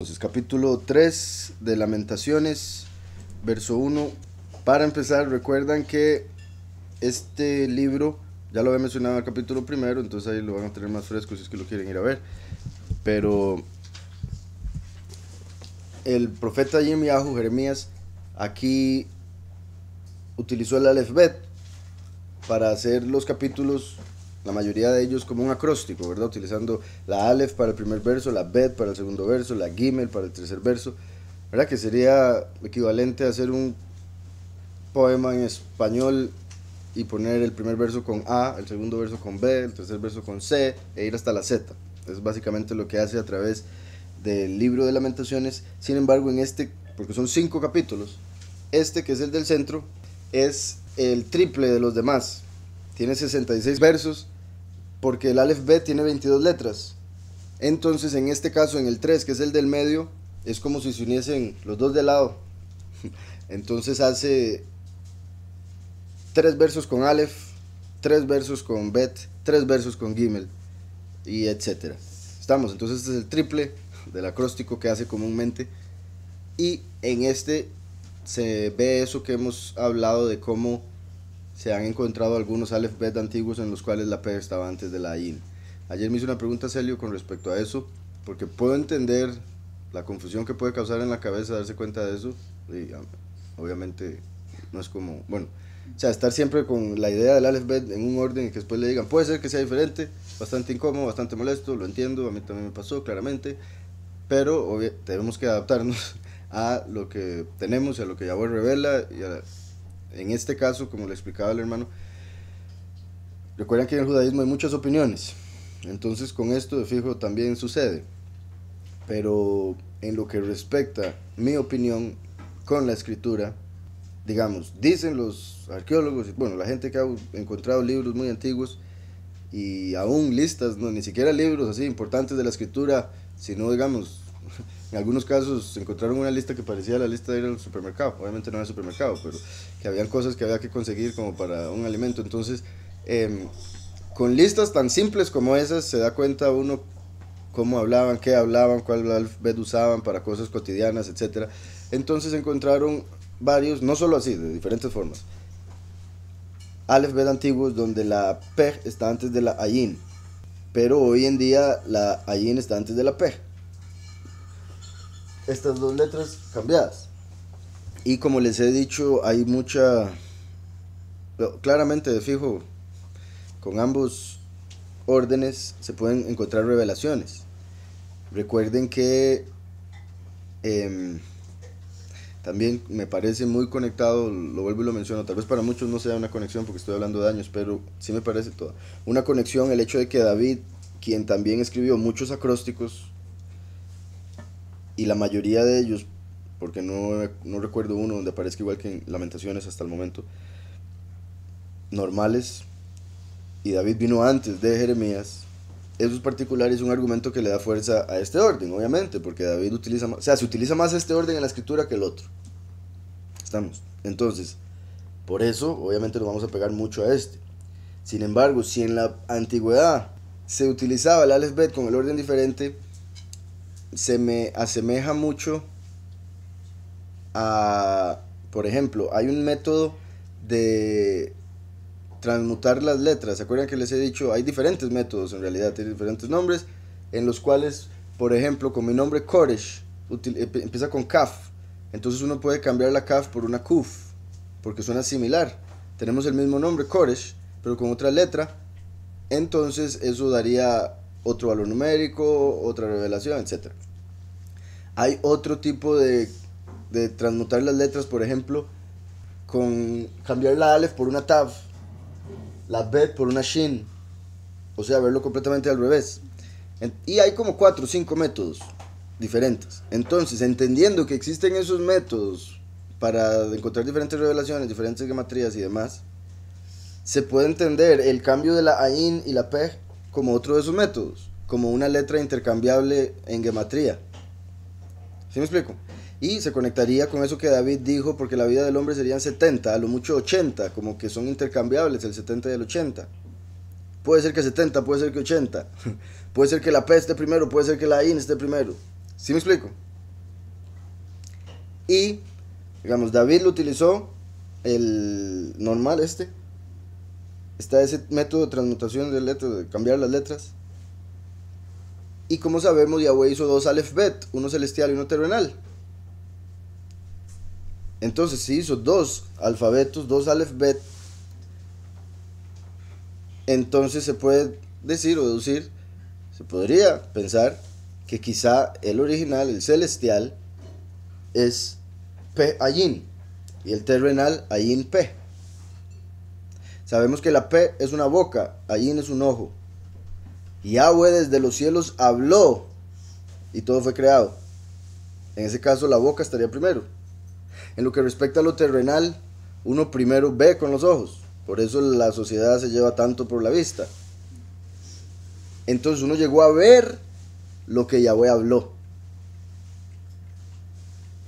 Entonces, capítulo 3 de Lamentaciones, verso 1. Para empezar, recuerdan que este libro, ya lo había mencionado en el capítulo primero, entonces ahí lo van a tener más fresco si es que lo quieren ir a ver. Pero el profeta Yirmiyahu, Jeremías, aquí utilizó el alefbet para hacer los capítulos la mayoría de ellos como un acróstico, ¿verdad? Utilizando la Aleph para el primer verso, la Bet para el segundo verso, la Gimel para el tercer verso, ¿verdad? Que sería equivalente a hacer un poema en español y poner el primer verso con A, el segundo verso con B, el tercer verso con C e ir hasta la Z. Es básicamente lo que hace a través del libro de lamentaciones. Sin embargo, en este, porque son cinco capítulos, este que es el del centro es el triple de los demás. Tiene 66 versos porque el Aleph B tiene 22 letras. Entonces, en este caso, en el 3, que es el del medio, es como si se uniesen los dos de lado. Entonces hace tres versos con Aleph, tres versos con Bet, tres versos con Gimel, y etcétera. Estamos, entonces este es el triple del acróstico que hace comúnmente. Y en este se ve eso que hemos hablado de cómo se han encontrado algunos alfabet antiguos en los cuales la P estaba antes de la I. Ayer me hizo una pregunta Celio con respecto a eso, porque puedo entender la confusión que puede causar en la cabeza darse cuenta de eso, y obviamente no es como, bueno, o sea, estar siempre con la idea del alfabet en un orden y que después le digan, puede ser que sea diferente, bastante incómodo, bastante molesto, lo entiendo, a mí también me pasó claramente, pero tenemos que adaptarnos a lo que tenemos, a lo que Yahweh revela y a, en este caso, como le explicaba el hermano, recuerden que en el judaísmo hay muchas opiniones. Entonces con esto de fijo también sucede. Pero en lo que respecta mi opinión con la escritura, digamos, dicen los arqueólogos, bueno, la gente que ha encontrado libros muy antiguos y aún listas, no, ni siquiera libros así importantes de la escritura, sino digamos en algunos casos encontraron una lista que parecía la lista de ir al supermercado. Obviamente no era el supermercado, pero que habían cosas que había que conseguir como para un alimento. Entonces, em, con listas tan simples como esas, se da cuenta uno cómo hablaban, qué hablaban, cuál alfabeto usaban para cosas cotidianas, etc. Entonces encontraron varios, no solo así, de diferentes formas. Alfabetos antiguos donde la P está antes de la Ayin, pero hoy en día la Ayin está antes de la P estas dos letras cambiadas. Y como les he dicho, hay mucha, claramente de fijo, con ambos órdenes se pueden encontrar revelaciones. Recuerden que em, también me parece muy conectado, lo vuelvo y lo menciono, tal vez para muchos no sea una conexión porque estoy hablando de años, pero sí me parece toda. Una conexión, el hecho de que David, quien también escribió muchos acrósticos, y la mayoría de ellos, porque no, no recuerdo uno donde aparezca igual que en Lamentaciones hasta el momento, normales, y David vino antes de Jeremías, esos particulares es un argumento que le da fuerza a este orden, obviamente, porque David utiliza más, o sea, se utiliza más este orden en la escritura que el otro. Estamos. Entonces, por eso, obviamente, nos vamos a pegar mucho a este. Sin embargo, si en la antigüedad se utilizaba el alfabet con el orden diferente, se me asemeja mucho a, por ejemplo, hay un método de transmutar las letras. ¿Se acuerdan que les he dicho? Hay diferentes métodos en realidad, tiene diferentes nombres, en los cuales, por ejemplo, con mi nombre Koresh, empieza con Kaf. Entonces uno puede cambiar la Kaf por una Kuf, porque suena similar. Tenemos el mismo nombre, Koresh, pero con otra letra. Entonces eso daría otro valor numérico, otra revelación, etc. Hay otro tipo de, de transmutar las letras, por ejemplo, con cambiar la Aleph por una Tav, la Bet por una Shin, o sea, verlo completamente al revés. Y hay como cuatro o cinco métodos diferentes. Entonces, entendiendo que existen esos métodos para encontrar diferentes revelaciones, diferentes gematrías y demás, se puede entender el cambio de la AIN y la PEG como otro de esos métodos, como una letra intercambiable en gematría. ¿Sí me explico? Y se conectaría con eso que David dijo, porque la vida del hombre serían 70, a lo mucho 80, como que son intercambiables el 70 y el 80. Puede ser que 70, puede ser que 80. puede ser que la P esté primero, puede ser que la IN esté primero. ¿Sí me explico? Y, digamos, David lo utilizó, el normal este. Está ese método de transmutación de letras, de cambiar las letras. Y como sabemos, Yahweh hizo dos Aleph Bet, uno celestial y uno terrenal. Entonces, si hizo dos alfabetos, dos Aleph Bet, entonces se puede decir o deducir, se podría pensar que quizá el original, el celestial, es P Ayin y el terrenal Ayin P. Sabemos que la P es una boca, Ayin es un ojo. Yahweh desde los cielos habló y todo fue creado. En ese caso la boca estaría primero. En lo que respecta a lo terrenal, uno primero ve con los ojos. Por eso la sociedad se lleva tanto por la vista. Entonces uno llegó a ver lo que Yahweh habló.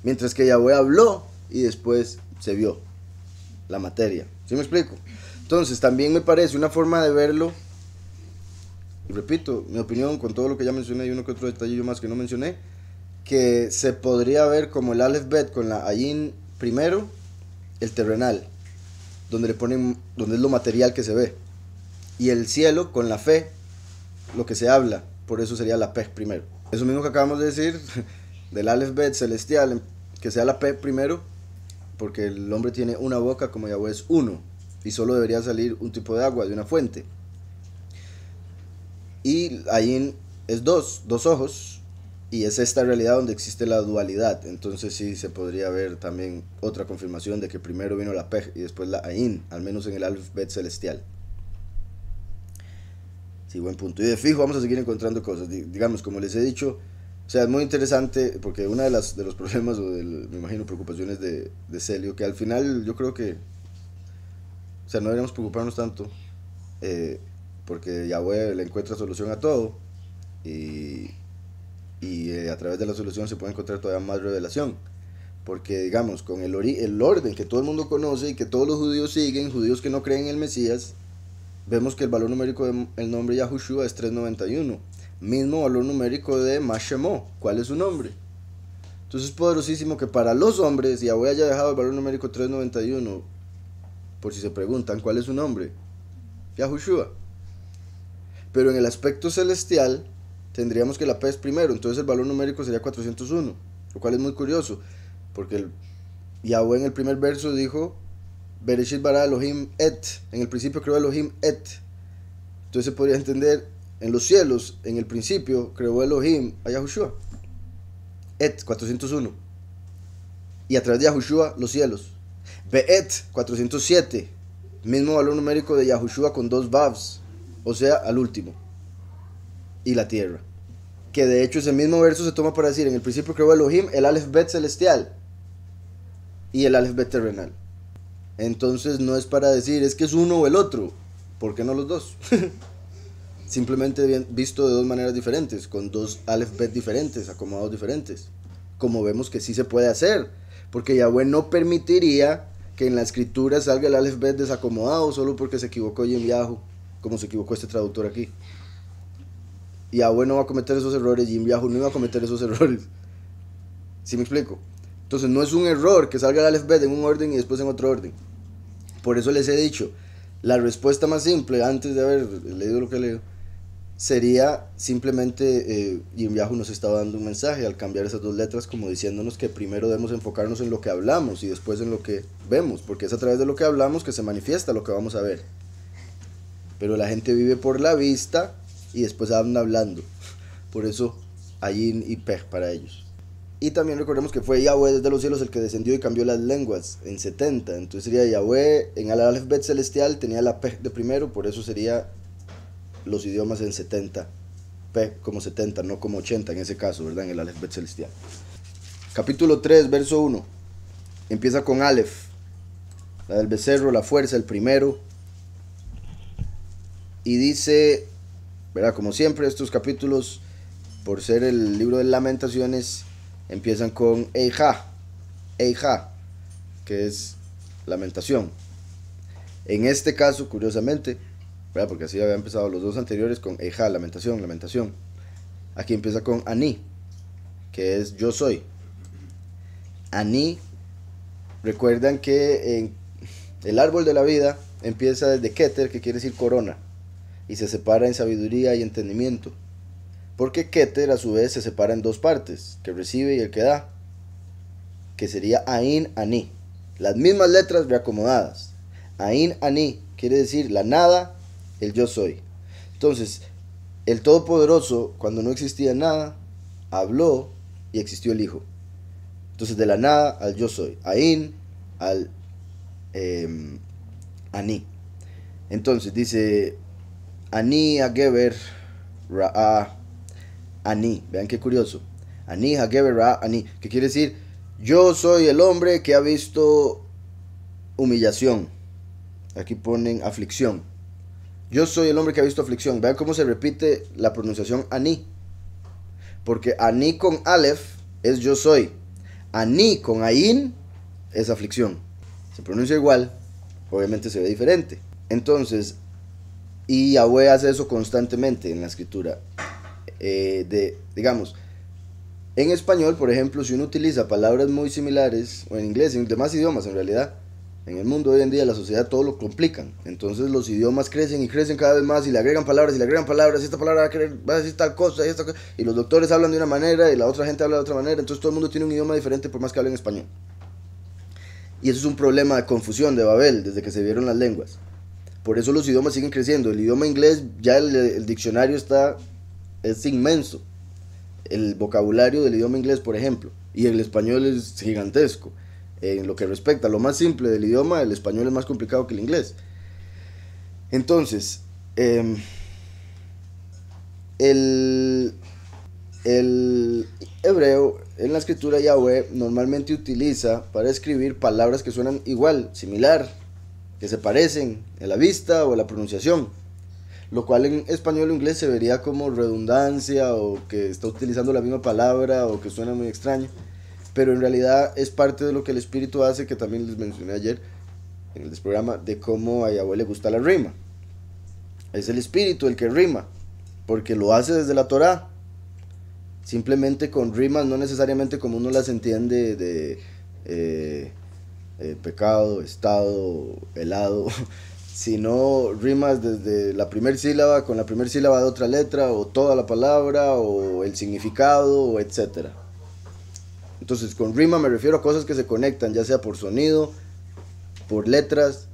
Mientras que Yahweh habló y después se vio la materia. ¿Sí me explico? Entonces también me parece una forma de verlo y repito, mi opinión con todo lo que ya mencioné y uno que otro detallillo más que no mencioné, que se podría ver como el Aleph Bet con la Ayin primero, el terrenal, donde le ponen, donde es lo material que se ve, y el cielo con la fe, lo que se habla, por eso sería la P primero. Eso mismo que acabamos de decir, del Aleph Bet celestial, que sea la P primero, porque el hombre tiene una boca como Yahweh es uno, y solo debería salir un tipo de agua de una fuente. Y ahí es dos, dos ojos, y es esta realidad donde existe la dualidad. Entonces sí se podría ver también otra confirmación de que primero vino la Pej y después la Ain, al menos en el alfabeto celestial. Sí, buen punto. Y de fijo vamos a seguir encontrando cosas. Digamos, como les he dicho, o sea, es muy interesante porque una de, las, de los problemas, o me imagino preocupaciones de, de Celio, que al final yo creo que, o sea, no deberíamos preocuparnos tanto. Eh, porque Yahweh le encuentra solución a todo y, eh, a través de la solución se puede encontrar todavía más revelación. Porque digamos, con el, el orden que todo el mundo conoce y que todos los judíos siguen, judíos que no creen en el Mesías, vemos que el valor numérico del nombre Yahushua es 391. Mismo valor numérico de Mashemo. ¿Cuál es su nombre? Entonces es poderosísimo que para los hombres Yahweh haya dejado el valor numérico 391. Por si se preguntan, ¿cuál es su nombre? Yahushua. Pero en el aspecto celestial tendríamos que la P es primero, entonces el valor numérico sería 401, lo cual es muy curioso, porque el Yahweh en el primer verso dijo, Bereshit bara Elohim et, en el principio creó Elohim et. Entonces se podría entender, en los cielos, en el principio creó Elohim a Yahushua, et 401. Y a través de Yahushua los cielos. Be'et 407, mismo valor numérico de Yahushua con dos Vavs o sea, al último, y la tierra. Que de hecho ese mismo verso se toma para decir, en el principio creó Elohim el Aleph Bet celestial y el Aleph Bet terrenal. Entonces no es para decir, es que es uno o el otro, ¿por qué no los dos? Simplemente visto de dos maneras diferentes, con dos Aleph Bet diferentes, acomodados diferentes. Como vemos que sí se puede hacer, porque Yahweh no permitiría que en la escritura salga el Aleph Bet desacomodado solo porque se equivocó Yem Yahoo como se equivocó este traductor aquí. Y Yahweh no va a cometer esos errores, Jim Yahoo no iba a cometer esos errores. ¿Sí me explico? Entonces no es un error que salga el alfabeto en un orden y después en otro orden. Por eso les he dicho, la respuesta más simple, antes de haber leído lo que leo, sería simplemente eh, Jim Yahoo nos estaba dando un mensaje al cambiar esas dos letras como diciéndonos que primero debemos enfocarnos en lo que hablamos y después en lo que vemos, porque es a través de lo que hablamos que se manifiesta lo que vamos a ver. Pero la gente vive por la vista y después anda hablando. Por eso hay y Pej para ellos. Y también recordemos que fue Yahweh desde los cielos el que descendió y cambió las lenguas en 70. Entonces sería Yahweh en el alfabeto celestial tenía la Pej de primero, por eso sería los idiomas en 70. P como 70, no como 80 en ese caso, ¿verdad? En el alfabeto celestial. Capítulo 3, verso 1. Empieza con Aleph, la del becerro, la fuerza, el primero, y dice, ¿verdad? Como siempre, estos capítulos, por ser el libro de lamentaciones, empiezan con Eija, Eija, que es lamentación. En este caso, curiosamente, porque así había empezado los dos anteriores con Eija, lamentación, lamentación. Aquí empieza con Ani, que es yo soy. Ani, recuerdan que en el árbol de la vida empieza desde Keter, que quiere decir corona, y se separa en sabiduría y entendimiento. Porque Keter a su vez se separa en dos partes, que recibe y el que da, que sería Ain Ani. Las mismas letras reacomodadas. Ain Ani quiere decir la nada, el yo soy. Entonces, el Todopoderoso, cuando no existía nada, habló y existió el Hijo. Entonces, de la nada al yo soy. Ain al eh, Ani. Entonces, dice Ani Ageber Ra'a Ani. Vean qué curioso. Ani Hageber Ra'a Ani. Que quiere decir, yo soy el hombre que ha visto humillación. Aquí ponen aflicción. Yo soy el hombre que ha visto aflicción. Vean cómo se repite la pronunciación Ani. Porque Ani con Aleph es yo soy. Ani con Ain es aflicción. Se pronuncia igual, obviamente se ve diferente. Entonces, y Yahweh hace eso constantemente en la escritura. Eh, de, digamos, en español, por ejemplo, si uno utiliza palabras muy similares, o en inglés, en demás idiomas en realidad, en el mundo hoy en día la sociedad todo lo complican. Entonces los idiomas crecen y crecen cada vez más y le agregan palabras y le agregan palabras y esta palabra va a, decir tal cosa y esta cosa. Y los doctores hablan de una manera y la otra gente habla de otra manera. Entonces todo el mundo tiene un idioma diferente por más que hablen español. Y eso es un problema de confusión de Babel desde que se vieron las lenguas. Por eso los idiomas siguen creciendo. El idioma inglés, ya el, diccionario está, es inmenso. El vocabulario del idioma inglés, por ejemplo. Y el español es gigantesco. En lo que respecta a lo más simple del idioma, el español es más complicado que el inglés. Entonces, el, el hebreo en la escritura Yahweh normalmente utiliza para escribir palabras que suenan igual, similar, que se parecen en la vista o en la pronunciación, lo cual en español o inglés se vería como redundancia o que está utilizando la misma palabra o que suena muy extraño, pero en realidad es parte de lo que el espíritu hace que también les mencioné ayer en el programa de cómo a Yahweh le gusta la rima. Es el espíritu el que rima, porque lo hace desde la Torah simplemente con rimas, no necesariamente como uno las entiende de eh, eh, pecado, estado, helado, sino rimas desde la primera sílaba con la primera sílaba de otra letra, o toda la palabra, o el significado, etc. Entonces, con rima me refiero a cosas que se conectan, ya sea por sonido, por letras,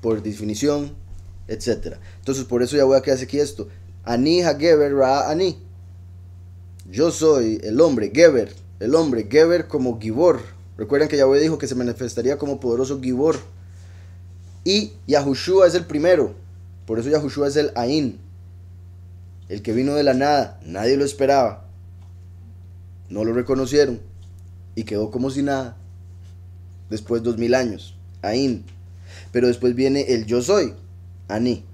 por definición, etc. Entonces, por eso ya voy a quedar aquí esto. Ani Hageber Ra Ani yo soy el hombre, Geber, el hombre, Geber como Gibor. Recuerden que Yahweh dijo que se manifestaría como poderoso Gibor. Y Yahushua es el primero. Por eso Yahushua es el Ain. El que vino de la nada. Nadie lo esperaba. No lo reconocieron. Y quedó como si nada. Después dos mil años. Ain. Pero después viene el yo soy. Ani.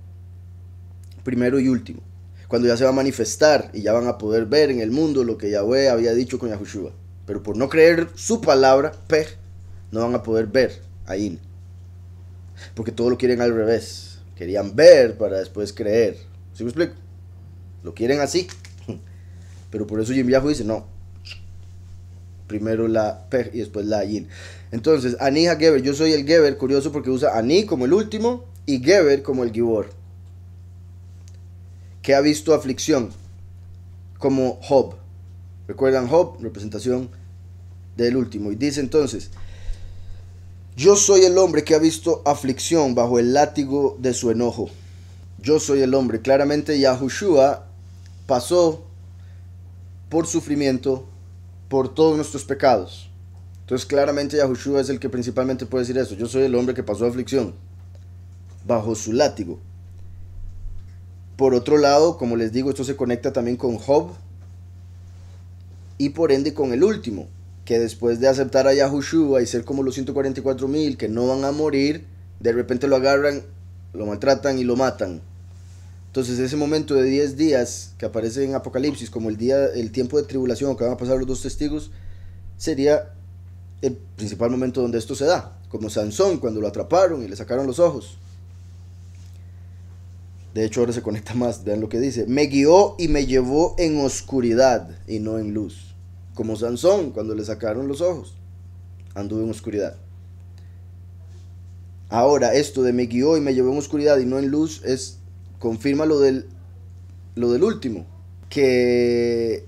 Primero y último cuando ya se va a manifestar y ya van a poder ver en el mundo lo que Yahweh había dicho con Yahushua. Pero por no creer su palabra, Pej, no van a poder ver ahí. Porque todo lo quieren al revés. Querían ver para después creer. ¿Sí me explico? Lo quieren así. Pero por eso Jim dice, no. Primero la Pej y después la Ayin. Entonces, Ani Geber, yo soy el Geber, curioso porque usa Ani como el último y Geber como el Gibor que ha visto aflicción, como Job. ¿Recuerdan Job? Representación del último. Y dice entonces, yo soy el hombre que ha visto aflicción bajo el látigo de su enojo. Yo soy el hombre. Claramente Yahushua pasó por sufrimiento por todos nuestros pecados. Entonces claramente Yahushua es el que principalmente puede decir eso. Yo soy el hombre que pasó aflicción bajo su látigo. Por otro lado, como les digo, esto se conecta también con Job y por ende con el último, que después de aceptar a Yahushua y ser como los 144 mil que no van a morir, de repente lo agarran, lo maltratan y lo matan. Entonces ese momento de 10 días que aparece en Apocalipsis como el día, el tiempo de tribulación que van a pasar los dos testigos, sería el principal momento donde esto se da, como Sansón cuando lo atraparon y le sacaron los ojos. De hecho, ahora se conecta más. Vean lo que dice. Me guió y me llevó en oscuridad y no en luz. Como Sansón cuando le sacaron los ojos. anduve en oscuridad. Ahora, esto de me guió y me llevó en oscuridad y no en luz es confirma lo del lo del último, que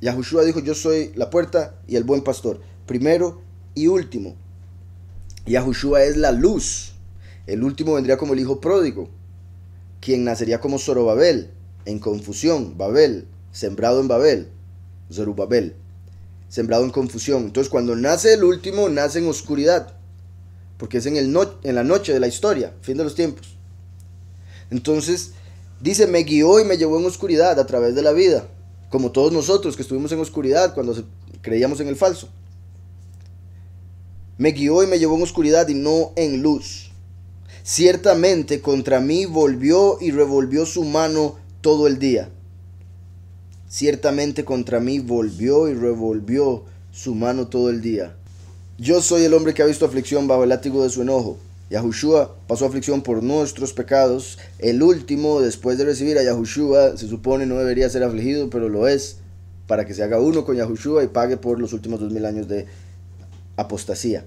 Yahushua dijo, "Yo soy la puerta y el buen pastor, primero y último." Yahushua es la luz. El último vendría como el hijo pródigo, quien nacería como Zorobabel, en confusión, Babel, sembrado en Babel, Zorubabel, sembrado en confusión. Entonces cuando nace el último, nace en oscuridad, porque es en, el en la noche de la historia, fin de los tiempos. Entonces, dice, me guió y me llevó en oscuridad a través de la vida, como todos nosotros que estuvimos en oscuridad cuando creíamos en el falso. Me guió y me llevó en oscuridad y no en luz. Ciertamente contra mí volvió y revolvió su mano todo el día. Ciertamente contra mí volvió y revolvió su mano todo el día. Yo soy el hombre que ha visto aflicción bajo el látigo de su enojo. Yahushua pasó aflicción por nuestros pecados. El último, después de recibir a Yahushua, se supone no debería ser afligido, pero lo es, para que se haga uno con Yahushua y pague por los últimos dos mil años de apostasía.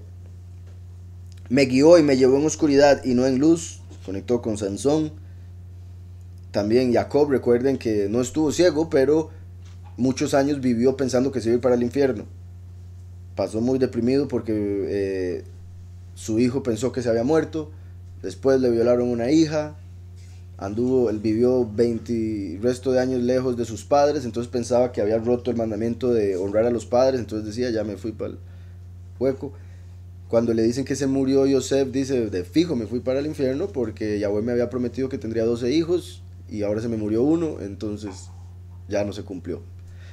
Me guió y me llevó en oscuridad y no en luz. Conectó con Sansón. También Jacob, recuerden que no estuvo ciego, pero muchos años vivió pensando que se iba para el infierno. Pasó muy deprimido porque eh, su hijo pensó que se había muerto. Después le violaron una hija. Anduvo, él vivió 20 resto de años lejos de sus padres, entonces pensaba que había roto el mandamiento de honrar a los padres, entonces decía, ya me fui para el hueco. Cuando le dicen que se murió Yosef, dice, de fijo me fui para el infierno porque Yahweh me había prometido que tendría 12 hijos y ahora se me murió uno, entonces ya no se cumplió.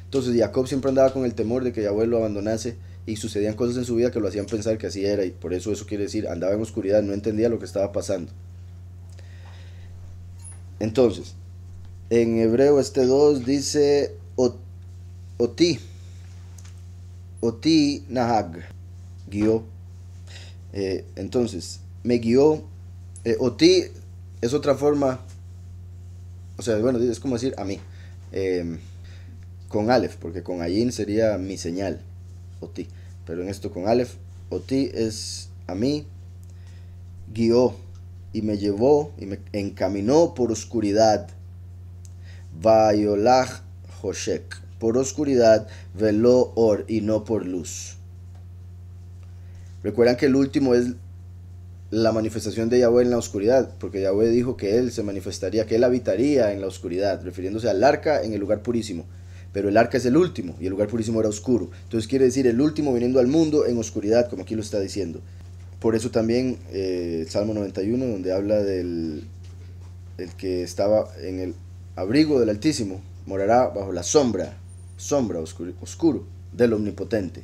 Entonces Jacob siempre andaba con el temor de que Yahweh lo abandonase y sucedían cosas en su vida que lo hacían pensar que así era y por eso eso quiere decir andaba en oscuridad, no entendía lo que estaba pasando. Entonces, en hebreo este 2 dice Oti, Oti Nahag, guió. Eh, entonces, me guió. Eh, Oti es otra forma, o sea, bueno, es como decir a mí, em, con Aleph, porque con Ayin sería mi señal, Oti, pero en esto con Aleph, Oti es a mí, guió y me llevó y me encaminó por oscuridad. Vayolach Hoshek, por oscuridad, veló or y no por luz. Recuerdan que el último es la manifestación de Yahweh en la oscuridad, porque Yahweh dijo que Él se manifestaría, que Él habitaría en la oscuridad, refiriéndose al arca en el lugar purísimo. Pero el arca es el último y el lugar purísimo era oscuro. Entonces quiere decir el último viniendo al mundo en oscuridad, como aquí lo está diciendo. Por eso también eh, Salmo 91, donde habla del el que estaba en el abrigo del Altísimo, morará bajo la sombra, sombra oscuro, oscuro del Omnipotente.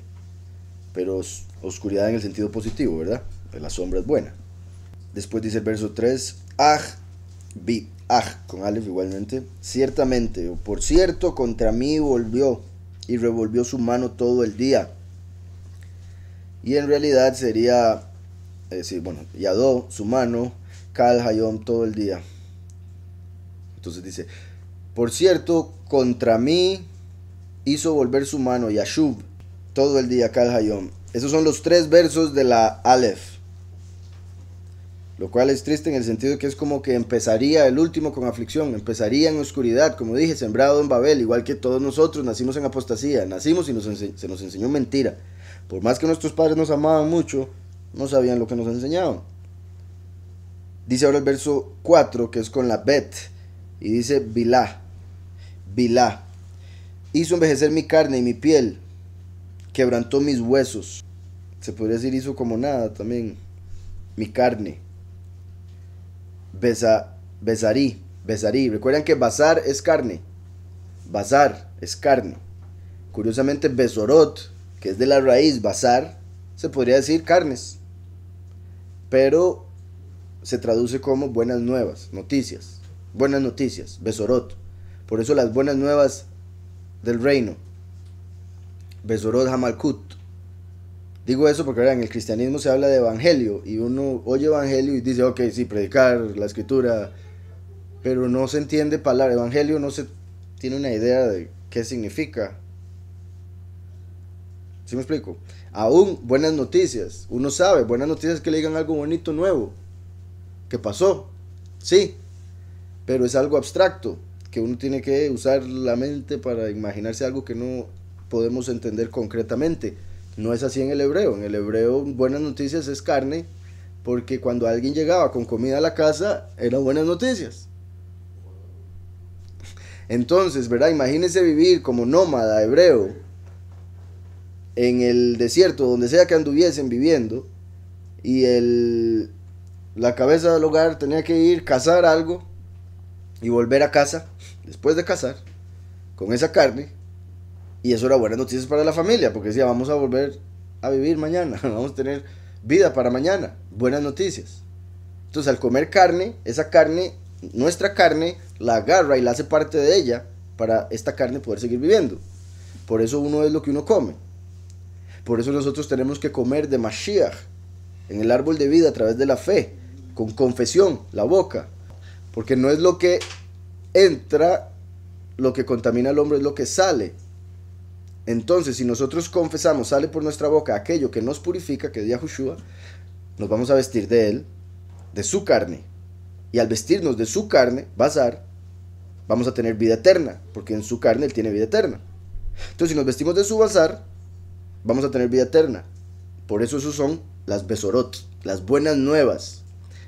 Pero oscuridad en el sentido positivo, ¿verdad? La sombra es buena. Después dice el verso 3, Aj, aj, con Aleph igualmente. Ciertamente, o por cierto, contra mí volvió y revolvió su mano todo el día. Y en realidad sería es decir, bueno, Yadó, su mano, Kal Hayom todo el día. Entonces dice, por cierto, contra mí hizo volver su mano, Yashub, todo el día, Kal Hayom. Esos son los tres versos de la Aleph. Lo cual es triste en el sentido que es como que empezaría el último con aflicción, empezaría en oscuridad, como dije, sembrado en Babel, igual que todos nosotros nacimos en apostasía, nacimos y se nos enseñó mentira. Por más que nuestros padres nos amaban mucho, no sabían lo que nos enseñaban. Dice ahora el verso 4, que es con la bet, y dice Bilá, Bilá, hizo envejecer mi carne y mi piel, quebrantó mis huesos. Se podría decir hizo como nada también, mi carne. Besa, besarí, besarí. Recuerden que bazar es carne, bazar es carne. Curiosamente, besorot, que es de la raíz bazar, se podría decir carnes pero se traduce como buenas nuevas, noticias, buenas noticias, Besorot. Por eso las buenas nuevas del reino, Besorot Hamalkut. Digo eso porque en el cristianismo se habla de evangelio y uno oye evangelio y dice, ok, sí, predicar la escritura, pero no se entiende palabra. Evangelio no se tiene una idea de qué significa. ¿Sí me explico? Aún buenas noticias. Uno sabe, buenas noticias que le digan algo bonito nuevo. Que pasó. Sí. Pero es algo abstracto. Que uno tiene que usar la mente para imaginarse algo que no podemos entender concretamente. No es así en el hebreo. En el hebreo buenas noticias es carne. Porque cuando alguien llegaba con comida a la casa, eran buenas noticias. Entonces, ¿verdad? Imagínense vivir como nómada hebreo en el desierto, donde sea que anduviesen viviendo, y el, la cabeza del hogar tenía que ir, cazar algo y volver a casa, después de cazar, con esa carne, y eso era buenas noticias para la familia, porque decía, vamos a volver a vivir mañana, vamos a tener vida para mañana, buenas noticias. Entonces al comer carne, esa carne, nuestra carne, la agarra y la hace parte de ella para esta carne poder seguir viviendo. Por eso uno es lo que uno come. Por eso nosotros tenemos que comer de Mashiach, en el árbol de vida a través de la fe, con confesión, la boca. Porque no es lo que entra lo que contamina al hombre, es lo que sale. Entonces, si nosotros confesamos, sale por nuestra boca aquello que nos purifica, que es Yahushua, nos vamos a vestir de él, de su carne. Y al vestirnos de su carne, bazar, vamos a tener vida eterna, porque en su carne él tiene vida eterna. Entonces, si nos vestimos de su bazar, vamos a tener vida eterna. Por eso esos son las besorot, las buenas nuevas,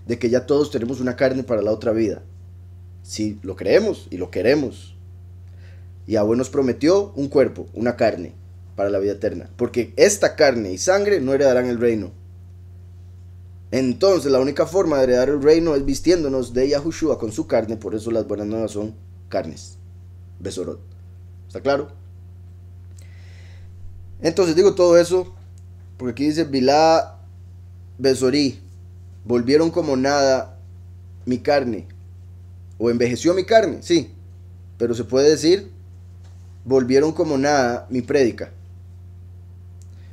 de que ya todos tenemos una carne para la otra vida. Si lo creemos y lo queremos. Y Abue nos prometió un cuerpo, una carne, para la vida eterna. Porque esta carne y sangre no heredarán el reino. Entonces la única forma de heredar el reino es vistiéndonos de Yahushua con su carne. Por eso las buenas nuevas son carnes. Besorot. ¿Está claro? Entonces digo todo eso porque aquí dice Bilá Besorí. Volvieron como nada mi carne. O envejeció mi carne, sí. Pero se puede decir, volvieron como nada mi prédica.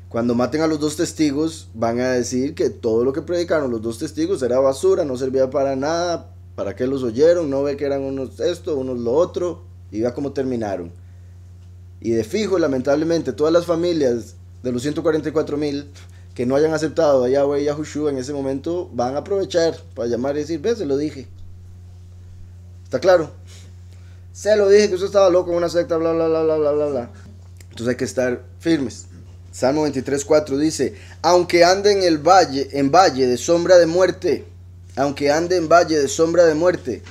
Cuando maten a los dos testigos, van a decir que todo lo que predicaron los dos testigos era basura, no servía para nada, para qué los oyeron, no ve que eran unos esto, unos lo otro, y vea cómo terminaron. Y de fijo, lamentablemente, todas las familias de los 144 mil que no hayan aceptado a Yahweh y a en ese momento van a aprovechar para llamar y decir, ve, se lo dije. ¿Está claro? Se lo dije que usted estaba loco en una secta, bla, bla, bla, bla, bla, bla. Entonces hay que estar firmes. Salmo 23.4 dice, aunque ande en el valle, en valle de sombra de muerte, aunque ande en valle de sombra de muerte,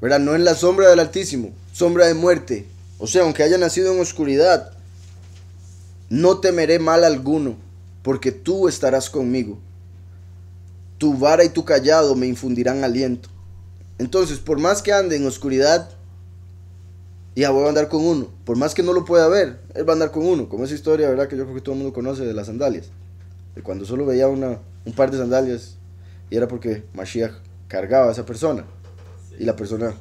¿verdad? No en la sombra del Altísimo, sombra de muerte, o sea, aunque haya nacido en oscuridad, no temeré mal alguno, porque tú estarás conmigo. Tu vara y tu callado me infundirán aliento. Entonces, por más que ande en oscuridad, ya voy a andar con uno. Por más que no lo pueda ver, él va a andar con uno. Como esa historia, ¿verdad? Que yo creo que todo el mundo conoce de las sandalias. De cuando solo veía una, un par de sandalias y era porque Mashiach cargaba a esa persona. Y la persona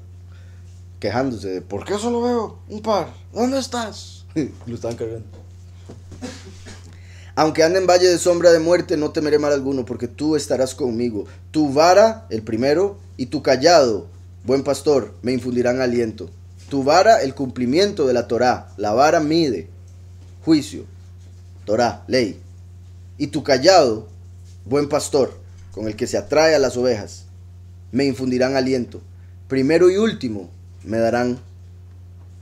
quejándose de, ¿por qué solo veo un par? ¿Dónde estás? Lo estaban cargando. Aunque ande en valle de sombra de muerte, no temeré mal alguno, porque tú estarás conmigo. Tu vara, el primero, y tu callado, buen pastor, me infundirán aliento. Tu vara, el cumplimiento de la Torah. La vara mide juicio, Torah, ley. Y tu callado, buen pastor, con el que se atrae a las ovejas, me infundirán aliento. Primero y último, me darán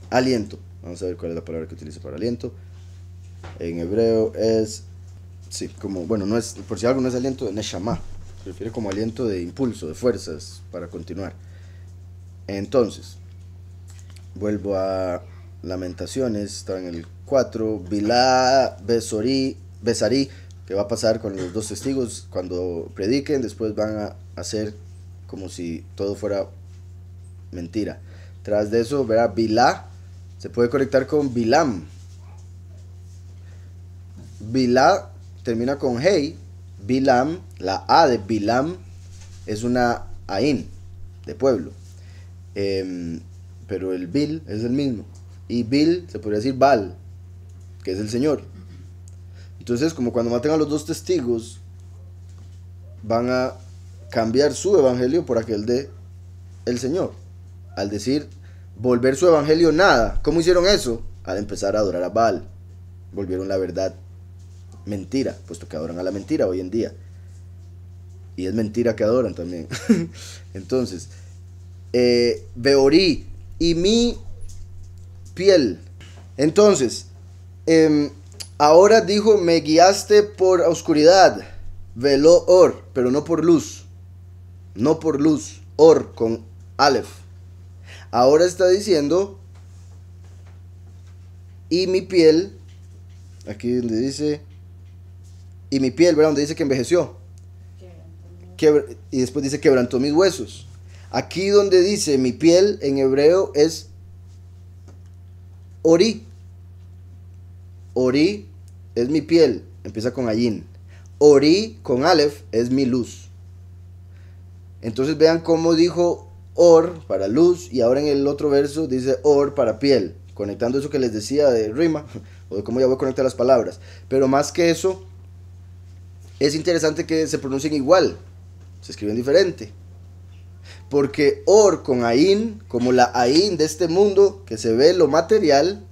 aliento. Vamos a ver cuál es la palabra que utiliza para aliento. En hebreo es, sí, como, bueno, no es, por si algo no es aliento de Neshama, se refiere como aliento de impulso, de fuerzas para continuar. Entonces, vuelvo a Lamentaciones, está en el 4, Bilá, Besorí, Besarí, que va a pasar con los dos testigos cuando prediquen, después van a hacer como si todo fuera mentira. Tras de eso, verá Bilá, se puede conectar con Bilam. Bilá termina con Hey. Bilam, la A de Bilam es una Ain de pueblo. Em, pero el Bil es el mismo. Y Bil se podría decir Bal, que es el Señor. Entonces, como cuando maten a los dos testigos, van a cambiar su evangelio por aquel de el Señor. Al decir volver su evangelio nada. ¿Cómo hicieron eso? Al empezar a adorar a Baal. Volvieron la verdad mentira, puesto que adoran a la mentira hoy en día. Y es mentira que adoran también. Entonces, eh, Beorí y mi piel. Entonces, em, ahora dijo, me guiaste por oscuridad, veló or, pero no por luz. No por luz, or con Aleph. Ahora está diciendo, y mi piel, aquí donde dice, y mi piel, ¿verdad? Donde dice que envejeció. y después dice quebrantó mis huesos. Aquí donde dice mi piel en hebreo es ori. Ori es mi piel, empieza con ayin. Ori con aleph es mi luz. Entonces vean cómo dijo or para luz y ahora en el otro verso dice or para piel, conectando eso que les decía de rima o de cómo ya voy a conectar las palabras. Pero más que eso, es interesante que se pronuncien igual, se escriben diferente. Porque Or con Ain, como la Ain de este mundo, que se ve lo material,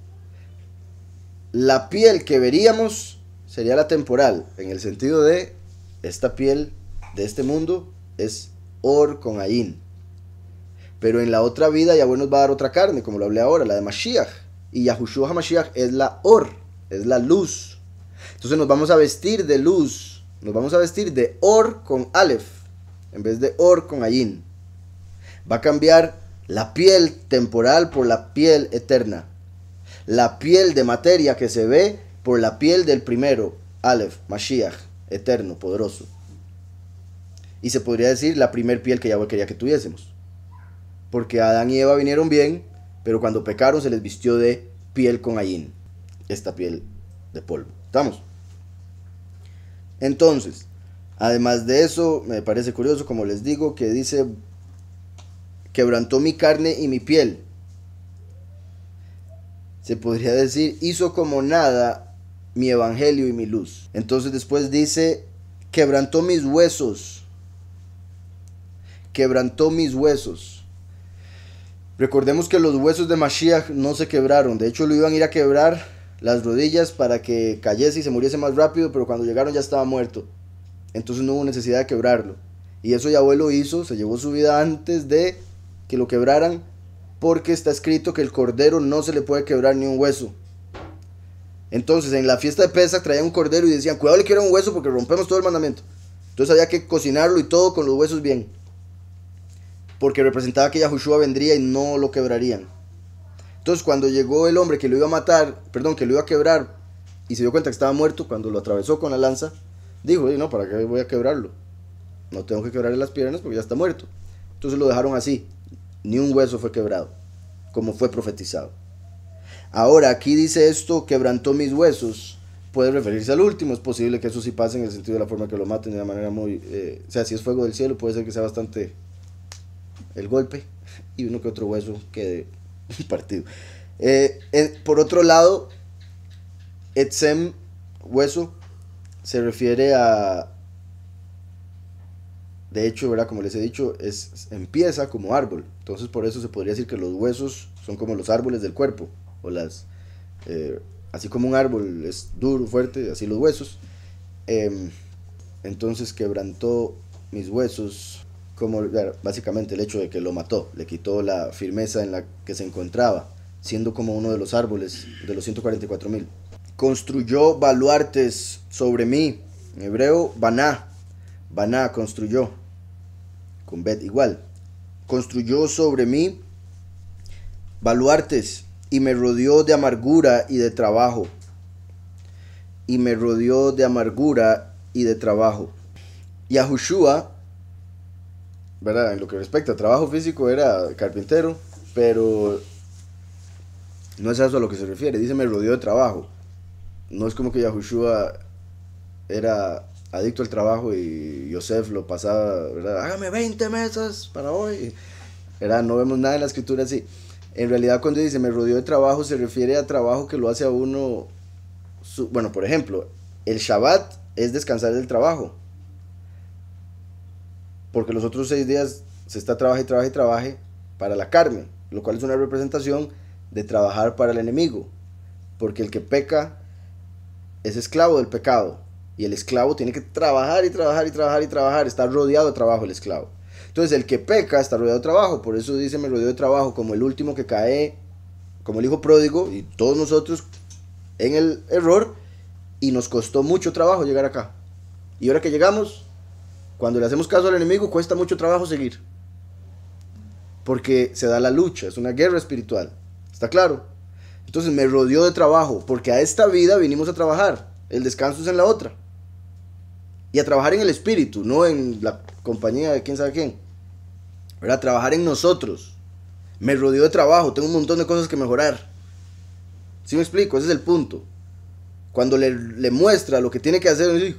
la piel que veríamos sería la temporal, en el sentido de esta piel de este mundo es Or con Ain. Pero en la otra vida Yahweh nos va a dar otra carne, como lo hablé ahora, la de Mashiach. Y Yahushua HaMashiach es la Or, es la luz. Entonces nos vamos a vestir de luz, nos vamos a vestir de Or con Aleph, en vez de Or con Ayin. Va a cambiar la piel temporal por la piel eterna. La piel de materia que se ve por la piel del primero, Aleph, Mashiach, eterno, poderoso. Y se podría decir la primer piel que Yahweh quería que tuviésemos. Porque Adán y Eva vinieron bien, pero cuando pecaron se les vistió de piel con ayin. Esta piel de polvo. ¿Estamos? Entonces, además de eso, me parece curioso, como les digo, que dice quebrantó mi carne y mi piel. Se podría decir, hizo como nada mi evangelio y mi luz. Entonces después dice, quebrantó mis huesos. Quebrantó mis huesos. Recordemos que los huesos de Mashiach no se quebraron. De hecho, lo iban a ir a quebrar las rodillas para que cayese y se muriese más rápido, pero cuando llegaron ya estaba muerto. Entonces no hubo necesidad de quebrarlo. Y eso Yahweh lo hizo, se llevó su vida antes de que lo quebraran, porque está escrito que el cordero no se le puede quebrar ni un hueso. Entonces, en la fiesta de Pesach traían un cordero y decían, cuidado le quiero un hueso porque rompemos todo el mandamiento. Entonces había que cocinarlo y todo con los huesos bien. Porque representaba que Yahushua vendría y no lo quebrarían. Entonces, cuando llegó el hombre que lo iba a matar, perdón, que lo iba a quebrar, y se dio cuenta que estaba muerto, cuando lo atravesó con la lanza, dijo, no, ¿para qué voy a quebrarlo? No tengo que quebrarle las piernas porque ya está muerto. Entonces lo dejaron así ni un hueso fue quebrado, como fue profetizado. Ahora, aquí dice esto, quebrantó mis huesos, puede referirse al último, es posible que eso sí pase en el sentido de la forma que lo maten de una manera muy, eh, o sea, si es fuego del cielo, puede ser que sea bastante el golpe y uno que otro hueso quede partido. Eh, por otro lado, etzem, hueso, se refiere a de hecho, ¿verdad? como les he dicho, es, empieza como árbol. Entonces por eso se podría decir que los huesos son como los árboles del cuerpo. O las, eh, así como un árbol es duro, fuerte, así los huesos. Em, entonces quebrantó mis huesos, como básicamente el hecho de que lo mató, le quitó la firmeza en la que se encontraba, siendo como uno de los árboles de los 144 mil. Construyó baluartes sobre mí, en hebreo, baná, Baná construyó, con Bet igual, construyó sobre mí baluartes y me rodeó de amargura y de trabajo. Y me rodeó de amargura y de trabajo. Y a ¿verdad? En lo que respecta a trabajo físico, era carpintero, pero no es eso a lo que se refiere. Dice me rodeó de trabajo. No es como que Yahushua era adicto al trabajo y Yosef lo pasaba, ¿verdad? Hágame 20 mesas para hoy. Era, no vemos nada en la escritura así. En realidad cuando dice me rodeó de trabajo se refiere a trabajo que lo hace a uno, bueno, por ejemplo, el Shabbat es descansar del trabajo. Porque los otros seis días se está trabaja y trabaje para la carne, lo cual es una representación de trabajar para el enemigo. Porque el que peca es esclavo del pecado Y el esclavo tiene que trabajar y trabajar y trabajar y trabajar. Está rodeado de trabajo el esclavo. Entonces el que peca está rodeado de trabajo. Por eso dice me rodeó de trabajo como el último que cae, como el hijo pródigo y todos nosotros en el error. Y nos costó mucho trabajo llegar acá. Y ahora que llegamos, cuando le hacemos caso al enemigo, cuesta mucho trabajo seguir. Porque se da la lucha, es una guerra espiritual. ¿Está claro? Entonces me rodeó de trabajo, porque a esta vida vinimos a trabajar. El descanso es en la otra y a trabajar en el espíritu, no en la compañía de quién sabe quién. ¿Verdad? Trabajar en nosotros. Me rodeó de trabajo, tengo un montón de cosas que mejorar. ¿Sí me explico? Ese es el punto. Cuando le, le muestra lo que tiene que hacer,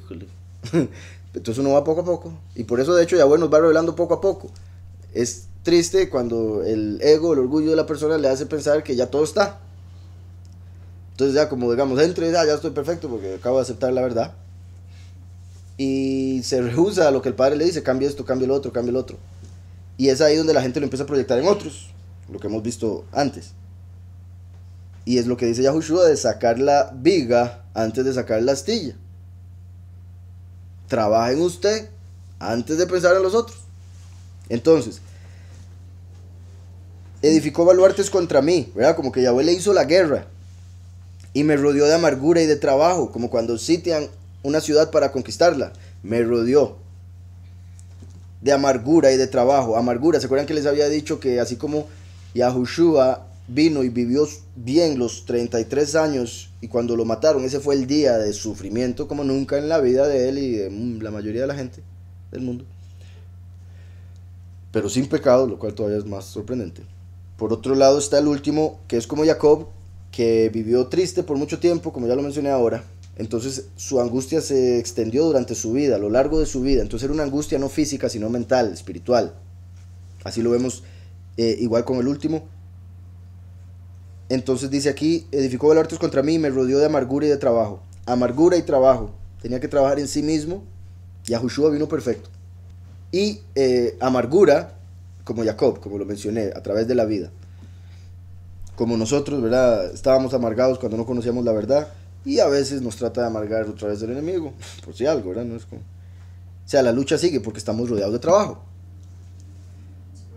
entonces uno va poco a poco. Y por eso, de hecho, Yahweh nos va revelando poco a poco. Es triste cuando el ego, el orgullo de la persona le hace pensar que ya todo está. Entonces ya como digamos, entre, ya, ya estoy perfecto porque acabo de aceptar la verdad y se rehúsa a lo que el padre le dice, cambia esto, cambia el otro, cambia el otro. Y es ahí donde la gente lo empieza a proyectar en otros, lo que hemos visto antes. Y es lo que dice Yahushua de sacar la viga antes de sacar la astilla. Trabaja en usted antes de pensar en los otros. Entonces, edificó baluartes contra mí, ¿verdad? Como que Yahweh le hizo la guerra y me rodeó de amargura y de trabajo, como cuando sitian una ciudad para conquistarla. Me rodeó de amargura y de trabajo. Amargura, ¿se acuerdan que les había dicho que así como Yahushua vino y vivió bien los 33 años y cuando lo mataron, ese fue el día de sufrimiento como nunca en la vida de él y de la mayoría de la gente del mundo. Pero sin pecado, lo cual todavía es más sorprendente. Por otro lado está el último, que es como Jacob, que vivió triste por mucho tiempo, como ya lo mencioné ahora, entonces su angustia se extendió durante su vida, a lo largo de su vida. Entonces era una angustia no física, sino mental, espiritual. Así lo vemos eh, igual con el último. Entonces dice aquí, edificó baluartes contra mí y me rodeó de amargura y de trabajo. Amargura y trabajo. Tenía que trabajar en sí mismo. Y Yahushua vino perfecto. Y eh, amargura, como Jacob, como lo mencioné, a través de la vida. Como nosotros, ¿verdad? Estábamos amargados cuando no conocíamos la verdad y a veces nos trata de amargar otra vez del enemigo, por si algo, ¿verdad? No es como... O sea, la lucha sigue porque estamos rodeados de trabajo.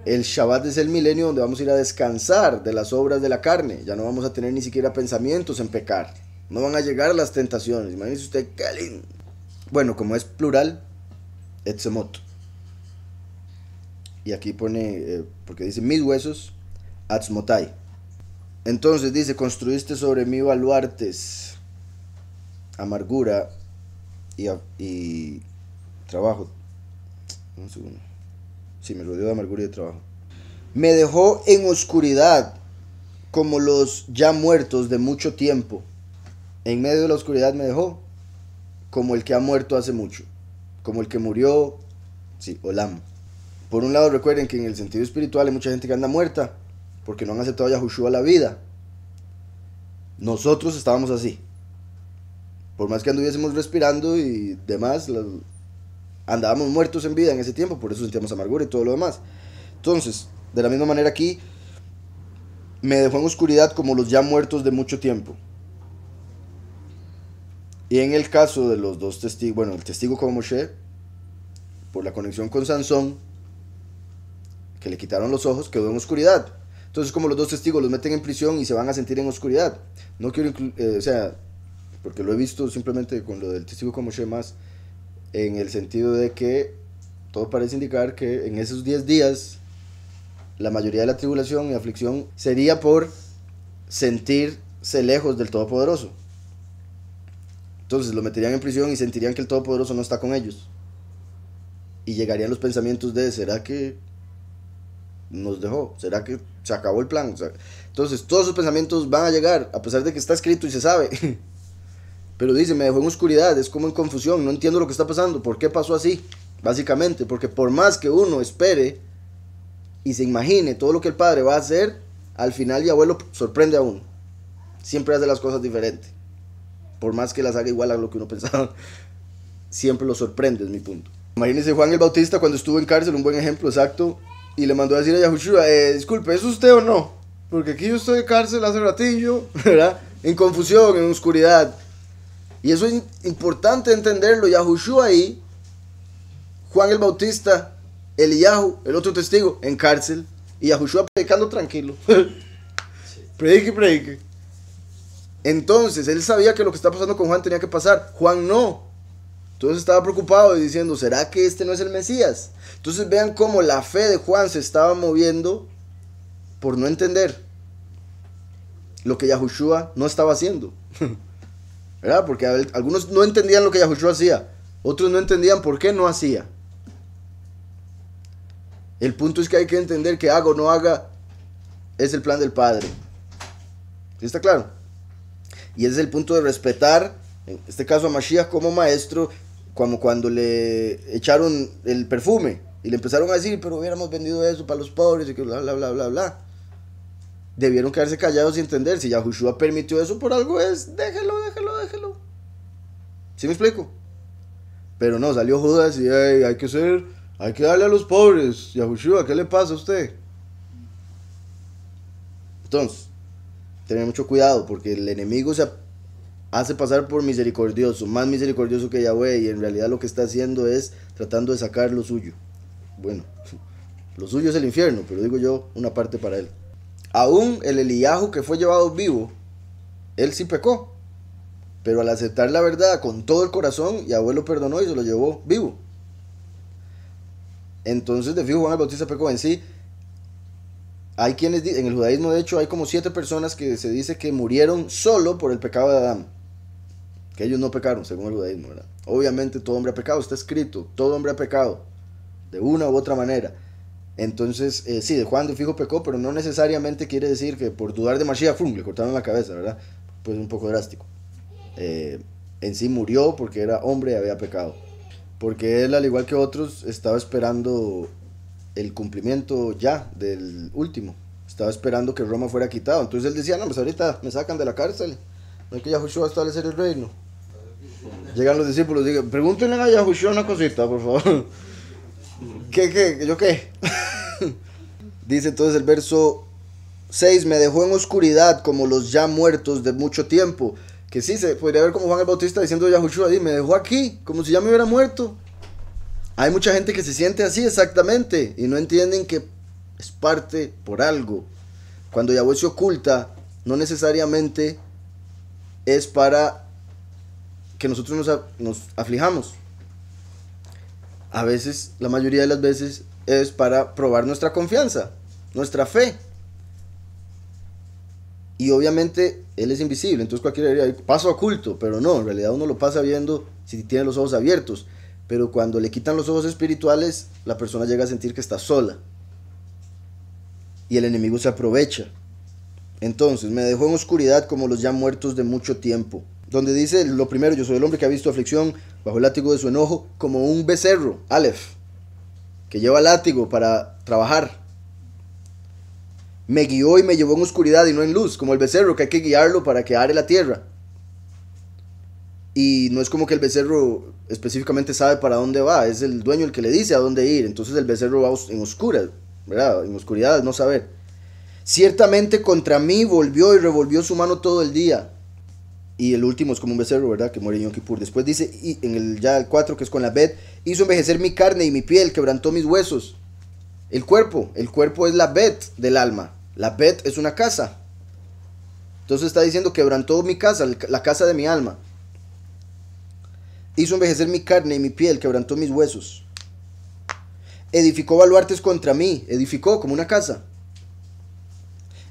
El Shabbat es el milenio donde vamos a ir a descansar de las obras de la carne. Ya no vamos a tener ni siquiera pensamientos en pecar. No van a llegar las tentaciones. Imagínese usted qué Bueno, como es plural, etzemot. Y aquí pone, eh, porque dice mis huesos, atzmotai. Entonces dice, construiste sobre mí baluartes amargura y, trabajo. Un segundo. Sí, me rodeó de amargura y de trabajo. Me dejó en oscuridad como los ya muertos de mucho tiempo. En medio de la oscuridad me dejó como el que ha muerto hace mucho. Como el que murió, sí, Olam. Por un lado recuerden que en el sentido espiritual hay mucha gente que anda muerta porque no han aceptado a Yahushua la vida. Nosotros estábamos así por más que anduviésemos respirando y demás, andábamos muertos en vida en ese tiempo, por eso sentíamos amargura y todo lo demás. Entonces, de la misma manera aquí, me dejó en oscuridad como los ya muertos de mucho tiempo. Y en el caso de los dos testigos, bueno, el testigo como Moshe, por la conexión con Sansón, que le quitaron los ojos, quedó en oscuridad. Entonces, como los dos testigos los meten en prisión y se van a sentir en oscuridad. No quiero, eh, o sea, porque lo he visto simplemente con lo del testigo como más en el sentido de que todo parece indicar que en esos 10 días la mayoría de la tribulación y aflicción sería por sentirse lejos del Todopoderoso. Entonces lo meterían en prisión y sentirían que el Todopoderoso no está con ellos. Y llegarían los pensamientos de, ¿será que nos dejó? ¿Será que se acabó el plan? entonces todos esos pensamientos van a llegar, a pesar de que está escrito y se sabe. Pero dice, me dejó en oscuridad, es como en confusión, no entiendo lo que está pasando, ¿por qué pasó así? Básicamente, porque por más que uno espere y se imagine todo lo que el Padre va a hacer, al final y abuelo sorprende a uno. Siempre hace las cosas diferentes. Por más que las haga igual a lo que uno pensaba, siempre lo sorprende, es mi punto. Imagínense Juan el Bautista cuando estuvo en cárcel, un buen ejemplo exacto, y le mandó a decir a Yahushua, eh, disculpe, ¿es usted o no? Porque aquí yo estoy en cárcel hace ratillo, ¿verdad? En confusión, en oscuridad. Y eso es importante entenderlo. Yahushua ahí, Juan el Bautista, Eliyahu, el otro testigo, en cárcel. Y Yahushua predicando tranquilo. predique, predique. Entonces, él sabía que lo que está pasando con Juan tenía que pasar. Juan no. Entonces estaba preocupado y diciendo, ¿será que este no es el Mesías? Entonces vean cómo la fe de Juan se estaba moviendo por no entender lo que Yahushua no estaba haciendo. ¿Verdad? Porque algunos no entendían lo que Yahushua hacía. Otros no entendían por qué no hacía. El punto es que hay que entender que haga o no haga es el plan del Padre. ¿Sí está claro? Y ese es el punto de respetar, en este caso a Mashiach como maestro, como cuando le echaron el perfume y le empezaron a decir, pero hubiéramos vendido eso para los pobres y que bla, bla, bla, bla, bla. Debieron quedarse callados y entender, si Yahushua permitió eso por algo es, déjelo, déjelo, déjelo. ¿Sí me explico? Pero no, salió Judas y hay que ser, hay que darle a los pobres. Yahushua, ¿qué le pasa a usted? Entonces, tener mucho cuidado porque el enemigo se hace pasar por misericordioso, más misericordioso que Yahweh y en realidad lo que está haciendo es tratando de sacar lo suyo. Bueno, lo suyo es el infierno, pero digo yo una parte para él. Aún el Eliyahu que fue llevado vivo, él sí pecó. Pero al aceptar la verdad con todo el corazón, Yahweh lo perdonó y se lo llevó vivo. Entonces, de fijo, Juan el Bautista pecó en sí. Hay quienes, en el judaísmo de hecho, hay como siete personas que se dice que murieron solo por el pecado de Adán. Que ellos no pecaron, según el judaísmo, ¿verdad? Obviamente todo hombre ha pecado, está escrito, todo hombre ha pecado, de una u otra manera. Entonces, eh, sí, de Juan de fijo pecó, pero no necesariamente quiere decir que por dudar de Mashiach, ¡fum! le cortaron la cabeza, ¿verdad? Pues un poco drástico. Eh, en sí murió porque era hombre y había pecado. Porque él, al igual que otros, estaba esperando el cumplimiento ya del último. Estaba esperando que Roma fuera quitado. Entonces él decía, no, pues ahorita me sacan de la cárcel. No hay que Yahushua establecer el reino. Llegan los discípulos, digan, pregúntenle a Yahushua una cosita, por favor. ¿Qué, qué? ¿Yo qué? Dice entonces el verso 6, me dejó en oscuridad como los ya muertos de mucho tiempo. Que sí, se podría ver como Juan el Bautista diciendo Yahushua, me dejó aquí, como si ya me hubiera muerto. Hay mucha gente que se siente así exactamente y no entienden que es parte por algo. Cuando Yahweh se oculta, no necesariamente es para que nosotros nos, nos aflijamos. A veces, la mayoría de las veces, es para probar nuestra confianza, nuestra fe. Y obviamente Él es invisible, entonces cualquiera diría, paso oculto, pero no, en realidad uno lo pasa viendo si tiene los ojos abiertos. Pero cuando le quitan los ojos espirituales, la persona llega a sentir que está sola. Y el enemigo se aprovecha. Entonces, me dejó en oscuridad como los ya muertos de mucho tiempo. Donde dice lo primero, yo soy el hombre que ha visto aflicción bajo el látigo de su enojo, como un becerro, Aleph, que lleva látigo para trabajar. Me guió y me llevó en oscuridad y no en luz, como el becerro que hay que guiarlo para que are la tierra. Y no es como que el becerro específicamente sabe para dónde va, es el dueño el que le dice a dónde ir. Entonces el becerro va en oscura, ¿verdad? En oscuridad, no saber. Ciertamente contra mí volvió y revolvió su mano todo el día. Y el último es como un becerro, ¿verdad? Que muere en Yom Kippur. Después dice, y en el ya el 4, que es con la bet, hizo envejecer mi carne y mi piel, quebrantó mis huesos. El cuerpo, el cuerpo es la bet del alma. La bet es una casa. Entonces está diciendo, quebrantó mi casa, la casa de mi alma. Hizo envejecer mi carne y mi piel, quebrantó mis huesos. Edificó baluartes contra mí, edificó como una casa.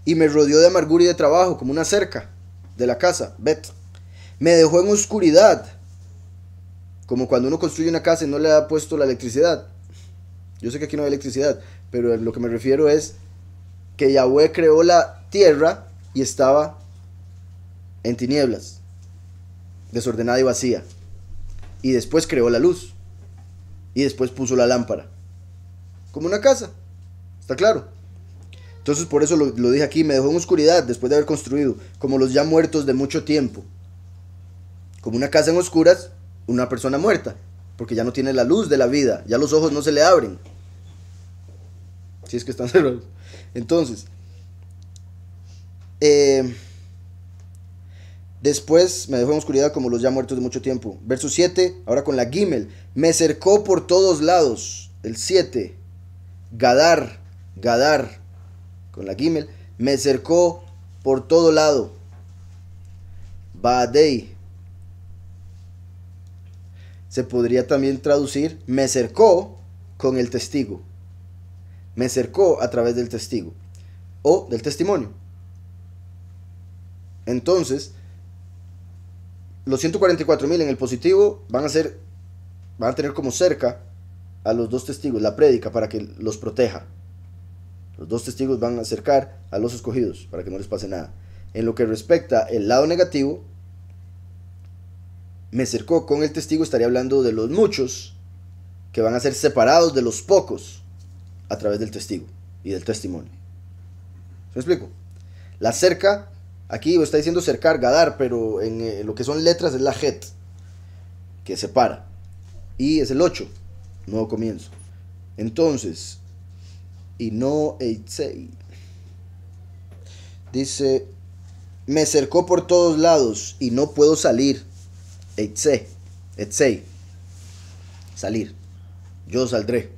Y me rodeó de amargura y de trabajo, como una cerca de la casa, Bet. Me dejó en oscuridad, como cuando uno construye una casa y no le ha puesto la electricidad. Yo sé que aquí no hay electricidad, pero lo que me refiero es que Yahweh creó la tierra y estaba en tinieblas, desordenada y vacía y después creó la luz y después puso la lámpara. Como una casa, ¿está claro? Entonces por eso lo, dije aquí, me dejó en oscuridad después de haber construido, como los ya muertos de mucho tiempo. Como una casa en oscuras, una persona muerta, porque ya no tiene la luz de la vida, ya los ojos no se le abren. Si es que están cerrados. Entonces, eh, Después me dejó en oscuridad como los ya muertos de mucho tiempo. Verso 7, ahora con la Gimel. Me cercó por todos lados. El 7. Gadar, Gadar, con la Gimel. Me cercó por todo lado. Baadei. Se podría también traducir me cercó con el testigo. Me cercó a través del testigo. O del testimonio. Entonces, los 144 mil en el positivo van a ser, van a tener como cerca a los dos testigos, la prédica para que los proteja. Los dos testigos van a acercar a los escogidos para que no les pase nada. En lo que respecta el lado negativo, me acercó con el testigo, estaría hablando de los muchos que van a ser separados de los pocos a través del testigo y del testimonio. ¿Se me explico? La cerca Aquí está diciendo cercar, gadar, pero en eh, lo que son letras es la het, que separa. Y es el 8, nuevo comienzo. Entonces, y no eitzei. Dice, me cercó por todos lados y no puedo salir. Eitze, etzei. Salir. Yo saldré.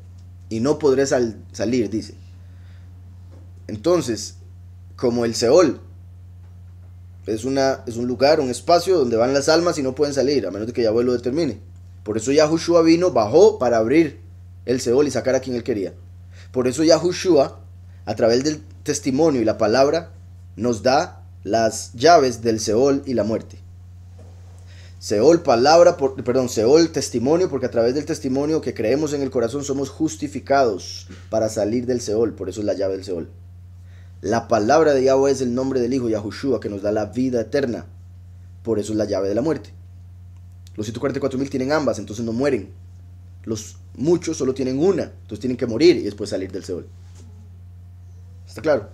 Y no podré salir, dice. Entonces, como el Seol es, una, es un lugar, un espacio donde van las almas y no pueden salir, a menos de que Yahweh lo determine. Por eso Yahushua vino, bajó para abrir el Seol y sacar a quien él quería. Por eso Yahushua, a través del testimonio y la palabra, nos da las llaves del Seol y la muerte. Seol palabra, perdón, Seol testimonio, porque a través del testimonio que creemos en el corazón somos justificados para salir del Seol, por eso es la llave del Seol. La palabra de Yahweh es el nombre del Hijo Yahushua que nos da la vida eterna. Por eso es la llave de la muerte. Los 144.000 tienen ambas, entonces no mueren. Los muchos solo tienen una, entonces tienen que morir y después salir del Seol. ¿Está claro?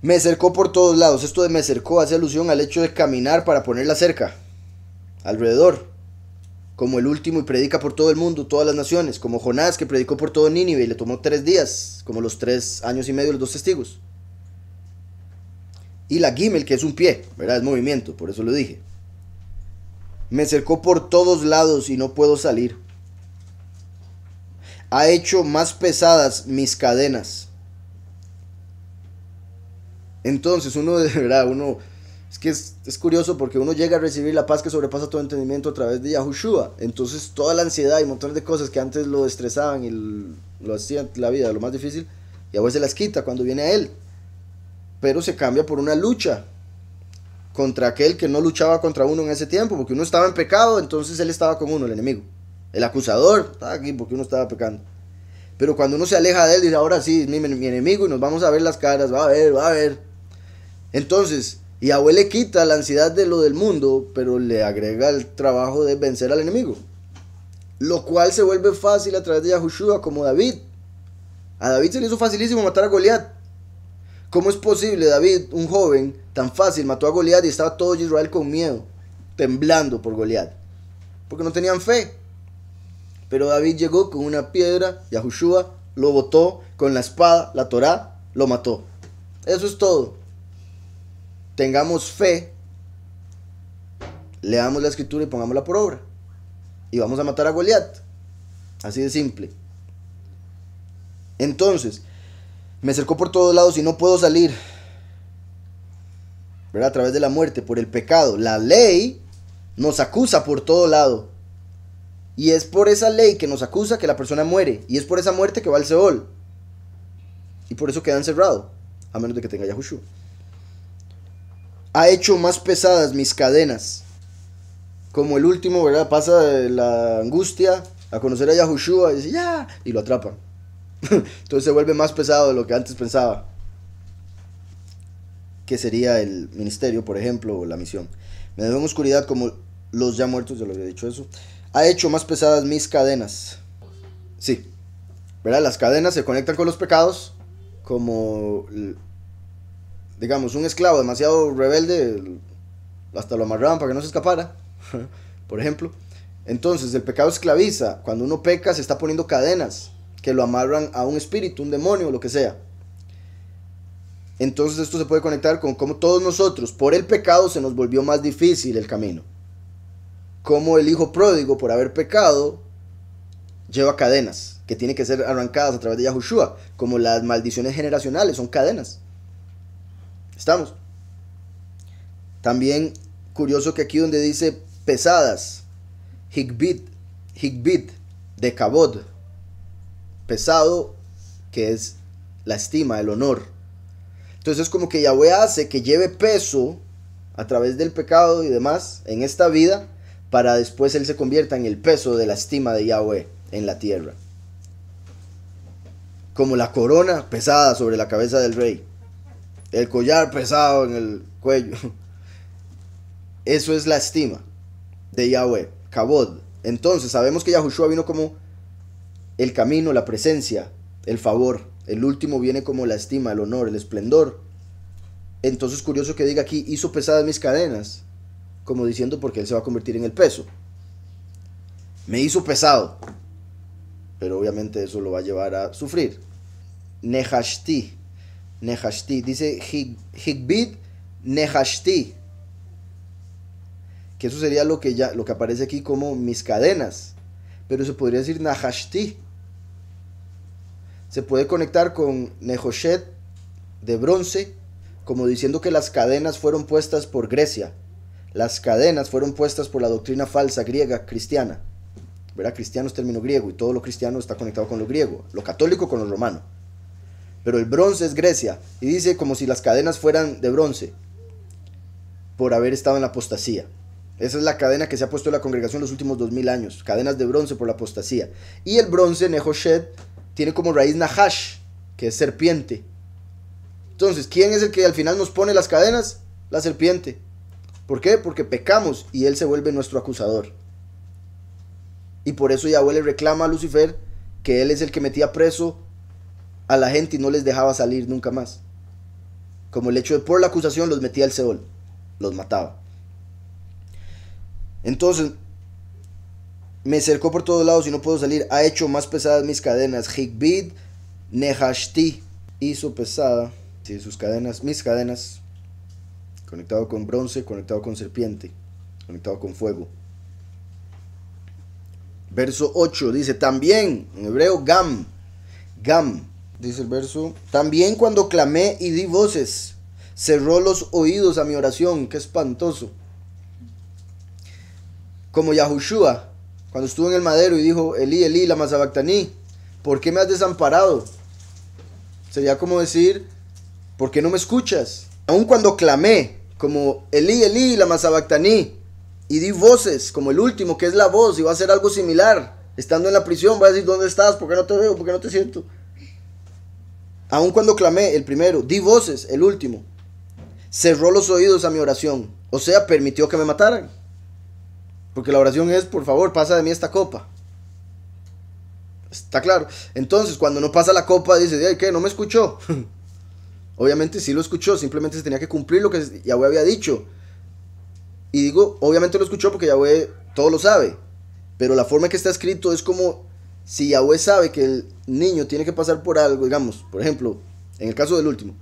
Me cercó por todos lados. Esto de me cercó hace alusión al hecho de caminar para ponerla cerca, alrededor. Como el último y predica por todo el mundo, todas las naciones. Como Jonás que predicó por todo Nínive y le tomó tres días, como los tres años y medio de los dos testigos. Y la Gimel, que es un pie, ¿verdad? Es movimiento, por eso lo dije. Me cercó por todos lados y no puedo salir. Ha hecho más pesadas mis cadenas. Entonces uno de verdad, uno... Es que es, curioso porque uno llega a recibir la paz que sobrepasa todo entendimiento a través de Yahushua. Entonces toda la ansiedad y montón de cosas que antes lo estresaban y lo hacían la vida lo más difícil, Yahweh se las quita cuando viene a él pero se cambia por una lucha contra aquel que no luchaba contra uno en ese tiempo, porque uno estaba en pecado, entonces él estaba con uno, el enemigo. El acusador estaba aquí porque uno estaba pecando. Pero cuando uno se aleja de él, dice, ahora sí, es mi, enemigo y nos vamos a ver las caras, va a ver, va a ver. Entonces, Yahweh le quita la ansiedad de lo del mundo, pero le agrega el trabajo de vencer al enemigo. Lo cual se vuelve fácil a través de Yahushua, como David. A David se le hizo facilísimo matar a Goliat. ¿Cómo es posible, David, un joven tan fácil, mató a Goliat y estaba todo Israel con miedo, temblando por Goliat? Porque no tenían fe. Pero David llegó con una piedra, Yahushua lo botó con la espada, la Torá, lo mató. Eso es todo. Tengamos fe, leamos la escritura y pongámosla por obra. Y vamos a matar a Goliat. Así de simple. Entonces, me cercó por todos lados y no puedo salir. ¿Verdad? A través de la muerte, por el pecado. La ley nos acusa por todo lado. Y es por esa ley que nos acusa que la persona muere. Y es por esa muerte que va al Seol. Y por eso queda encerrado. A menos de que tenga Yahushua. Ha hecho más pesadas mis cadenas. Como el último, ¿verdad? Pasa la angustia a conocer a Yahushua y dice, ya, y lo atrapan. Entonces se vuelve más pesado de lo que antes pensaba. Que sería el ministerio, por ejemplo, o la misión. Me dejó en oscuridad como los ya muertos, ya lo había dicho eso. Ha hecho más pesadas mis cadenas. Sí. ¿Verdad? Las cadenas se conectan con los pecados como, digamos, un esclavo demasiado rebelde, hasta lo amarraban para que no se escapara, por ejemplo. Entonces, el pecado esclaviza. Cuando uno peca, se está poniendo cadenas que lo amarran a un espíritu, un demonio, lo que sea. Entonces esto se puede conectar con cómo todos nosotros, por el pecado, se nos volvió más difícil el camino. Como el hijo pródigo, por haber pecado, lleva cadenas que tienen que ser arrancadas a través de Yahushua, como las maldiciones generacionales, son cadenas. ¿Estamos? También curioso que aquí donde dice pesadas, higbit, higbit, de kabod, pesado, que es la estima, el honor. Entonces es como que Yahweh hace que lleve peso a través del pecado y demás en esta vida para después él se convierta en el peso de la estima de Yahweh en la tierra. Como la corona pesada sobre la cabeza del rey, el collar pesado en el cuello. Eso es la estima de Yahweh, Kabod. Entonces sabemos que Yahushua vino como el camino, la presencia, el favor. El último viene como la estima, el honor, el esplendor. Entonces curioso que diga aquí, hizo pesadas mis cadenas, como diciendo porque él se va a convertir en el peso. Me hizo pesado, pero obviamente eso lo va a llevar a sufrir. Nehashti, Nehashti, dice Higbid Nehashti, que eso sería lo que, ya, lo que aparece aquí como mis cadenas, pero se podría decir Nahashti. Se puede conectar con Nehoshet de bronce, como diciendo que las cadenas fueron puestas por Grecia. Las cadenas fueron puestas por la doctrina falsa griega cristiana. ¿verdad? Cristiano es término griego y todo lo cristiano está conectado con lo griego, lo católico con lo romano. Pero el bronce es Grecia y dice como si las cadenas fueran de bronce por haber estado en la apostasía. Esa es la cadena que se ha puesto en la congregación los últimos dos mil años, cadenas de bronce por la apostasía. Y el bronce, Nehoshet, tiene como raíz Nahash, que es serpiente. Entonces, ¿quién es el que al final nos pone las cadenas? La serpiente. ¿Por qué? Porque pecamos y él se vuelve nuestro acusador. Y por eso Yahweh le reclama a Lucifer que él es el que metía preso a la gente y no les dejaba salir nunca más. Como el hecho de por la acusación los metía al Seol, los mataba. Entonces, me cercó por todos lados y no puedo salir. Ha hecho más pesadas mis cadenas. Higbid Nehashti hizo pesada sí, sus cadenas, mis cadenas, conectado con bronce, conectado con serpiente, conectado con fuego. Verso 8 dice, también, en hebreo, Gam, Gam, dice el verso, también cuando clamé y di voces, cerró los oídos a mi oración, qué espantoso. Como Yahushua, cuando estuvo en el madero y dijo, Elí, Elí, la Mazabactaní, ¿por qué me has desamparado? Sería como decir, ¿por qué no me escuchas? Aun cuando clamé, como Elí, Elí, la Mazabactaní, y di voces, como el último, que es la voz, y va a ser algo similar. Estando en la prisión, va a decir, ¿dónde estás? ¿Por qué no te veo? ¿Por qué no te siento? Aun cuando clamé, el primero, di voces, el último, cerró los oídos a mi oración. O sea, permitió que me mataran. Porque la oración es, por favor, pasa de mí esta copa. Está claro. Entonces, cuando no pasa la copa, dice, ¿qué? ¿No me escuchó? Obviamente sí lo escuchó, simplemente se tenía que cumplir lo que Yahweh había dicho. Y digo, obviamente lo escuchó porque Yahweh todo lo sabe. Pero la forma que está escrito es como si Yahweh sabe que el niño tiene que pasar por algo, digamos, por ejemplo, en el caso del último.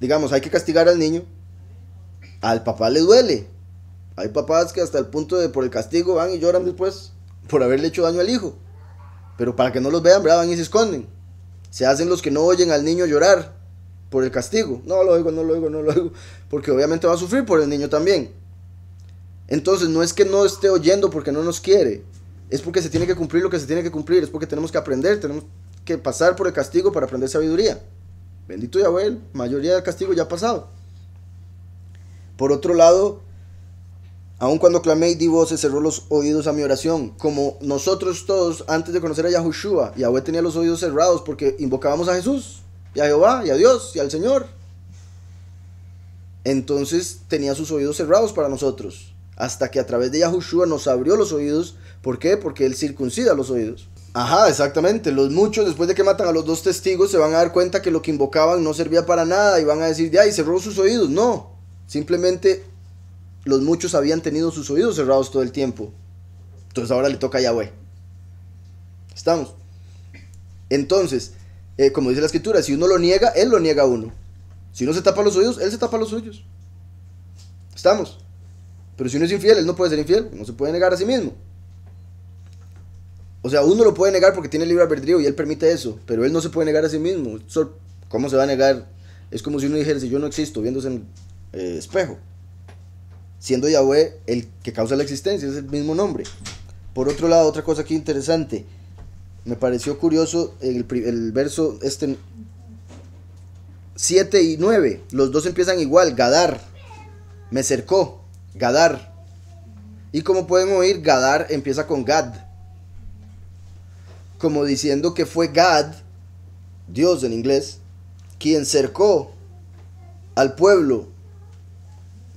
Digamos, hay que castigar al niño. Al papá le duele. Hay papás que hasta el punto de por el castigo van y lloran después por haberle hecho daño al hijo. Pero para que no los vean, van y se esconden. Se hacen los que no oyen al niño llorar por el castigo. No lo oigo, no lo oigo, no lo oigo. Porque obviamente va a sufrir por el niño también. Entonces no es que no esté oyendo porque no nos quiere. Es porque se tiene que cumplir lo que se tiene que cumplir. Es porque tenemos que aprender, tenemos que pasar por el castigo para aprender sabiduría. Bendito Yahweh, mayoría del castigo ya ha pasado. Por otro lado, aun cuando clamé y di se cerró los oídos a mi oración. Como nosotros todos, antes de conocer a Yahushua, Yahweh tenía los oídos cerrados porque invocábamos a Jesús y a Jehová, y a Dios, y al Señor. Entonces tenía sus oídos cerrados para nosotros, hasta que a través de Yahushua nos abrió los oídos. ¿Por qué? Porque Él circuncida los oídos. Ajá, exactamente. Los muchos, después de que matan a los dos testigos, se van a dar cuenta que lo que invocaban no servía para nada y van a decir, ya, y cerró sus oídos. No, simplemente los muchos habían tenido sus oídos cerrados todo el tiempo. Entonces ahora le toca a Yahweh. ¿Estamos? Entonces, eh, como dice la escritura, si uno lo niega, él lo niega a uno. Si uno se tapa los oídos, él se tapa los suyos. Estamos. Pero si uno es infiel, él no puede ser infiel, no se puede negar a sí mismo. O sea, uno lo puede negar porque tiene libre albedrío y él permite eso, pero él no se puede negar a sí mismo. ¿Cómo se va a negar? Es como si uno dijera, si yo no existo, viéndose en eh, espejo. Siendo Yahweh el que causa la existencia, es el mismo nombre. Por otro lado, otra cosa aquí interesante, me pareció curioso el, el verso este 7 y 9, los dos empiezan igual, Gadar, me cercó, Gadar. Y como pueden oír, Gadar empieza con Gad como diciendo que fue Gad, Dios en inglés, quien cercó al pueblo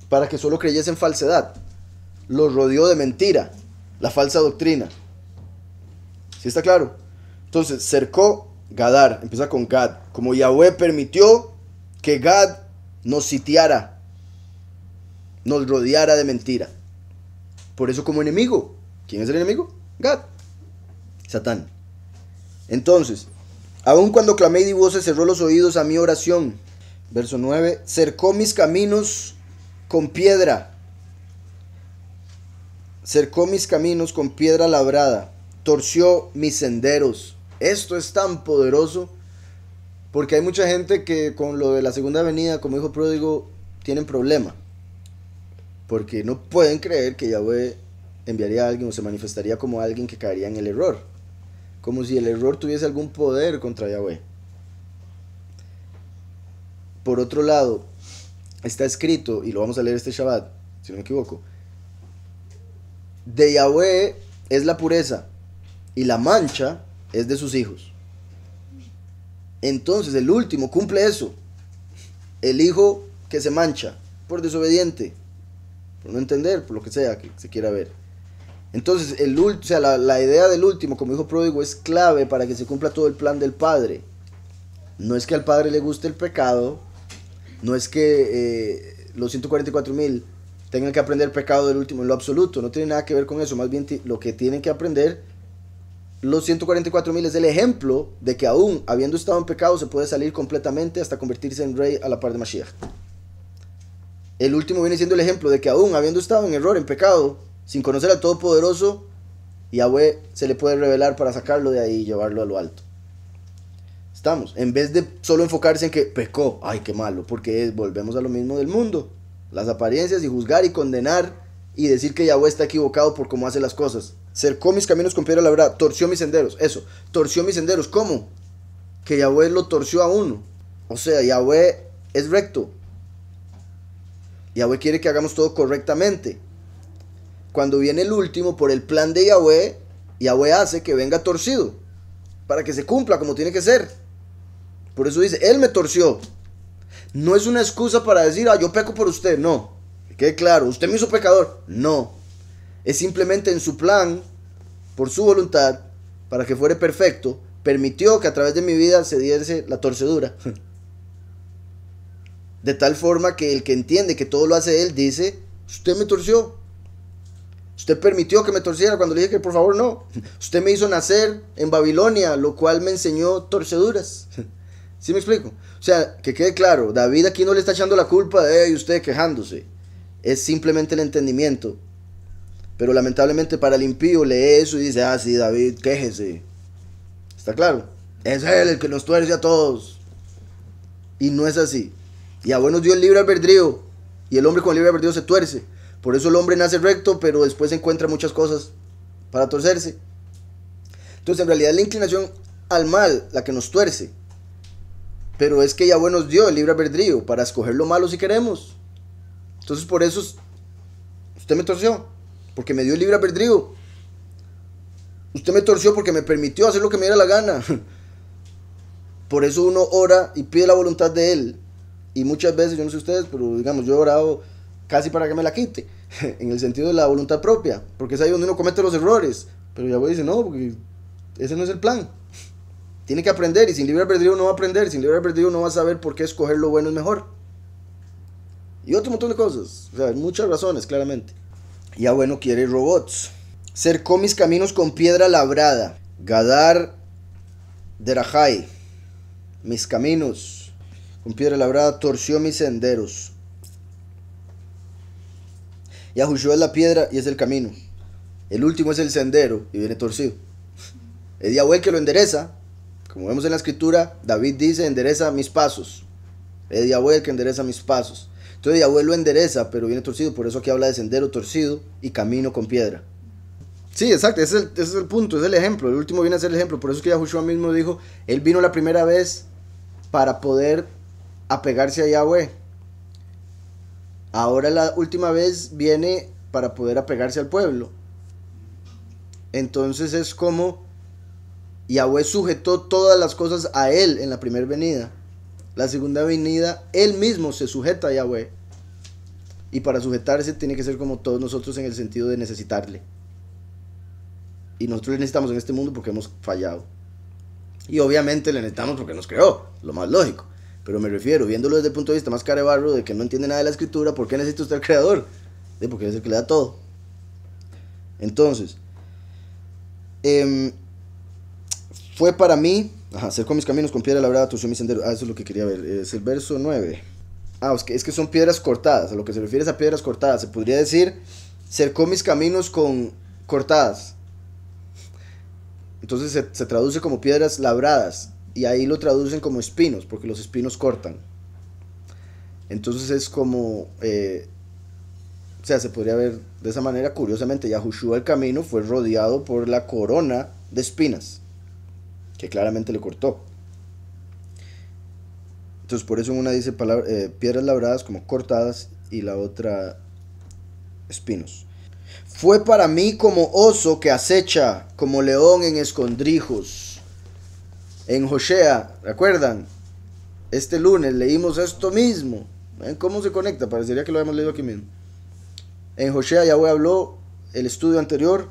para que solo creyesen falsedad. Los rodeó de mentira, la falsa doctrina. ¿Sí está claro? Entonces, cercó Gadar, empieza con Gad, como Yahweh permitió que Gad nos sitiara, nos rodeara de mentira. Por eso como enemigo, ¿quién es el enemigo? Gad, Satán. Entonces, aun cuando clamé y di se cerró los oídos a mi oración. Verso 9, cercó mis caminos con piedra. Cercó mis caminos con piedra labrada. Torció mis senderos. Esto es tan poderoso porque hay mucha gente que con lo de la segunda venida, como dijo Pródigo, tienen problema. Porque no pueden creer que Yahweh enviaría a alguien o se manifestaría como alguien que caería en el error como si el error tuviese algún poder contra Yahweh. Por otro lado, está escrito, y lo vamos a leer este Shabbat, si no me equivoco, de Yahweh es la pureza y la mancha es de sus hijos. Entonces el último cumple eso. El hijo que se mancha por desobediente, no entender, por lo que sea que se quiera ver. Entonces, el, o sea, la, idea del último, como dijo Pródigo, es clave para que se cumpla todo el plan del Padre. No es que al Padre le guste el pecado, no es que eh, los 144 mil tengan que aprender el pecado del último en lo absoluto, no tiene nada que ver con eso, más bien lo que tienen que aprender los 144 mil es el ejemplo de que aún habiendo estado en pecado se puede salir completamente hasta convertirse en rey a la par de Mashiach. El último viene siendo el ejemplo de que aún habiendo estado en error, en pecado, sin conocer al Todopoderoso, Yahweh se le puede revelar para sacarlo de ahí y llevarlo a lo alto. Estamos, en vez de solo enfocarse en que pecó, ay, qué malo, porque volvemos a lo mismo del mundo, las apariencias y juzgar y condenar y decir que Yahweh está equivocado por cómo hace las cosas. Cercó mis caminos con piedra verdad, torció mis senderos, eso, torció mis senderos, ¿cómo? Que Yahweh lo torció a uno. O sea, Yahweh es recto. Yahweh quiere que hagamos todo correctamente cuando viene el último, por el plan de Yahweh, Yahweh hace que venga torcido, para que se cumpla como tiene que ser. Por eso dice, Él me torció. No es una excusa para decir, ah, yo peco por usted, no. Que quede claro, usted me hizo pecador. No. Es simplemente en su plan, por su voluntad, para que fuere perfecto, permitió que a través de mi vida se diese la torcedura. De tal forma que el que entiende que todo lo hace Él dice, usted me torció, Usted permitió que me torciera cuando le dije que por favor no. Usted me hizo nacer en Babilonia, lo cual me enseñó torceduras. ¿Sí me explico? O sea, que quede claro, David aquí no le está echando la culpa de usted quejándose. Es simplemente el entendimiento. Pero lamentablemente para el impío lee eso y dice, ah, sí, David, quéjese. ¿Está claro? Es él el que nos tuerce a todos. Y no es así. Y a buenos dio el libre albedrío. Y el hombre con el libre albedrío se tuerce. Por eso el hombre nace recto, pero después encuentra muchas cosas para torcerse. Entonces, en realidad, es la inclinación al mal la que nos tuerce. Pero es que Yahweh nos dio el libre albedrío para escoger lo malo si queremos. Entonces, por eso usted me torció, porque me dio el libre albedrío. Usted me torció porque me permitió hacer lo que me diera la gana. Por eso uno ora y pide la voluntad de Él. Y muchas veces, yo no sé ustedes, pero digamos, yo he orado casi para que me la quite, en el sentido de la voluntad propia, porque es ahí donde uno comete los errores. Pero Yahweh dice, no, porque ese no es el plan. Tiene que aprender y sin libre albedrío no va a aprender, sin libre albedrío no va a saber por qué escoger lo bueno es mejor. Y otro montón de cosas, o sea, muchas razones, claramente. Yahweh no quiere robots. Cercó mis caminos con piedra labrada. Gadar Derajai. Mis caminos con piedra labrada, torció mis senderos. Yahushua es la piedra y es el camino. El último es el sendero y viene torcido. Es Yahweh que lo endereza. Como vemos en la escritura, David dice, endereza mis pasos. Es Yahweh que endereza mis pasos. Entonces Yahweh lo endereza, pero viene torcido. Por eso aquí habla de sendero torcido y camino con piedra. Sí, exacto, ese es, el, ese es el punto, es el ejemplo. El último viene a ser el ejemplo. Por eso es que Yahushua mismo dijo, él vino la primera vez para poder apegarse a Yahweh. Ahora la última vez viene para poder apegarse al pueblo. Entonces es como Yahweh sujetó todas las cosas a él en la primera venida. La segunda venida, él mismo se sujeta a Yahweh. Y para sujetarse tiene que ser como todos nosotros en el sentido de necesitarle. Y nosotros le necesitamos en este mundo porque hemos fallado. Y obviamente le necesitamos porque nos creó, lo más lógico. Pero me refiero, viéndolo desde el punto de vista más carebarro, de que no entiende nada de la escritura, ¿por qué necesita usted al creador? Porque es el que le da todo. Entonces, eh, fue para mí, ajá, con mis caminos con piedra labrada, torció mi sendero. Ah, eso es lo que quería ver. Es el verso 9. Ah, es que, son piedras cortadas. A lo que se refiere es a piedras cortadas. Se podría decir, cercó mis caminos con cortadas. Entonces se, traduce como piedras labradas. Y ahí lo traducen como espinos, porque los espinos cortan. Entonces es como. Eh, o sea, se podría ver de esa manera. Curiosamente, Yahushua el camino fue rodeado por la corona de espinas que claramente le cortó. Entonces por eso una dice eh, piedras labradas como cortadas y la otra espinos. Fue para mí como oso que acecha, como león en escondrijos. En Josea, ¿recuerdan? Este lunes leímos esto mismo. ¿Ven cómo se conecta? Parecería que lo hemos leído aquí mismo. En Josea Yahweh habló el estudio anterior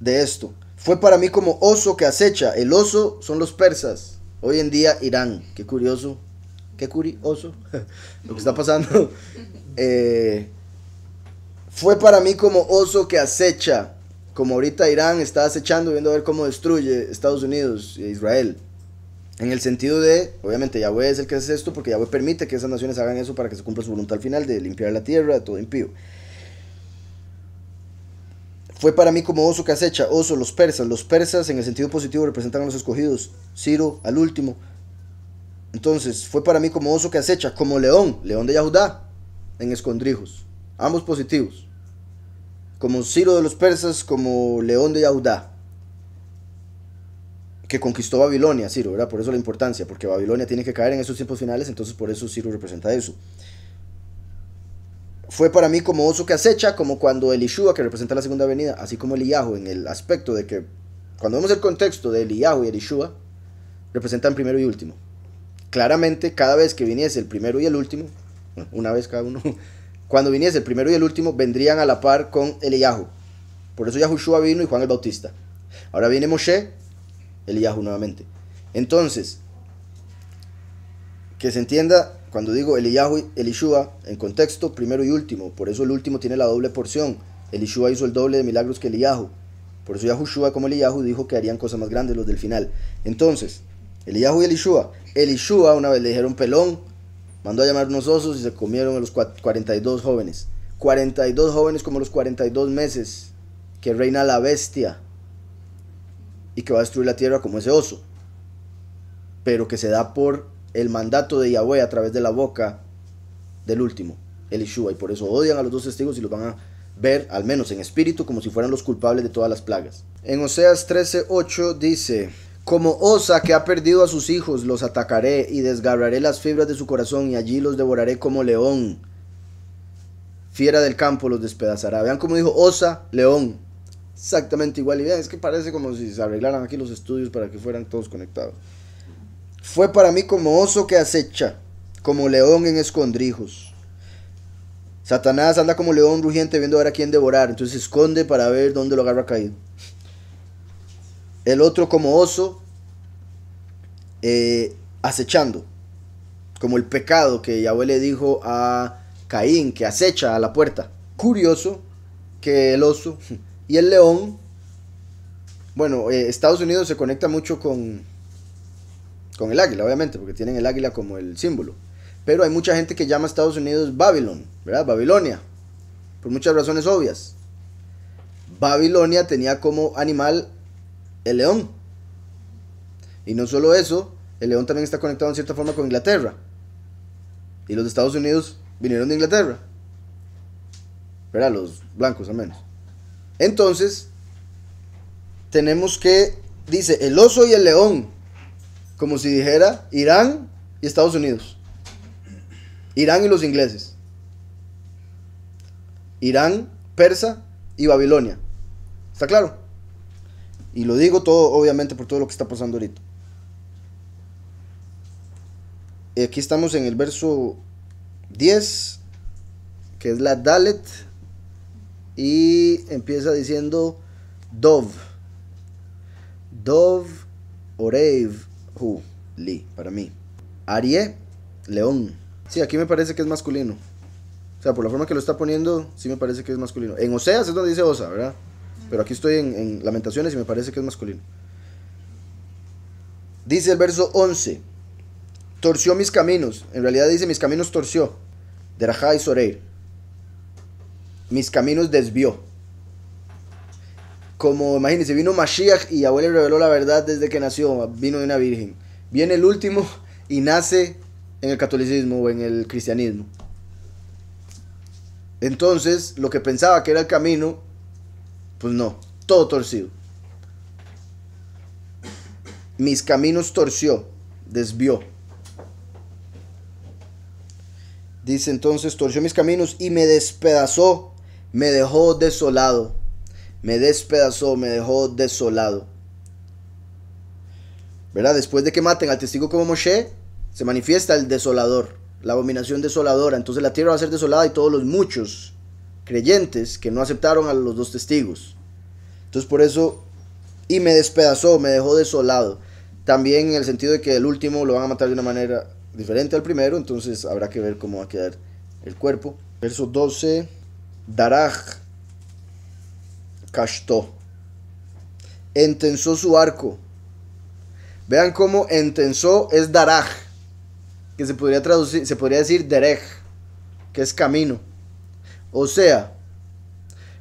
de esto. Fue para mí como oso que acecha. El oso son los persas. Hoy en día Irán. Qué curioso. Qué curioso lo que está pasando. Eh, fue para mí como oso que acecha. Como ahorita Irán está acechando, viendo a ver cómo destruye Estados Unidos e Israel. En el sentido de, obviamente Yahweh es el que hace esto porque Yahweh permite que esas naciones hagan eso para que se cumpla su voluntad al final de limpiar la tierra de todo impío. Fue para mí como oso que acecha, oso, los persas. Los persas en el sentido positivo representan a los escogidos. Ciro al último. Entonces, fue para mí como oso que acecha, como león, león de Yahudá, en escondrijos. Ambos positivos. Como Ciro de los persas, como león de Yahudá. Que conquistó Babilonia, Ciro, ¿verdad? Por eso la importancia, porque Babilonia tiene que caer en esos tiempos finales, entonces por eso Ciro representa eso fue para mí como oso que acecha, como cuando Elishua, que representa la segunda venida, así como Eliyahu, en el aspecto de que, cuando vemos el contexto de Eliyahu y Elishua, representan primero y último. Claramente, cada vez que viniese el primero y el último, una vez cada uno, cuando viniese el primero y el último, vendrían a la par con Eliyahu. Por eso Yahushua vino y Juan el Bautista. Ahora viene Moshe, Eliyahu nuevamente. Entonces, que se entienda cuando digo Eliyahu, Elishua, en contexto, primero y último. Por eso el último tiene la doble porción. Elishua hizo el doble de milagros que Eliyahu. Por eso Yahushua como Eliyahu dijo que harían cosas más grandes los del final. Entonces, Eliyahu y Elishua. Elishua una vez le dijeron pelón, mandó a llamar unos osos y se comieron a los 42 jóvenes. 42 jóvenes como los 42 meses que reina la bestia y que va a destruir la tierra como ese oso. Pero que se da por el mandato de Yahweh a través de la boca del último, Elishua, y por eso odian a los dos testigos y los van a ver, al menos en espíritu, como si fueran los culpables de todas las plagas. En Oseas 13:8 dice, como osa que ha perdido a sus hijos, los atacaré y desgarraré las fibras de su corazón y allí los devoraré como león. Fiera del campo los despedazará. Vean cómo dijo osa, león. Exactamente igual. Y es que parece como si se arreglaran aquí los estudios para que fueran todos conectados. Fue para mí como oso que acecha, como león en escondrijos. Satanás anda como león rugiente viendo a ver a quién devorar, entonces se esconde para ver dónde lo agarra caído. El otro como oso, eh, acechando, como el pecado que Yahweh le dijo a Caín, que acecha a la puerta. Curioso que el oso y el león, bueno, eh, Estados Unidos se conecta mucho con, con el águila, obviamente, porque tienen el águila como el símbolo. Pero hay mucha gente que llama a Estados Unidos Babylon, ¿verdad? Babilonia, por muchas razones obvias. Babilonia tenía como animal el león. Y no solo eso, el león también está conectado en cierta forma con Inglaterra. Y los Estados Unidos vinieron de Inglaterra. ¿Verdad? Los blancos al menos. Entonces, tenemos que, dice, el oso y el león, como si dijera Irán y Estados Unidos. Irán y los ingleses. Irán, Persa y Babilonia. ¿Está claro? Y lo digo todo, obviamente, por todo lo que está pasando ahorita. Aquí estamos en el verso 10, que es la Dalet, y empieza diciendo Dov. Dov Oreiv Hu, Li, para mí. Arie, león. Sí, aquí me parece que es masculino. O sea, por la forma que lo está poniendo, sí me parece que es masculino. En Oseas es donde dice Osa, ¿verdad? Pero aquí estoy en, en Lamentaciones y me parece que es masculino. Dice el verso 11 torció mis caminos. En realidad dice mis caminos torció. Derajá y Soreir. Mis caminos desvió. Como imagínense, vino Mashiach y le reveló la verdad desde que nació. Vino de una virgen. Viene el último y nace en el catolicismo o en el cristianismo. Entonces, lo que pensaba que era el camino, pues no, todo torcido. Mis caminos torció, desvió. Dice entonces, torció mis caminos y me despedazó, me dejó desolado. Me despedazó, me dejó desolado. ¿Verdad? Después de que maten al testigo como Moshe, se manifiesta el desolador, la abominación desoladora. Entonces la tierra va a ser desolada y todos los muchos creyentes que no aceptaron a los dos testigos. Entonces por eso, y me despedazó, me dejó desolado. También en el sentido de que el último lo van a matar de una manera diferente al primero, entonces habrá que ver cómo va a quedar el cuerpo. Verso 12, Daraj Kashto. Entensó su arco. Vean cómo entensó es Daraj, que se podría traducir, se podría decir Derech, que es camino. O sea,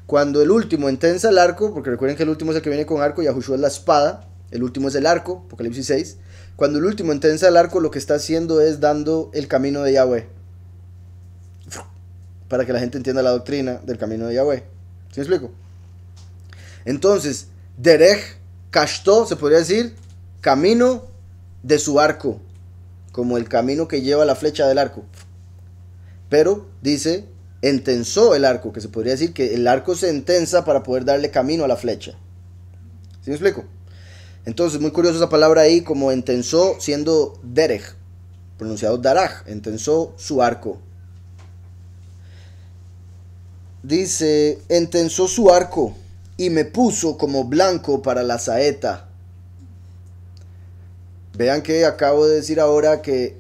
cuando el último entensa el arco, porque recuerden que el último es el que viene con arco, Yahushua es la espada, el último es el arco, Apocalipsis 6. Cuando el último intensa el arco, lo que está haciendo es dando el camino de Yahweh. Para que la gente entienda la doctrina del camino de Yahweh. ¿Sí me explico? Entonces, Derech Kashto se podría decir camino de su arco. Como el camino que lleva la flecha del arco. Pero dice, entensó el arco, que se podría decir que el arco se entensa para poder darle camino a la flecha. ¿Sí me explico? Entonces, muy curioso esa palabra ahí, como entensó siendo derech, pronunciado daraj, entensó su arco. Dice, entensó su arco y me puso como blanco para la saeta. Vean que acabo de decir ahora que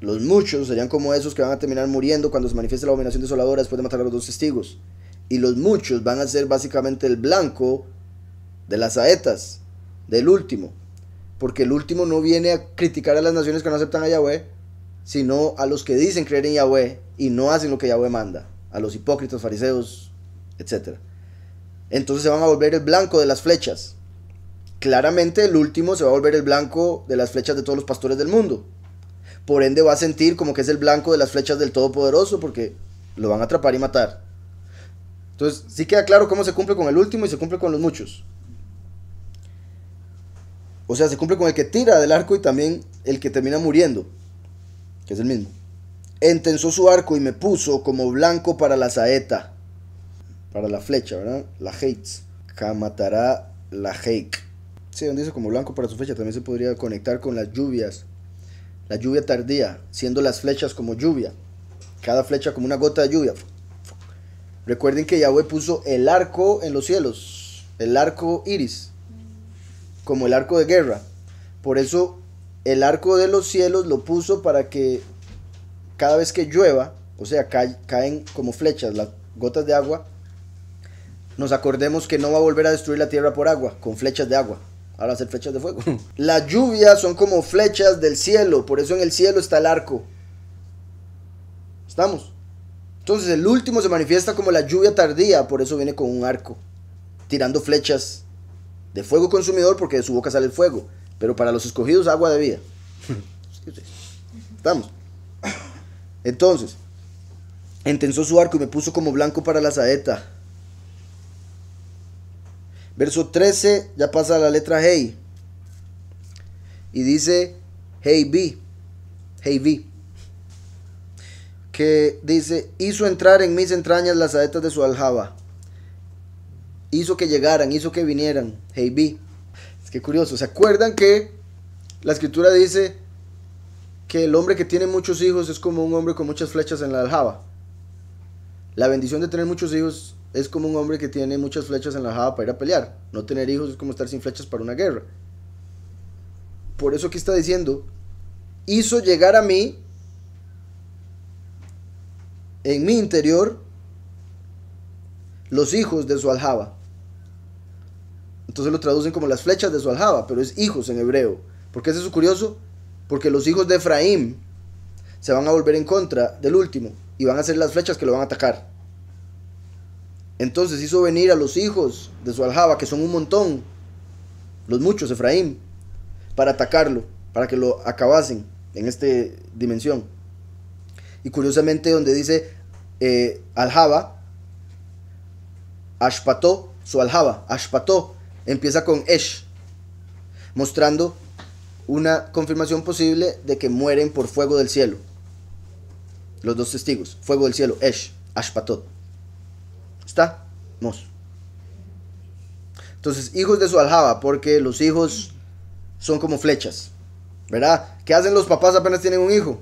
los muchos serían como esos que van a terminar muriendo cuando se manifieste la abominación desoladora después de matar a los dos testigos. Y los muchos van a ser básicamente el blanco de las saetas del último. Porque el último no viene a criticar a las naciones que no aceptan a Yahweh, sino a los que dicen creer en Yahweh y no hacen lo que Yahweh manda, a los hipócritas, fariseos, etc. Entonces se van a volver el blanco de las flechas. Claramente el último se va a volver el blanco de las flechas de todos los pastores del mundo. Por ende va a sentir como que es el blanco de las flechas del Todopoderoso porque lo van a atrapar y matar. Entonces sí queda claro cómo se cumple con el último y se cumple con los muchos. O sea, se cumple con el que tira del arco y también el que termina muriendo, que es el mismo. Entensó su arco y me puso como blanco para la saeta, para la flecha, ¿verdad? La hates. Kamatará la heik. Sí, donde dice como blanco para su flecha, también se podría conectar con las lluvias. La lluvia tardía, siendo las flechas como lluvia. Cada flecha como una gota de lluvia. Recuerden que Yahweh puso el arco en los cielos, el arco iris como el arco de guerra. Por eso el arco de los cielos lo puso para que cada vez que llueva, o sea, caen como flechas las gotas de agua, nos acordemos que no va a volver a destruir la tierra por agua, con flechas de agua, ahora hacer flechas de fuego. Las lluvias son como flechas del cielo, por eso en el cielo está el arco. ¿Estamos? Entonces el último se manifiesta como la lluvia tardía, por eso viene con un arco, tirando flechas de fuego consumidor porque de su boca sale el fuego, pero para los escogidos agua de vida. ¿Estamos? Entonces, entensó su arco y me puso como blanco para la saeta. Verso 13, ya pasa la letra Hey. Y dice Hey B. Hey. Que dice, hizo entrar en mis entrañas las saetas de su aljaba. Hizo que llegaran, hizo que vinieran. Hey B. Es que curioso. ¿Se acuerdan que la escritura dice que el hombre que tiene muchos hijos es como un hombre con muchas flechas en la aljaba. La bendición de tener muchos hijos es como un hombre que tiene muchas flechas en la aljaba para ir a pelear. No tener hijos es como estar sin flechas para una guerra. Por eso aquí está diciendo, hizo llegar a mí, en mi interior, los hijos de su aljaba. Entonces lo traducen como las flechas de su aljaba, pero es hijos en hebreo. ¿Por qué es eso curioso? Porque los hijos de Efraín se van a volver en contra del último y van a ser las flechas que lo van a atacar. Entonces hizo venir a los hijos de su aljaba, que son un montón, los muchos, Efraín, para atacarlo, para que lo acabasen en esta dimensión. Y curiosamente donde dice eh, aljaba, ashpató, su aljaba, ashpató, empieza con esh, mostrando una confirmación posible de que mueren por fuego del cielo. Los dos testigos, fuego del cielo, Esh, Ashpatot. ¿Está? Mos. Entonces, hijos de su aljaba, porque los hijos son como flechas. ¿Verdad? ¿Qué hacen los papás apenas tienen un hijo?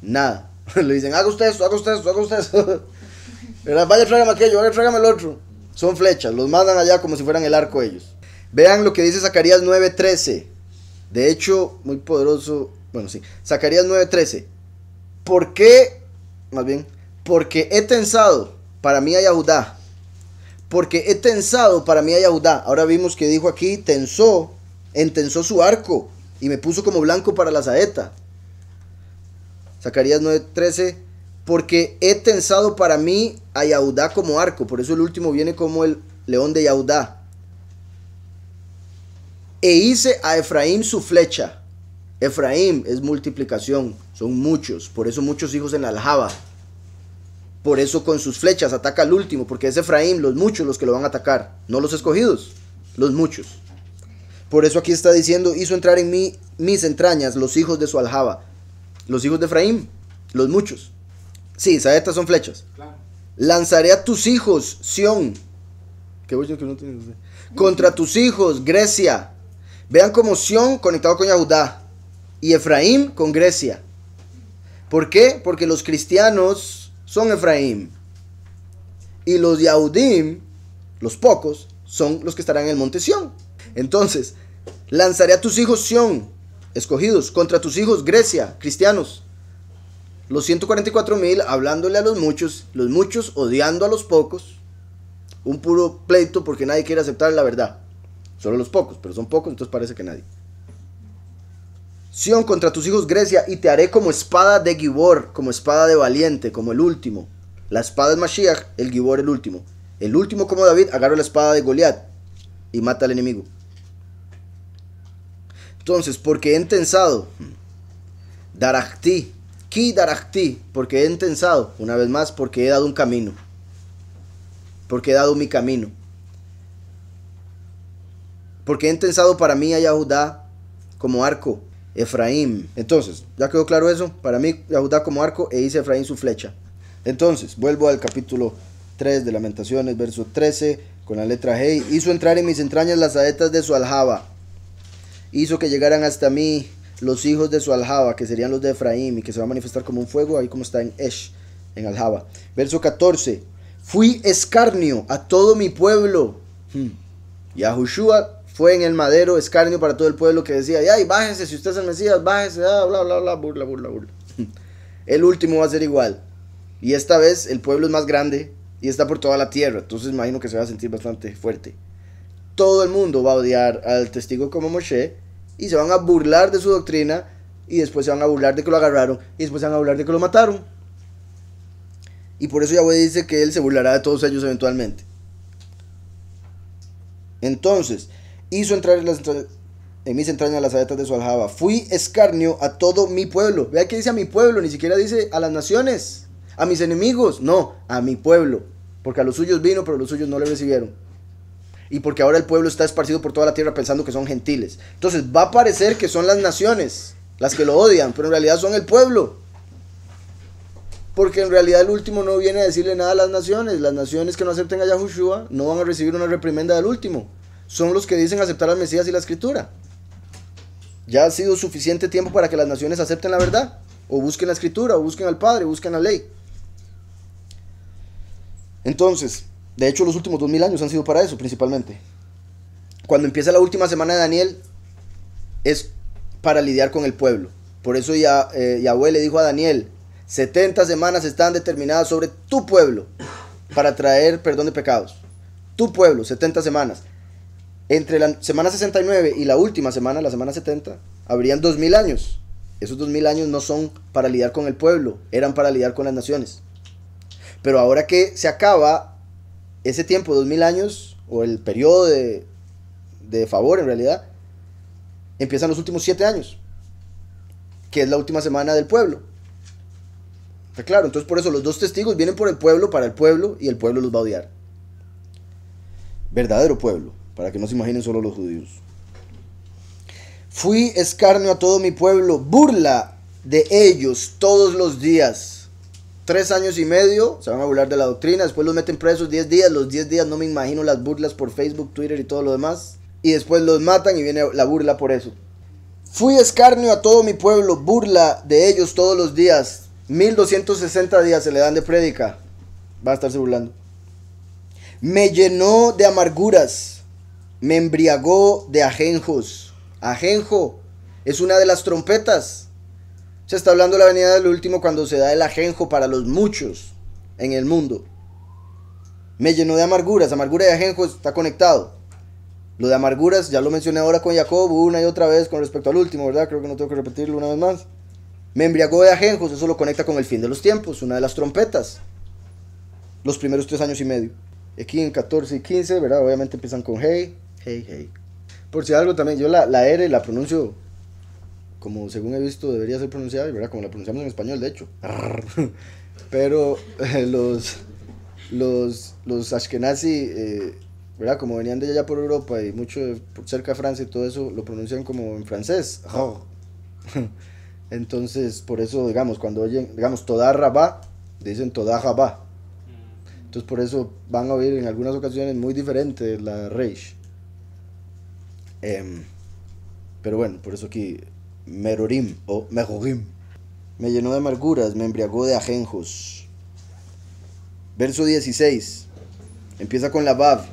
Nada. Le dicen, haga usted esto, haga usted esto, haga usted esto. ¿Verdad? Vaya, tráigame aquello, vaya, tráigame el otro. Son flechas, los mandan allá como si fueran el arco ellos. Vean lo que dice Zacarías 9:13. De hecho, muy poderoso. Bueno, sí. Zacarías 9:13. ¿Por qué? Más bien, porque he tensado para mí a Yahudá. Porque he tensado para mí a Yahudá. Ahora vimos que dijo aquí, tensó, entensó su arco y me puso como blanco para la saeta. Zacarías 9:13. Porque he tensado para mí a Yahudá como arco. Por eso el último viene como el león de Yahudá e hice a Efraín su flecha. Efraín es multiplicación, son muchos, por eso muchos hijos en la aljaba. Por eso con sus flechas ataca al último, porque es Efraín, los muchos los que lo van a atacar, no los escogidos, los muchos. Por eso aquí está diciendo, hizo entrar en mí mis entrañas los hijos de su aljaba. Los hijos de Efraín, los muchos. Sí, saetas son flechas. Lanzaré a tus hijos, Sión. Qué bueno que no Contra tus hijos, Grecia. Vean como Sión conectado con Yahudá y Efraín con Grecia. ¿Por qué? Porque los cristianos son Efraín. Y los Yahudim, los pocos, son los que estarán en el monte Sión. Entonces, lanzaré a tus hijos Sión, escogidos, contra tus hijos Grecia, cristianos. Los 144 mil hablándole a los muchos, los muchos odiando a los pocos. Un puro pleito porque nadie quiere aceptar la verdad. Solo los pocos, pero son pocos, entonces parece que nadie. Sion contra tus hijos Grecia, y te haré como espada de Gibor, como espada de valiente, como el último. La espada es Mashiach, el Gibor el último. El último como David, agarra la espada de Goliat y mata al enemigo. Entonces, porque he intensado, Darachti, Ki Darachti, porque he intensado, una vez más, porque he dado un camino. Porque he dado mi camino porque he intensado para mí a Yahudá como arco, Efraín. Entonces, ¿ya quedó claro eso? Para mí, Yahudá como arco e hice Efraín su flecha. Entonces, vuelvo al capítulo 3 de Lamentaciones, verso 13, con la letra G. Hizo entrar en mis entrañas las saetas de su aljaba. Hizo que llegaran hasta mí los hijos de su aljaba, que serían los de Efraín, y que se va a manifestar como un fuego, ahí como está en Esh, en aljaba. Verso 14. Fui escarnio a todo mi pueblo. Hmm. Yahushua fue en el madero escarnio para todo el pueblo que decía, ay, bájese, si usted es el Mesías, bájese, ah, bla, bla, bla, burla, burla, burla. El último va a ser igual. Y esta vez el pueblo es más grande y está por toda la tierra, entonces imagino que se va a sentir bastante fuerte. todo el mundo va a odiar al testigo como Moshe y se van a burlar de su doctrina y después se van a burlar de que lo agarraron y después se van a burlar de que lo mataron. Y por eso Yahweh dice que él se burlará de todos ellos eventualmente. Entonces, hizo entrar en, mis entrañas las saetas de su aljaba. Fui escarnio a todo mi pueblo. Vea que dice a mi pueblo, ni siquiera dice a las naciones, a mis enemigos. No, a mi pueblo. Porque a los suyos vino, pero los suyos no le recibieron. Y porque ahora el pueblo está esparcido por toda la tierra pensando que son gentiles. Entonces va a parecer que son las naciones las que lo odian, pero en realidad son el pueblo. Porque en realidad el último no viene a decirle nada a las naciones. Las naciones que no acepten a Yahushua no van a recibir una reprimenda del último. Son los que dicen aceptar al Mesías y la escritura. Ya ha sido suficiente tiempo para que las naciones acepten la verdad. O busquen la escritura, o busquen al Padre, o busquen la ley. Entonces, de hecho los últimos dos mil años han sido para eso principalmente. Cuando empieza la última semana de Daniel, es para lidiar con el pueblo. Por eso ya, eh, Yahweh le dijo a Daniel, 70 semanas están determinadas sobre tu pueblo para traer perdón de pecados. Tu pueblo, 70 semanas. Entre la semana 69 y la última semana, la semana 70, habrían 2000 años. Esos 2000 años no son para lidiar con el pueblo, eran para lidiar con las naciones. Pero ahora que se acaba ese tiempo, 2000 años, o el periodo de, favor en realidad, empiezan los últimos 7 años, que es la última semana del pueblo. Está claro, entonces por eso los dos testigos vienen por el pueblo, para el pueblo, y el pueblo los va a odiar. Verdadero pueblo, para que no se imaginen solo los judíos. Fui escarnio a todo mi pueblo, burla de ellos todos los días. Tres años y medio, se van a burlar de la doctrina, después los meten presos diez días, los diez días no me imagino las burlas por Facebook, Twitter y todo lo demás. Y después los matan y viene la burla por eso. Fui escarnio a todo mi pueblo, burla de ellos todos los días. 1260 días se le dan de prédica. Va a estarse burlando. Me llenó de amarguras. Me embriagó de ajenjos. Ajenjo es una de las trompetas. Se está hablando de la venida del último cuando se da el ajenjo para los muchos en el mundo. Me llenó de amarguras. Amargura y ajenjo está conectado. Lo de amarguras ya lo mencioné ahora con Jacob una y otra vez con respecto al último, ¿verdad? Creo que no tengo que repetirlo una vez más. Me embriagó de ajenjos, eso lo conecta con el fin de los tiempos, una de las trompetas. Los primeros tres años y medio. Aquí en 14 y 15, ¿verdad? Obviamente empiezan con hey, hey, hey. Por si algo también, yo la, la R la pronuncio como según he visto debería ser pronunciada, ¿verdad? Como la pronunciamos en español, de hecho. Pero eh, los, los, los Ashkenazi, eh, ¿verdad? Como venían de allá por Europa y mucho cerca de Francia y todo eso, lo pronuncian como en francés. Entonces, por eso, digamos, cuando oyen, digamos, toda rabá, dicen toda rabá. Entonces, por eso van a oír en algunas ocasiones muy diferente la reish. Em, pero bueno, por eso aquí, merorim o mejorim. Me llenó de amarguras, me embriagó de ajenjos. Verso 16. Empieza con la Vav.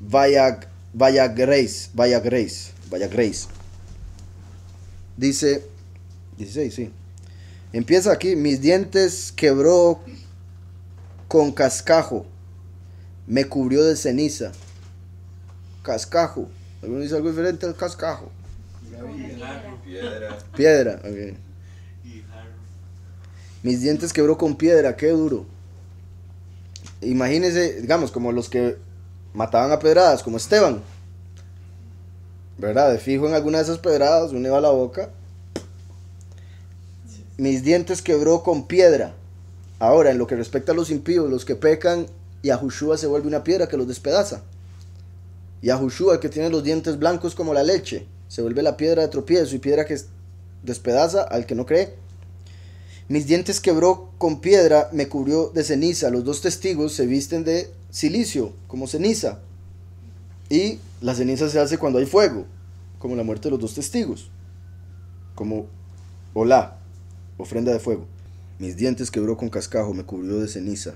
Vaya, vaya grace, vaya grace, vaya grace. Dice, 16, sí. Empieza aquí, mis dientes quebró con cascajo, me cubrió de ceniza. Cascajo. ¿Alguno dice algo diferente al cascajo? Piedra. Piedra, ok. Mis dientes quebró con piedra, qué duro. Imagínense, digamos, como los que mataban a pedradas, como Esteban. ¿verdad? De fijo en alguna de esas pedradas, uno iba a la boca. Mis dientes quebró con piedra. Ahora, en lo que respecta a los impíos, los que pecan, Yahushua se vuelve una piedra que los despedaza. Yahushua, el que tiene los dientes blancos como la leche, se vuelve la piedra de tropiezo y piedra que despedaza al que no cree. Mis dientes quebró con piedra, me cubrió de ceniza. Los dos testigos se visten de silicio, como ceniza. Y la ceniza se hace cuando hay fuego, como la muerte de los dos testigos, como hola, ofrenda de fuego. Mis dientes quebró con cascajo, me cubrió de ceniza.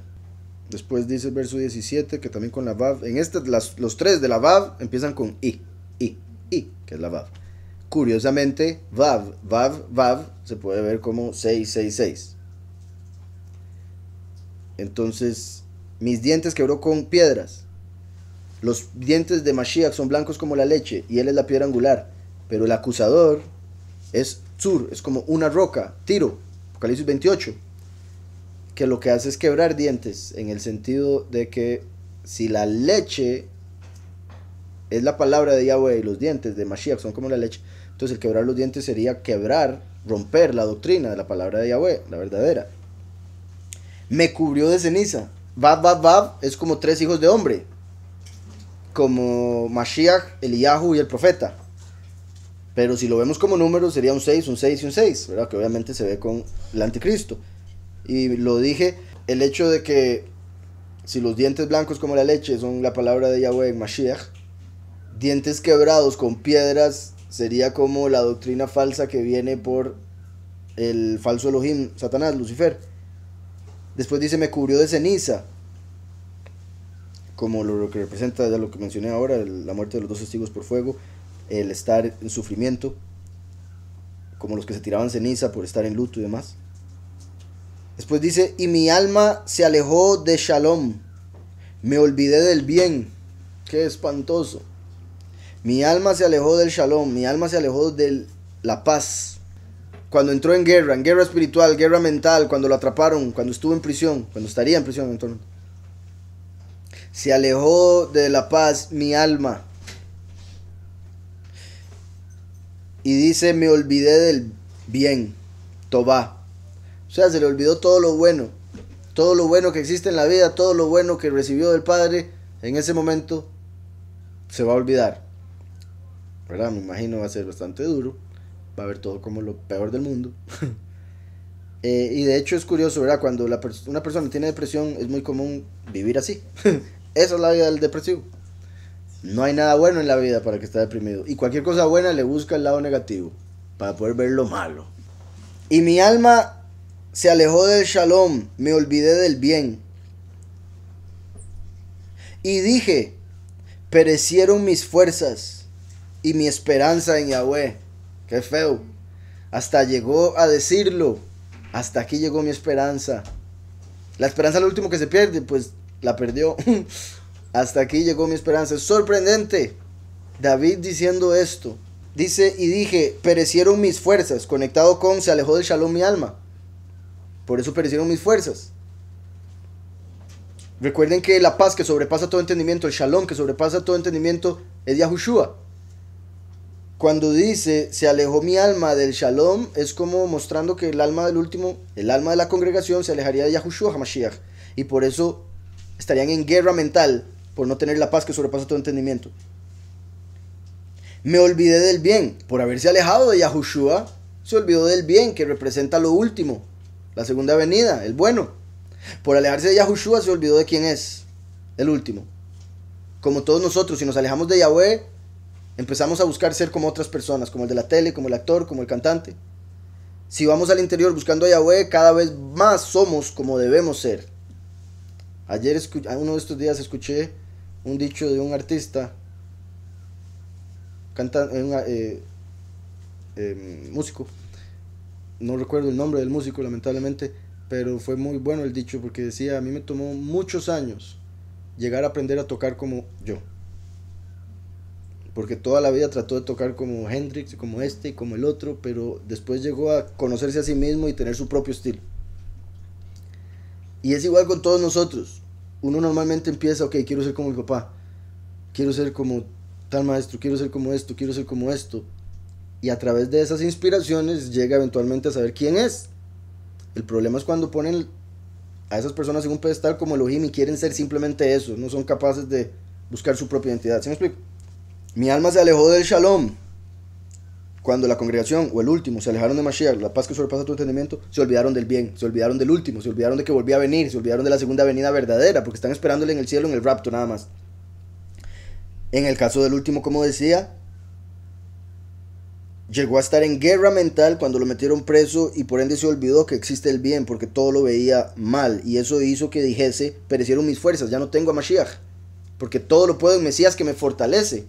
Después dice el verso 17 que también con la Vav, en este las, los tres de la Vav empiezan con I, I, I, que es la Vav. Curiosamente, Vav, Vav, Vav se puede ver como 666. Entonces, mis dientes quebró con piedras. Los dientes de Mashiach son blancos como la leche y él es la piedra angular. Pero el acusador es Tzur, es como una roca, tiro, Apocalipsis 28, que lo que hace es quebrar dientes, en el sentido de que si la leche es la palabra de Yahweh y los dientes de Mashiach son como la leche, entonces el quebrar los dientes sería quebrar, romper la doctrina de la palabra de Yahweh, la verdadera. Me cubrió de ceniza. Bab, Bab, Bab es como tres hijos de hombre, como Mashiach, Eliyahu y el profeta. Pero si lo vemos como número, sería un 6, un 6 y un 6, ¿verdad? Que obviamente se ve con el anticristo. Y lo dije, el hecho de que si los dientes blancos como la leche son la palabra de Yahweh en Mashiach, dientes quebrados con piedras sería como la doctrina falsa que viene por el falso Elohim, Satanás, Lucifer. Después dice, me cubrió de ceniza, como lo que representa ya lo que mencioné ahora, la muerte de los dos testigos por fuego el estar en sufrimiento, como los que se tiraban ceniza por estar en luto y demás. Después dice, y mi alma se alejó de Shalom, me olvidé del bien, qué espantoso. Mi alma se alejó del Shalom, mi alma se alejó de la paz. Cuando entró en guerra, en guerra espiritual, guerra mental, cuando lo atraparon, cuando estuvo en prisión, cuando estaría en prisión entonces. Se alejó de la paz mi alma. y dice, me olvidé del bien, Tobá. O sea, se le olvidó todo lo bueno, todo lo bueno que existe en la vida, todo lo bueno que recibió del Padre, en ese momento se va a olvidar. ¿Verdad? Me imagino va a ser bastante duro, va a ver todo como lo peor del mundo. Eh, y de hecho es curioso, ¿verdad? Cuando una persona tiene depresión es muy común vivir así. Esa es la vida del depresivo. No hay nada bueno en la vida para que esté deprimido. Y cualquier cosa buena le busca el lado negativo, para poder ver lo malo. Y mi alma se alejó del shalom, me olvidé del bien. Y dije, perecieron mis fuerzas y mi esperanza en Yahweh. Qué feo. Hasta llegó a decirlo. Hasta aquí llegó mi esperanza. La esperanza es lo último que se pierde, pues la perdió. Hasta aquí llegó mi esperanza. Es sorprendente. David diciendo esto. Dice, y dije, perecieron mis fuerzas. Conectado con, se alejó del shalom mi alma. Por eso perecieron mis fuerzas. Recuerden que la paz que sobrepasa todo entendimiento, el shalom que sobrepasa todo entendimiento, es Yahushua. Cuando dice, se alejó mi alma del shalom, es como mostrando que el alma del último, el alma de la congregación, se alejaría de Yahushua HaMashiach. Y por eso estarían en guerra mental por no tener la paz que sobrepasa todo entendimiento. Me olvidé del bien, por haberse alejado de Yahushua, se olvidó del bien que representa lo último, la segunda venida, el bueno. Por alejarse de Yahushua se olvidó de quién es, el último. Como todos nosotros, si nos alejamos de Yahweh, empezamos a buscar ser como otras personas, como el de la tele, como el actor, como el cantante. Si vamos al interior buscando a Yahweh, cada vez más somos como debemos ser. Ayer, uno de estos días, escuché un dicho de un artista, canta, eh, em, músico, no recuerdo el nombre del músico lamentablemente, pero fue muy bueno el dicho porque decía, a mí me tomó muchos años llegar a aprender a tocar como yo. Porque toda la vida trató de tocar como Hendrix, como este y como el otro, pero después llegó a conocerse a sí mismo y tener su propio estilo. Y es igual con todos nosotros uno normalmente empieza, ok, quiero ser como mi papá, quiero ser como tal maestro, quiero ser como esto, quiero ser como esto. Y a través de esas inspiraciones llega eventualmente a saber quién es. El problema es cuando ponen a esas personas en un pedestal como Elohim y quieren ser simplemente eso, no son capaces de buscar su propia identidad. ¿Sí me explico? Mi alma se alejó del shalom, cuando la congregación o el último se alejaron de Mashiach, la paz que sobrepasa tu entendimiento, se olvidaron del bien, se olvidaron del último, se olvidaron de que volvía a venir, se olvidaron de la segunda venida verdadera, porque están esperándole en el cielo en el rapto nada más. En el caso del último, como decía, llegó a estar en guerra mental cuando lo metieron preso y por ende se olvidó que existe el bien porque todo lo veía mal y eso hizo que dijese, perecieron mis fuerzas, ya no tengo a Mashiach, porque todo lo puedo en Mesías que me fortalece.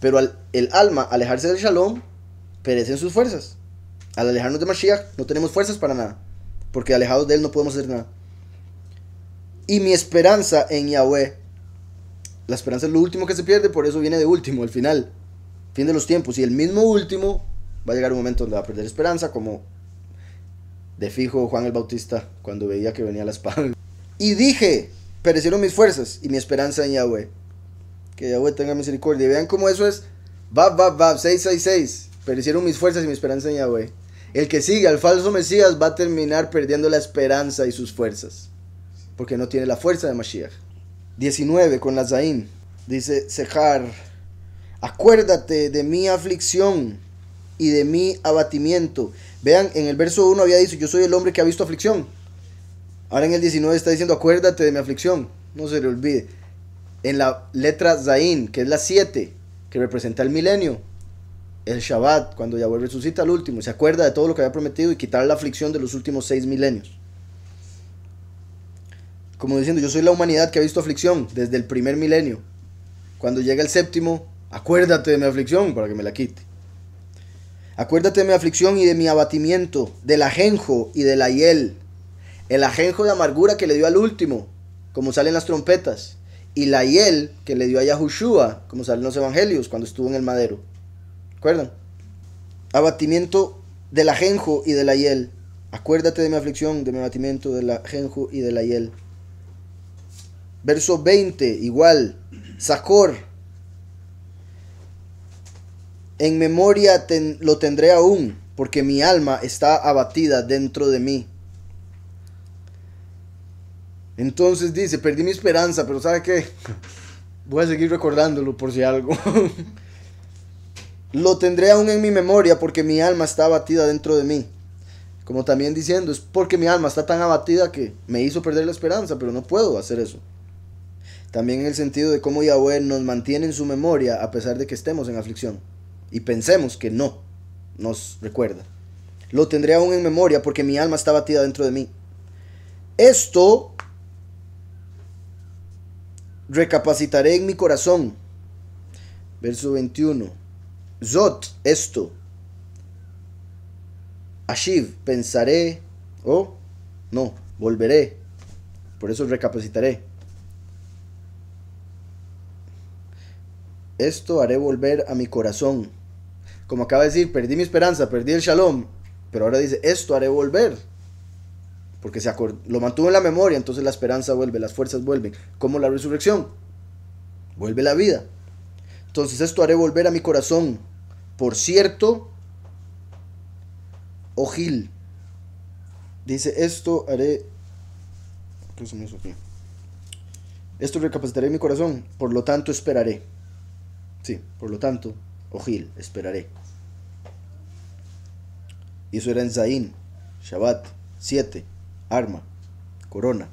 Pero al, el alma alejarse del shalom, perecen sus fuerzas. Al alejarnos de Mashiach no tenemos fuerzas para nada, porque alejados de él no podemos hacer nada. Y mi esperanza en Yahweh La esperanza es lo último que se pierde, por eso viene de último, al final. Fin de los tiempos. Y el mismo último va a llegar un momento donde va a perder esperanza, como de fijo Juan el Bautista cuando veía que venía la espada. Y dije, perecieron mis fuerzas y mi esperanza en Yahweh. Que Yahweh tenga misericordia. Y vean cómo eso es. Bab, bab, bab, 666. Perecieron mis fuerzas y mi esperanza en Yahweh. El que sigue al falso Mesías va a terminar perdiendo la esperanza y sus fuerzas. Porque no tiene la fuerza de Mashiach. 19 con la Zain. Dice Sejar. Acuérdate de mi aflicción y de mi abatimiento. Vean, en el verso 1 había dicho, yo soy el hombre que ha visto aflicción. Ahora en el 19 está diciendo, acuérdate de mi aflicción. No se le olvide. En la letra Zain, que es la 7, que representa el milenio, el Shabbat, cuando Yahweh resucita al último, se acuerda de todo lo que había prometido y quitar la aflicción de los últimos seis milenios. Como diciendo, yo soy la humanidad que ha visto aflicción desde el primer milenio. Cuando llega el séptimo, acuérdate de mi aflicción para que me la quite. Acuérdate de mi aflicción y de mi abatimiento, del ajenjo y del ayel. El ajenjo de amargura que le dio al último, como salen las trompetas. Y la ayel que le dio a Yahushua, como salen los evangelios, cuando estuvo en el madero. ¿Recuerdan? Abatimiento del ajenjo y del ayel. Acuérdate de mi aflicción, de mi abatimiento, del ajenjo y del ayel. Verso 20, igual. Sacor. En memoria lo tendré aún, porque mi alma está abatida dentro de mí. Entonces dice, perdí mi esperanza, pero ¿sabe qué? Voy a seguir recordándolo por si algo. lo tendré aún en mi memoria porque mi alma está abatida dentro de mí. Como también diciendo, es porque mi alma está tan abatida que me hizo perder la esperanza, pero no puedo hacer eso. También en el sentido de cómo Yahweh nos mantiene en su memoria a pesar de que estemos en aflicción. Y pensemos que no nos recuerda. Lo tendré aún en memoria porque mi alma está abatida dentro de mí. Esto recapacitaré en mi corazón. Verso 21. Zot, esto. Ashiv, pensaré. O, no, volveré. Por eso recapacitaré. Esto haré volver a mi corazón. Como acaba de decir, perdí mi esperanza, perdí el shalom. Pero ahora dice, esto haré volver. Porque se lo mantuvo en la memoria, entonces la esperanza vuelve, las fuerzas vuelven. Como la resurrección. Vuelve la vida. Entonces esto haré volver a mi corazón por cierto, Ojil dice, esto haré... ¿Qué eso aquí? Esto recapacitaré mi corazón, por lo tanto esperaré. Sí, por lo tanto, Ojil, esperaré. Y eso era en Zain, Shabbat, 7, arma, corona.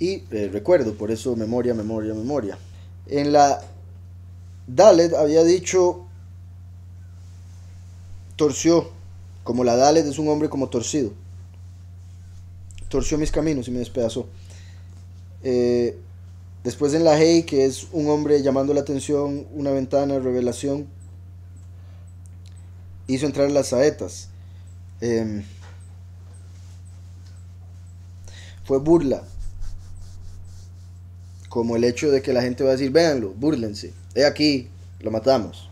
Y eh, recuerdo, por eso memoria, memoria, memoria. En la Dalet había dicho torció, como la Dalet es un hombre como torcido. Torció mis caminos y me despedazó. Eh, después en la Hey, que es un hombre llamando la atención, una ventana, revelación, hizo entrar las saetas. Em, fue burla, como el hecho de que la gente va a decir, véanlo, búrlense he aquí, lo matamos.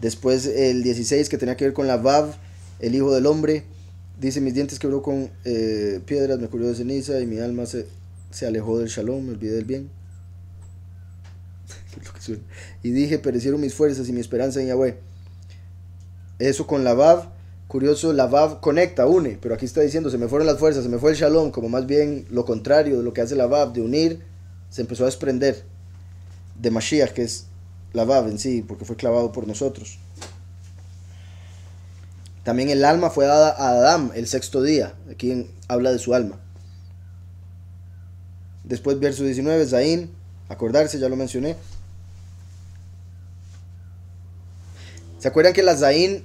Después el 16 que tenía que ver con la Vav, el hijo del hombre, dice, mis dientes quebró con eh, piedras, me cubrió de ceniza y mi alma se, se alejó del shalom, me olvidé del bien. Y dije, perecieron mis fuerzas y mi esperanza en Yahweh. Eso con la Vav, curioso, la Vav conecta, une, pero aquí está diciendo, se me fueron las fuerzas, se me fue el shalom, como más bien lo contrario de lo que hace la Vav, de unir, se empezó a desprender de Mashiach, que es la Vav en sí, porque fue clavado por nosotros. También el alma fue dada a Adán el sexto día, aquí habla de su alma. Después verso 19, Zain, acordarse, ya lo mencioné. ¿Se acuerdan que la Zain,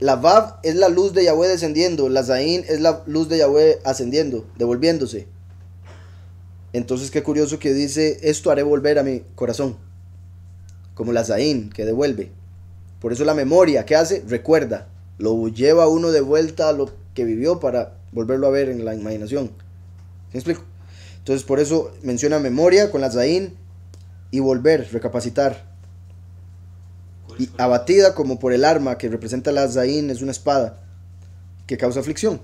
la Vav es la luz de Yahweh descendiendo, la Zain es la luz de Yahweh ascendiendo, devolviéndose? Entonces qué curioso que dice, esto haré volver a mi corazón como la Zain, que devuelve. Por eso la memoria, ¿qué hace? Recuerda, lo lleva uno de vuelta a lo que vivió para volverlo a ver en la imaginación. ¿Me explico? Entonces por eso menciona memoria con la Zain y volver, recapacitar. Y abatida como por el arma que representa la Zain, es una espada que causa aflicción.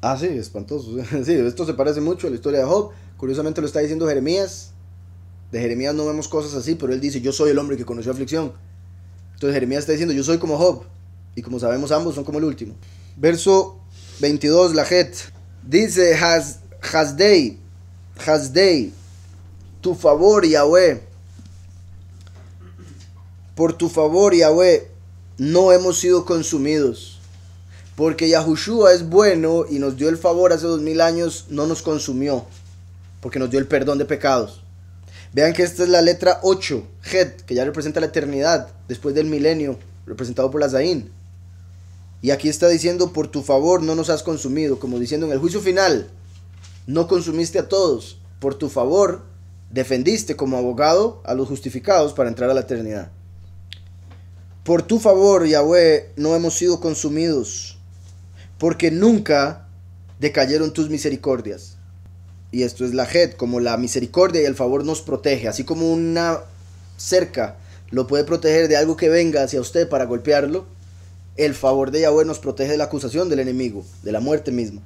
Ah, sí, espantoso. Sí, esto se parece mucho a la historia de Job. Curiosamente lo está diciendo Jeremías. De Jeremías no vemos cosas así, pero él dice, yo soy el hombre que conoció aflicción. Entonces Jeremías está diciendo, yo soy como Job. Y como sabemos ambos son como el último. Verso 22, la Het. Dice, Has, Hasdei, Hasdei, tu favor, Yahweh. Por tu favor, Yahweh, no hemos sido consumidos. Porque Yahushua es bueno y nos dio el favor hace dos mil años, no nos consumió. Porque nos dio el perdón de pecados. Vean que esta es la letra 8, Het, que ya representa la eternidad, después del milenio, representado por la Zain. Y aquí está diciendo, por tu favor no nos has consumido, como diciendo en el juicio final, no consumiste a todos, por tu favor defendiste como abogado a los justificados para entrar a la eternidad. Por tu favor, Yahweh, no hemos sido consumidos, porque nunca decayeron tus misericordias. Y esto es la jet, como la misericordia y el favor nos protege, así como una cerca lo puede proteger de algo que venga hacia usted para golpearlo, el favor de Yahweh nos protege de la acusación del enemigo, de la muerte misma.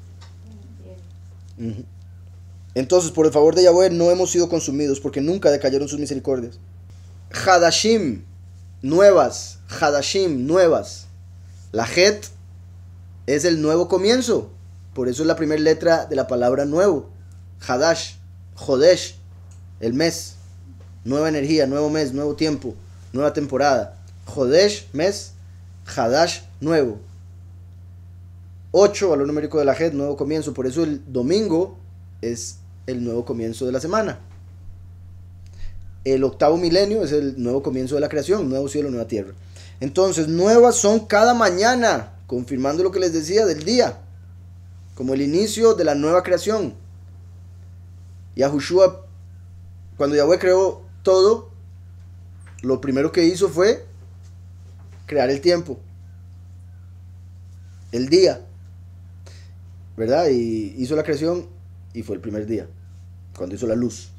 Entonces, por el favor de Yahweh no hemos sido consumidos porque nunca decayeron sus misericordias. Hadashim, nuevas. Hadashim, nuevas. La Het es el nuevo comienzo. Por eso es la primera letra de la palabra nuevo. Hadash, Jodesh, el mes. Nueva energía, nuevo mes, nuevo tiempo, nueva temporada. Jodesh, mes. Hadash, nuevo. 8, valor numérico de la Het, nuevo comienzo. Por eso el domingo es el nuevo comienzo de la semana. El octavo milenio es el nuevo comienzo de la creación, nuevo cielo, nueva tierra. Entonces, nuevas son cada mañana, confirmando lo que les decía del día, como el inicio de la nueva creación. Yahushua, cuando Yahweh creó todo, lo primero que hizo fue crear el tiempo, el día, ¿verdad? Y hizo la creación y fue el primer día, cuando hizo la luz.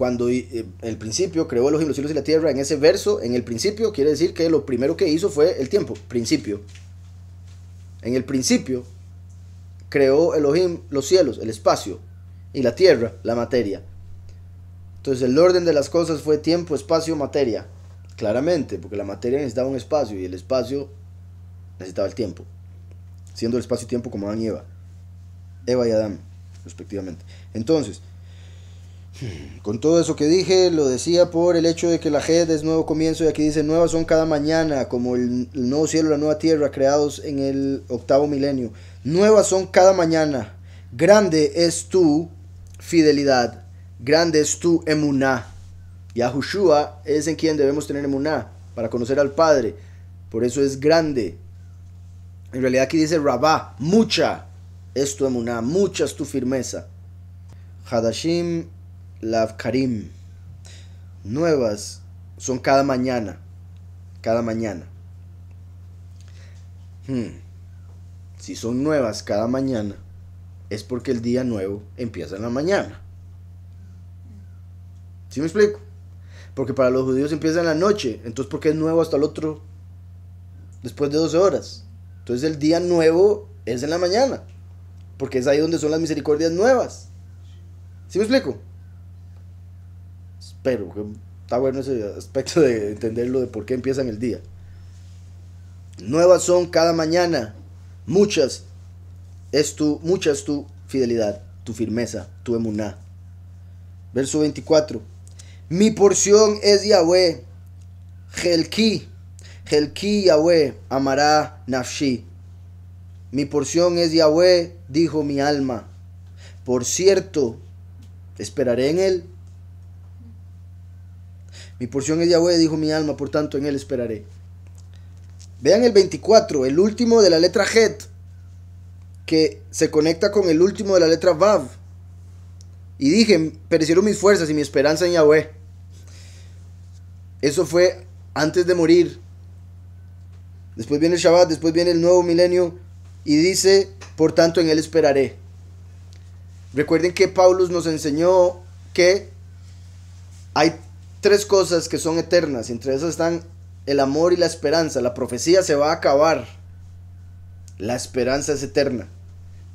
Cuando eh, el principio creó los cielos y la tierra, en ese verso, en el principio, quiere decir que lo primero que hizo fue el tiempo, principio. En el principio creó Elohim los cielos, el espacio, y la tierra, la materia. Entonces el orden de las cosas fue tiempo, espacio, materia. Claramente, porque la materia necesitaba un espacio y el espacio necesitaba el tiempo. Siendo el espacio y tiempo como Adán y Eva. Eva y Adán, respectivamente. Entonces, con todo eso que dije, lo decía por el hecho de que la Jed es nuevo comienzo y aquí dice nuevas son cada mañana, como el, nuevo cielo y la nueva tierra creados en el octavo milenio. Nuevas son cada mañana. Grande es tu fidelidad. Grande es tu emuná. Yahushua es en quien debemos tener emuná para conocer al Padre. Por eso es grande. En realidad aquí dice Rabá, mucha es tu emuná, mucha es tu firmeza. Hadashim Lavkarim. Nuevas son cada mañana. Cada mañana. Hmm. Si son nuevas cada mañana, es porque el día nuevo empieza en la mañana. ¿Sí me explico? Porque para los judíos empieza en la noche. Entonces, ¿por qué es nuevo hasta el otro? Después de 12 horas. Entonces, el día nuevo es en la mañana. Porque es ahí donde son las misericordias nuevas. ¿Sí me explico? Que está bueno ese aspecto de entenderlo de por qué empiezan el día. Nuevas son cada mañana. Muchas es tu, mucha tu fidelidad, tu firmeza, tu emuná. Verso 24. Mi porción es Yahweh. Helki. Helki Yahweh amará nafshi. Mi porción es Yahweh, dijo mi alma. Por cierto, esperaré en él. Mi porción es Yahweh, dijo mi alma, por tanto en él esperaré. Vean el 24, el último de la letra Het, que se conecta con el último de la letra Vav. Y dije, perecieron mis fuerzas y mi esperanza en Yahweh. Eso fue antes de morir. Después viene el Shabbat, después viene el nuevo milenio y dice, por tanto en él esperaré. Recuerden que Paulus nos enseñó que hay tres cosas que son eternas, entre esas están el amor y la esperanza. La profecía se va a acabar, la esperanza es eterna.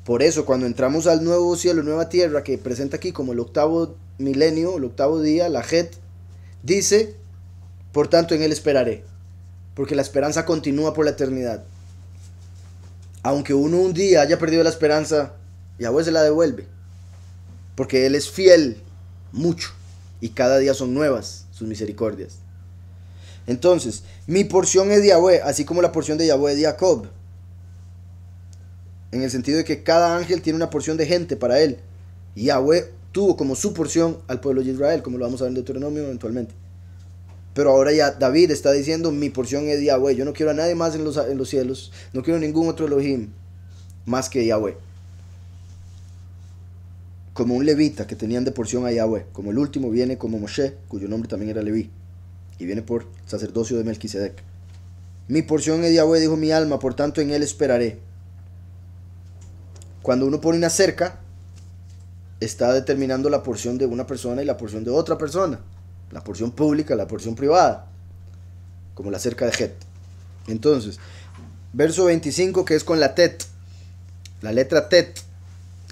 Por eso cuando entramos al nuevo cielo, nueva tierra, que presenta aquí como el octavo milenio, el octavo día, la Het, dice, por tanto en él esperaré, porque la esperanza continúa por la eternidad. Aunque uno un día haya perdido la esperanza, Yahweh se la devuelve, porque él es fiel mucho y cada día son nuevas sus misericordias. Entonces, mi porción es de Yahweh, así como la porción de Yahweh de Jacob. En el sentido de que cada ángel tiene una porción de gente para él. Yahweh tuvo como su porción al pueblo de Israel, como lo vamos a ver en Deuteronomio eventualmente. Pero ahora ya David está diciendo, mi porción es de Yahweh. Yo no quiero a nadie más en los, en los cielos. No quiero ningún otro Elohim más que Yahweh como un levita que tenían de porción a Yahweh. Como el último viene como Moshe, cuyo nombre también era Leví, y viene por sacerdocio de Melquisedec. Mi porción es Yahweh, dijo mi alma, por tanto en él esperaré. Cuando uno pone una cerca, está determinando la porción de una persona y la porción de otra persona. La porción pública, la porción privada. Como la cerca de Het. Entonces, verso 25 que es con la tet. La letra tet,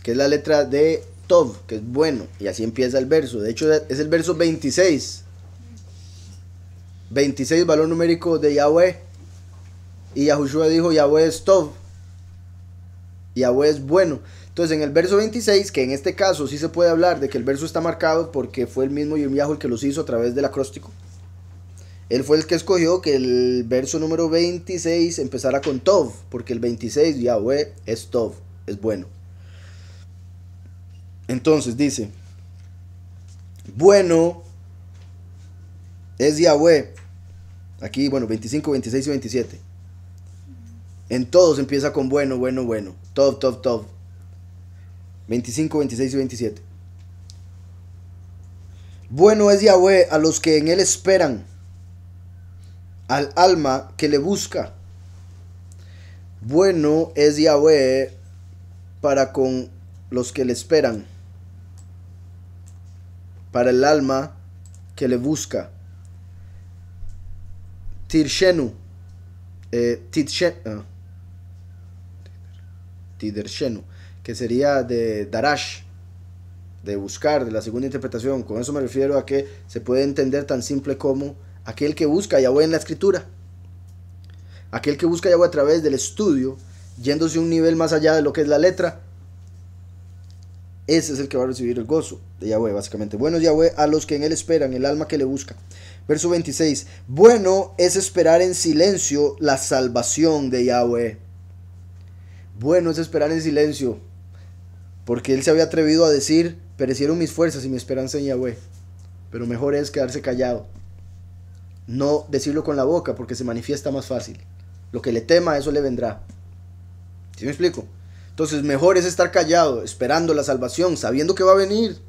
que es la letra de Tov, que es bueno. Y así empieza el verso. De hecho, es el verso 26. 26, valor numérico de Yahweh. Y Yahushua dijo, Yahweh es Tov. Yahweh es bueno. Entonces, en el verso 26, que en este caso sí se puede hablar de que el verso está marcado porque fue el mismo Yirmiyahu el que los hizo a través del acróstico. Él fue el que escogió que el verso número 26 empezara con Tov, porque el 26 Yahweh es Tov, es bueno. Entonces dice, bueno es Yahweh. Aquí, bueno, 25, 26 y 27. En todos empieza con bueno, bueno, bueno. Tov, tov, tov. 25, 26 y 27. Bueno es Yahweh a los que en él esperan, al alma que le busca. Bueno es Yahweh para con los que le esperan para el alma que le busca. Tirshenu, eh, ah, Tidershenu, que sería de Darash, de buscar, de la segunda interpretación. Con eso me refiero a que se puede entender tan simple como aquel que busca Yahweh en la escritura. Aquel que busca Yahweh a través del estudio, yéndose un nivel más allá de lo que es la letra, ese es el que va a recibir el gozo de Yahweh, básicamente. Bueno Yahweh a los que en él esperan, el alma que le busca. Verso 26. Bueno es esperar en silencio la salvación de Yahweh. Bueno es esperar en silencio, porque él se había atrevido a decir, perecieron mis fuerzas y mi esperanza en Yahweh. Pero mejor es quedarse callado. No decirlo con la boca, porque se manifiesta más fácil. Lo que le tema, eso le vendrá. ¿Sí me explico? Entonces mejor es estar callado, esperando la salvación, sabiendo que va a venir.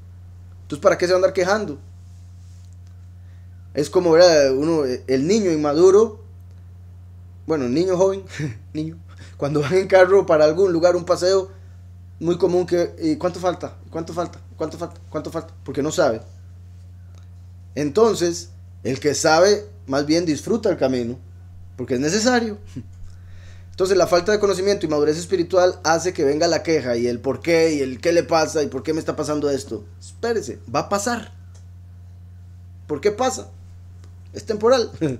Entonces, ¿para qué se va a andar quejando? Es como, ¿verdad? Uno, el niño inmaduro, bueno, niño joven, niño, cuando van en carro para algún lugar, un paseo, muy común que, ¿y cuánto falta? ¿Cuánto falta? ¿Cuánto falta? ¿Cuánto falta? Porque no sabe. Entonces, el que sabe, más bien disfruta el camino, porque es necesario. Entonces la falta de conocimiento y madurez espiritual hace que venga la queja y el por qué y el qué le pasa y por qué me está pasando esto. Espérese, va a pasar. ¿Por qué pasa? Es temporal.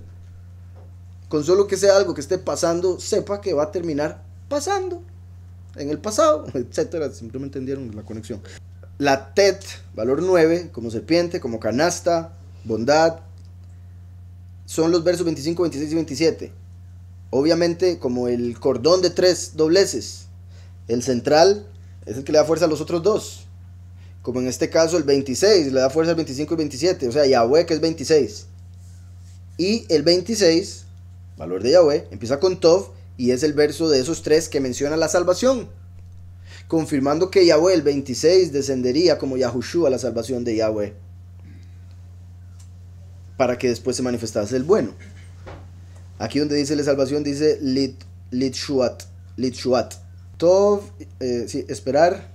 Con solo que sea algo que esté pasando, sepa que va a terminar pasando en el pasado, etcétera. Simplemente entendieron la conexión. La TET, valor 9, como serpiente, como canasta, bondad, son los versos 25, 26 y 27 obviamente como el cordón de tres dobleces. El central es el que le da fuerza a los otros dos. Como en este caso el 26 le da fuerza al 25 y 27. O sea, Yahweh que es 26. Y el 26, valor de Yahweh, empieza con Tov y es el verso de esos tres que menciona la salvación. Confirmando que Yahweh el 26 descendería como Yahushua a la salvación de Yahweh. Para que después se manifestase el bueno. Aquí donde dice la salvación dice lit, lit shuat, lit shuat. Tov, eh, sí, esperar.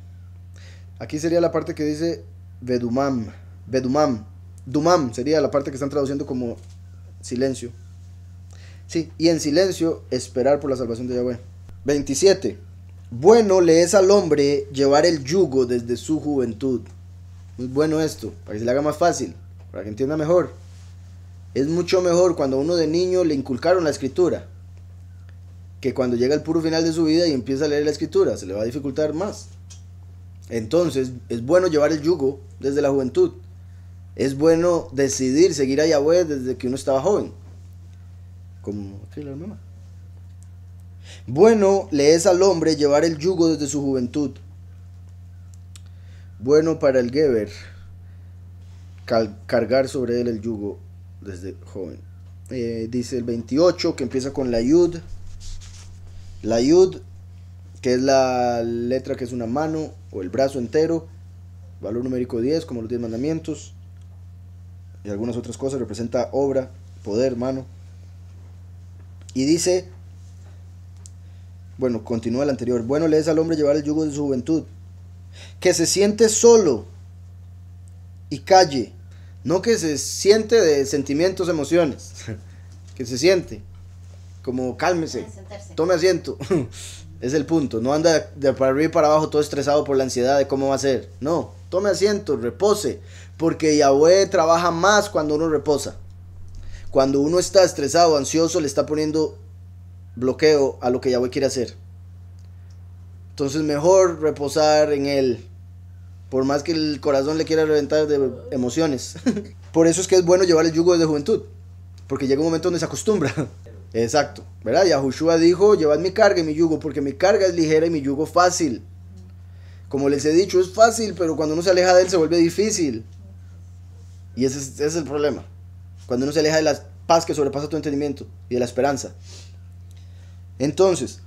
Aquí sería la parte que dice Bedumam. Bedumam. Dumam sería la parte que están traduciendo como silencio. Sí, y en silencio esperar por la salvación de Yahweh. 27. Bueno le es al hombre llevar el yugo desde su juventud. Muy bueno esto, para que se le haga más fácil, para que entienda mejor. Es mucho mejor cuando a uno de niño le inculcaron la escritura que cuando llega el puro final de su vida y empieza a leer la escritura, se le va a dificultar más. Entonces, es bueno llevar el yugo desde la juventud. Es bueno decidir seguir a Yahweh desde que uno estaba joven. Como aquí la mamá. Bueno le es al hombre llevar el yugo desde su juventud. Bueno para el Geber cargar sobre él el yugo desde joven. Eh, dice el 28 que empieza con la Yud. La Yud, que es la letra que es una mano o el brazo entero. Valor numérico 10, como los 10 mandamientos. Y algunas otras cosas. Representa obra, poder, mano. Y dice, bueno, continúa el anterior. Bueno le es al hombre llevar el yugo de su juventud. Que se siente solo y calle no que se siente de sentimientos, emociones. que se siente. Como cálmese. Tome asiento. es el punto. No anda de para arriba y para abajo todo estresado por la ansiedad de cómo va a ser. No. Tome asiento, repose. Porque Yahweh trabaja más cuando uno reposa. Cuando uno está estresado, ansioso, le está poniendo bloqueo a lo que Yahweh quiere hacer. Entonces mejor reposar en Él por más que el corazón le quiera reventar de emociones. por eso es que es bueno llevar el yugo desde juventud, porque llega un momento donde se acostumbra. Exacto, ¿verdad? Yahushua dijo, llevad mi carga y mi yugo, porque mi carga es ligera y mi yugo fácil. Como les he dicho, es fácil, pero cuando uno se aleja de él se vuelve difícil. Y es, ese es el problema. Cuando uno se aleja de la paz que sobrepasa tu entendimiento y de la esperanza. Entonces,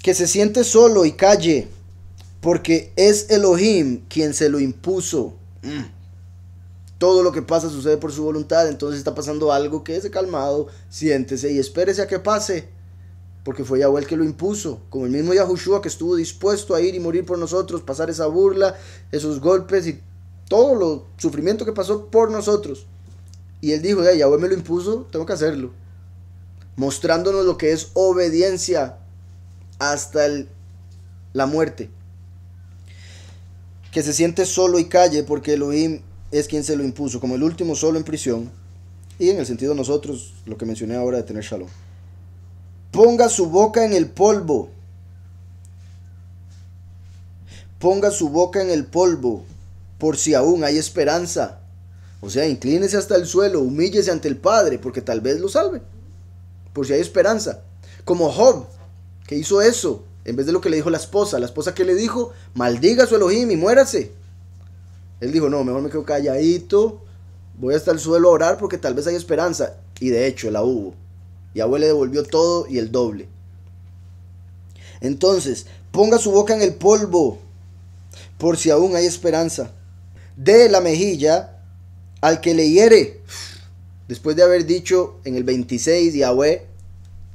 que se siente solo y calle porque es Elohim quien se lo impuso. Mm. Todo lo que pasa sucede por su voluntad. Entonces está pasando algo que es calmado. Siéntese y espérese a que pase. Porque fue Yahweh el que lo impuso. Como el mismo Yahushua que estuvo dispuesto a ir y morir por nosotros. Pasar esa burla, esos golpes y todo lo sufrimiento que pasó por nosotros. Y él dijo, Yahweh me lo impuso, tengo que hacerlo. Mostrándonos lo que es obediencia hasta la muerte que se siente solo y calle porque Elohim es quien se lo impuso, como el último solo en prisión, y en el sentido de nosotros, lo que mencioné ahora de tener shalom. Ponga su boca en el polvo. Ponga su boca en el polvo, por si aún hay esperanza. O sea, inclínese hasta el suelo, humíllese ante el Padre, porque tal vez lo salve. Por si hay esperanza. Como Job, que hizo eso en vez de lo que le dijo la esposa. La esposa que le dijo, maldiga a su Elohim y muérase. Él dijo, no, mejor me quedo calladito, voy hasta el suelo a orar porque tal vez hay esperanza. Y de hecho la hubo. Yahweh le devolvió todo y el doble. Entonces, ponga su boca en el polvo, por si aún hay esperanza. De la mejilla al que le hiere. Después de haber dicho en el 26 Yahweh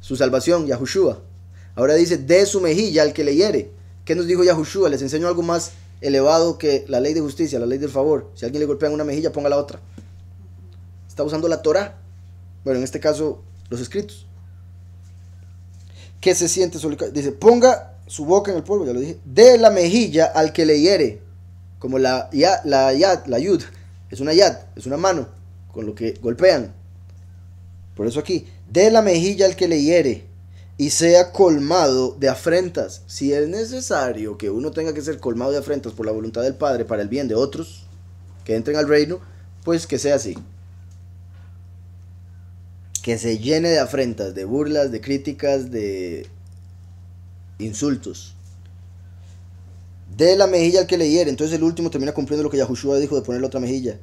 su salvación, Yahushua. Ahora dice, de su mejilla al que le hiere. ¿Qué nos dijo Yahushua? Les enseño algo más elevado que la ley de justicia, la ley del favor. Si alguien le golpea en una mejilla, ponga la otra. Está usando la Torah. Bueno, en este caso, los escritos. ¿Qué se siente Dice, ponga su boca en el polvo, ya lo dije. De la mejilla al que le hiere. Como la, ya, la yad, la yud. Es una yad, es una mano. Con lo que golpean. Por eso aquí. De la mejilla al que le hiere y sea colmado de afrentas. Si es necesario que uno tenga que ser colmado de afrentas por la voluntad del Padre para el bien de otros que entren al reino, pues que sea así. Que se llene de afrentas, de burlas, de críticas, de insultos. De la mejilla al que le hiere. Entonces el último termina cumpliendo lo que Yahushua dijo de poner la otra mejilla.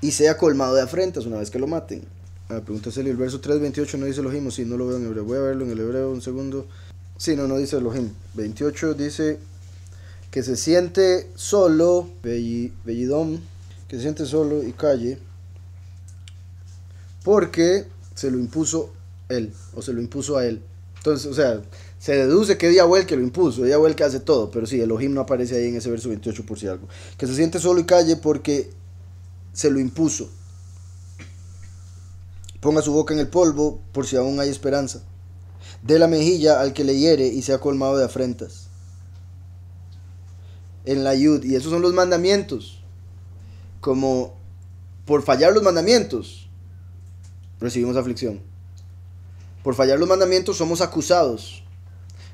Y sea colmado de afrentas una vez que lo maten. Ah, pregunta el verso 3.28 no dice Elohim, si no lo veo en hebreo. Voy a verlo en el hebreo un segundo. Sí, no, no dice Elohim. 28 dice que se siente solo, bellidom, que se siente solo y calle, porque se lo impuso él, o se lo impuso a él. Entonces, o sea, Se deduce que es Yahweh el que lo impuso, es Yahweh el que hace todo, pero sí, Elohim no aparece ahí en ese verso 28 por si algo. Que se siente solo y calle porque se lo impuso. Ponga su boca en el polvo por si aún hay esperanza. Dé la mejilla al que le hiere y sea colmado de afrentas. En la yud, y esos son los mandamientos. Como por fallar los mandamientos, recibimos aflicción. Por fallar los mandamientos somos acusados.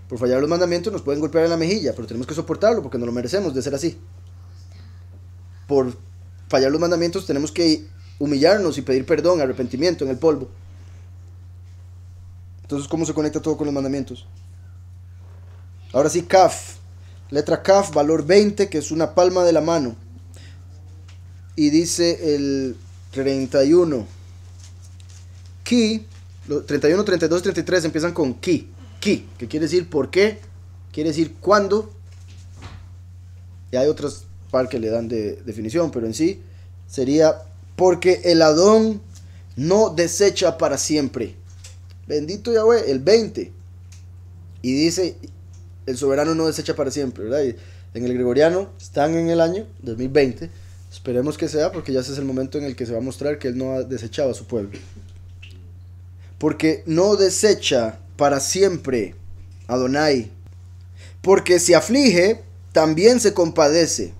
Por fallar los mandamientos nos pueden golpear en la mejilla, pero tenemos que soportarlo porque no lo merecemos de ser así. Por fallar los mandamientos tenemos que humillarnos y pedir perdón, arrepentimiento en el polvo. Entonces, ¿cómo se conecta todo con los mandamientos? Ahora sí, Kaf. Letra Kaf, valor 20, que es una palma de la mano. Y dice el 31. Ki, 31, 32, 33 empiezan con ki. Ki, que quiere decir por qué, quiere decir cuándo. Y hay otras par que le dan de definición, pero en sí sería porque el Adón no desecha para siempre. Bendito Yahweh, el 20. Y dice, el soberano no desecha para siempre, ¿verdad? en el gregoriano están en el año 2020. Esperemos que sea porque ya ese es el momento en el que se va a mostrar que él no ha desechado a su pueblo. Porque no desecha para siempre Adonai. Porque si aflige, también se compadece.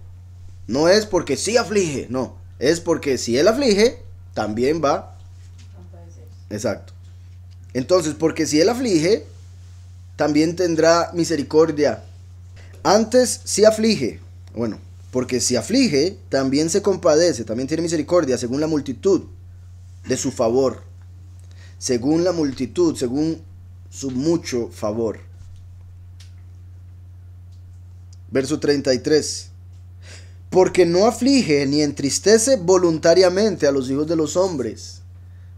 No es porque sí aflige, no. Es porque si él aflige, también va. Exacto. Entonces, porque si él aflige, también tendrá misericordia. Antes si aflige. Bueno, porque si aflige, también se compadece, también tiene misericordia, según la multitud de su favor. Según la multitud, según su mucho favor. Verso 33. Porque no aflige ni entristece voluntariamente a los hijos de los hombres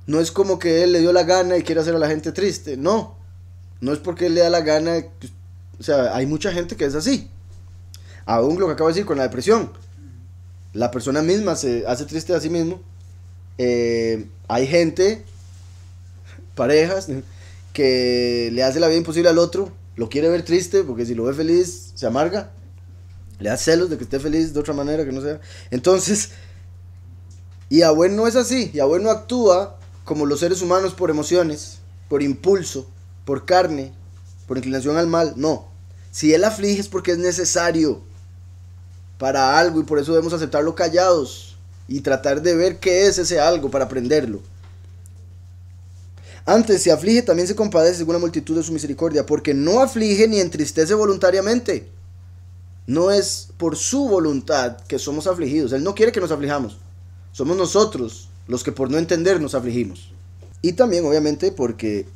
no es como que él le dio la gana y quiere hacer a la gente triste. No. No es porque él le da la gana. O sea, hay mucha gente que es así. Aún lo que acabo de decir con la depresión. La persona misma se hace triste a sí mismo. Eh, hay gente, parejas, que le hace la vida imposible al otro. Lo quiere ver triste porque si lo ve feliz se amarga. Le da celos de que esté feliz de otra manera que no sea. Entonces, y Yahweh no es así. Yahweh no actúa como los seres humanos por emociones, por impulso, por carne, por inclinación al mal. No. Si Él aflige es porque es necesario para algo y por eso debemos aceptarlo callados y tratar de ver qué es ese algo para aprenderlo. Antes, si aflige, también se compadece según la multitud de su misericordia, porque no aflige ni entristece voluntariamente. No es por su voluntad que somos afligidos. Él no quiere que nos aflijamos. Somos nosotros los que por no entender nos afligimos. Y también, obviamente, porque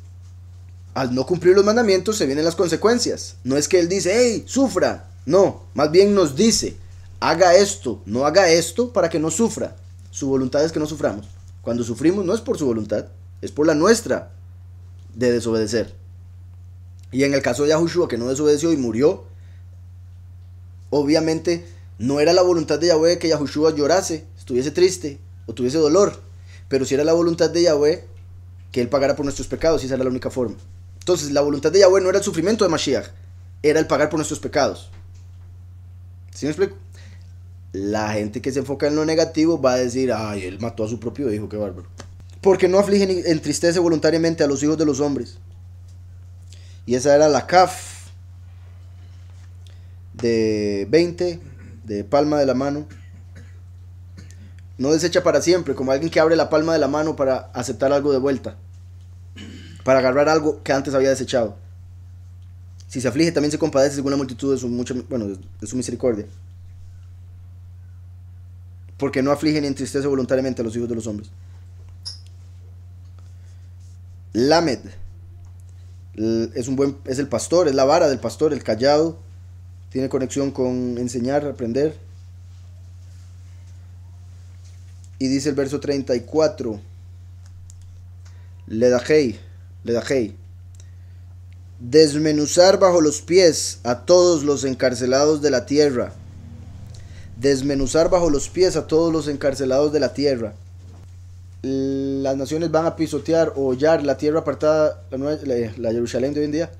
al no cumplir los mandamientos se vienen las consecuencias. No es que Él dice, hey, sufra. No, más bien nos dice, haga esto, no haga esto para que no sufra. Su voluntad es que no suframos. Cuando sufrimos no es por su voluntad, es por la nuestra de desobedecer. Y en el caso de Yahushua, que no desobedeció y murió, obviamente no era la voluntad de Yahweh que Yahushua llorase, estuviese triste, o tuviese dolor, pero si era la voluntad de Yahweh que Él pagara por nuestros pecados, y esa era la única forma. Entonces, la voluntad de Yahweh no era el sufrimiento de Mashiach, era el pagar por nuestros pecados. ¿Sí me explico? La gente que se enfoca en lo negativo va a decir, ay, él mató a su propio hijo, qué bárbaro. Porque no aflige ni entristece voluntariamente a los hijos de los hombres. Y esa era la kaf de 20, de palma de la mano. No desecha para siempre, como alguien que abre la palma de la mano para aceptar algo de vuelta. Para agarrar algo que antes había desechado. Si se aflige, también se compadece según la multitud de su, mucha, bueno, de su misericordia. Porque no aflige ni entristece voluntariamente a los hijos de los hombres. Lamed es, un buen, es el pastor, es la vara del pastor, el callado. Tiene conexión con enseñar, aprender. Y dice el verso 34. Le dajei, le dajei. Desmenuzar bajo los pies a todos los encarcelados de la tierra. Desmenuzar bajo los pies a todos los encarcelados de la tierra. Las naciones van a pisotear o hollar la tierra apartada, la, la Jerusalén de hoy en día.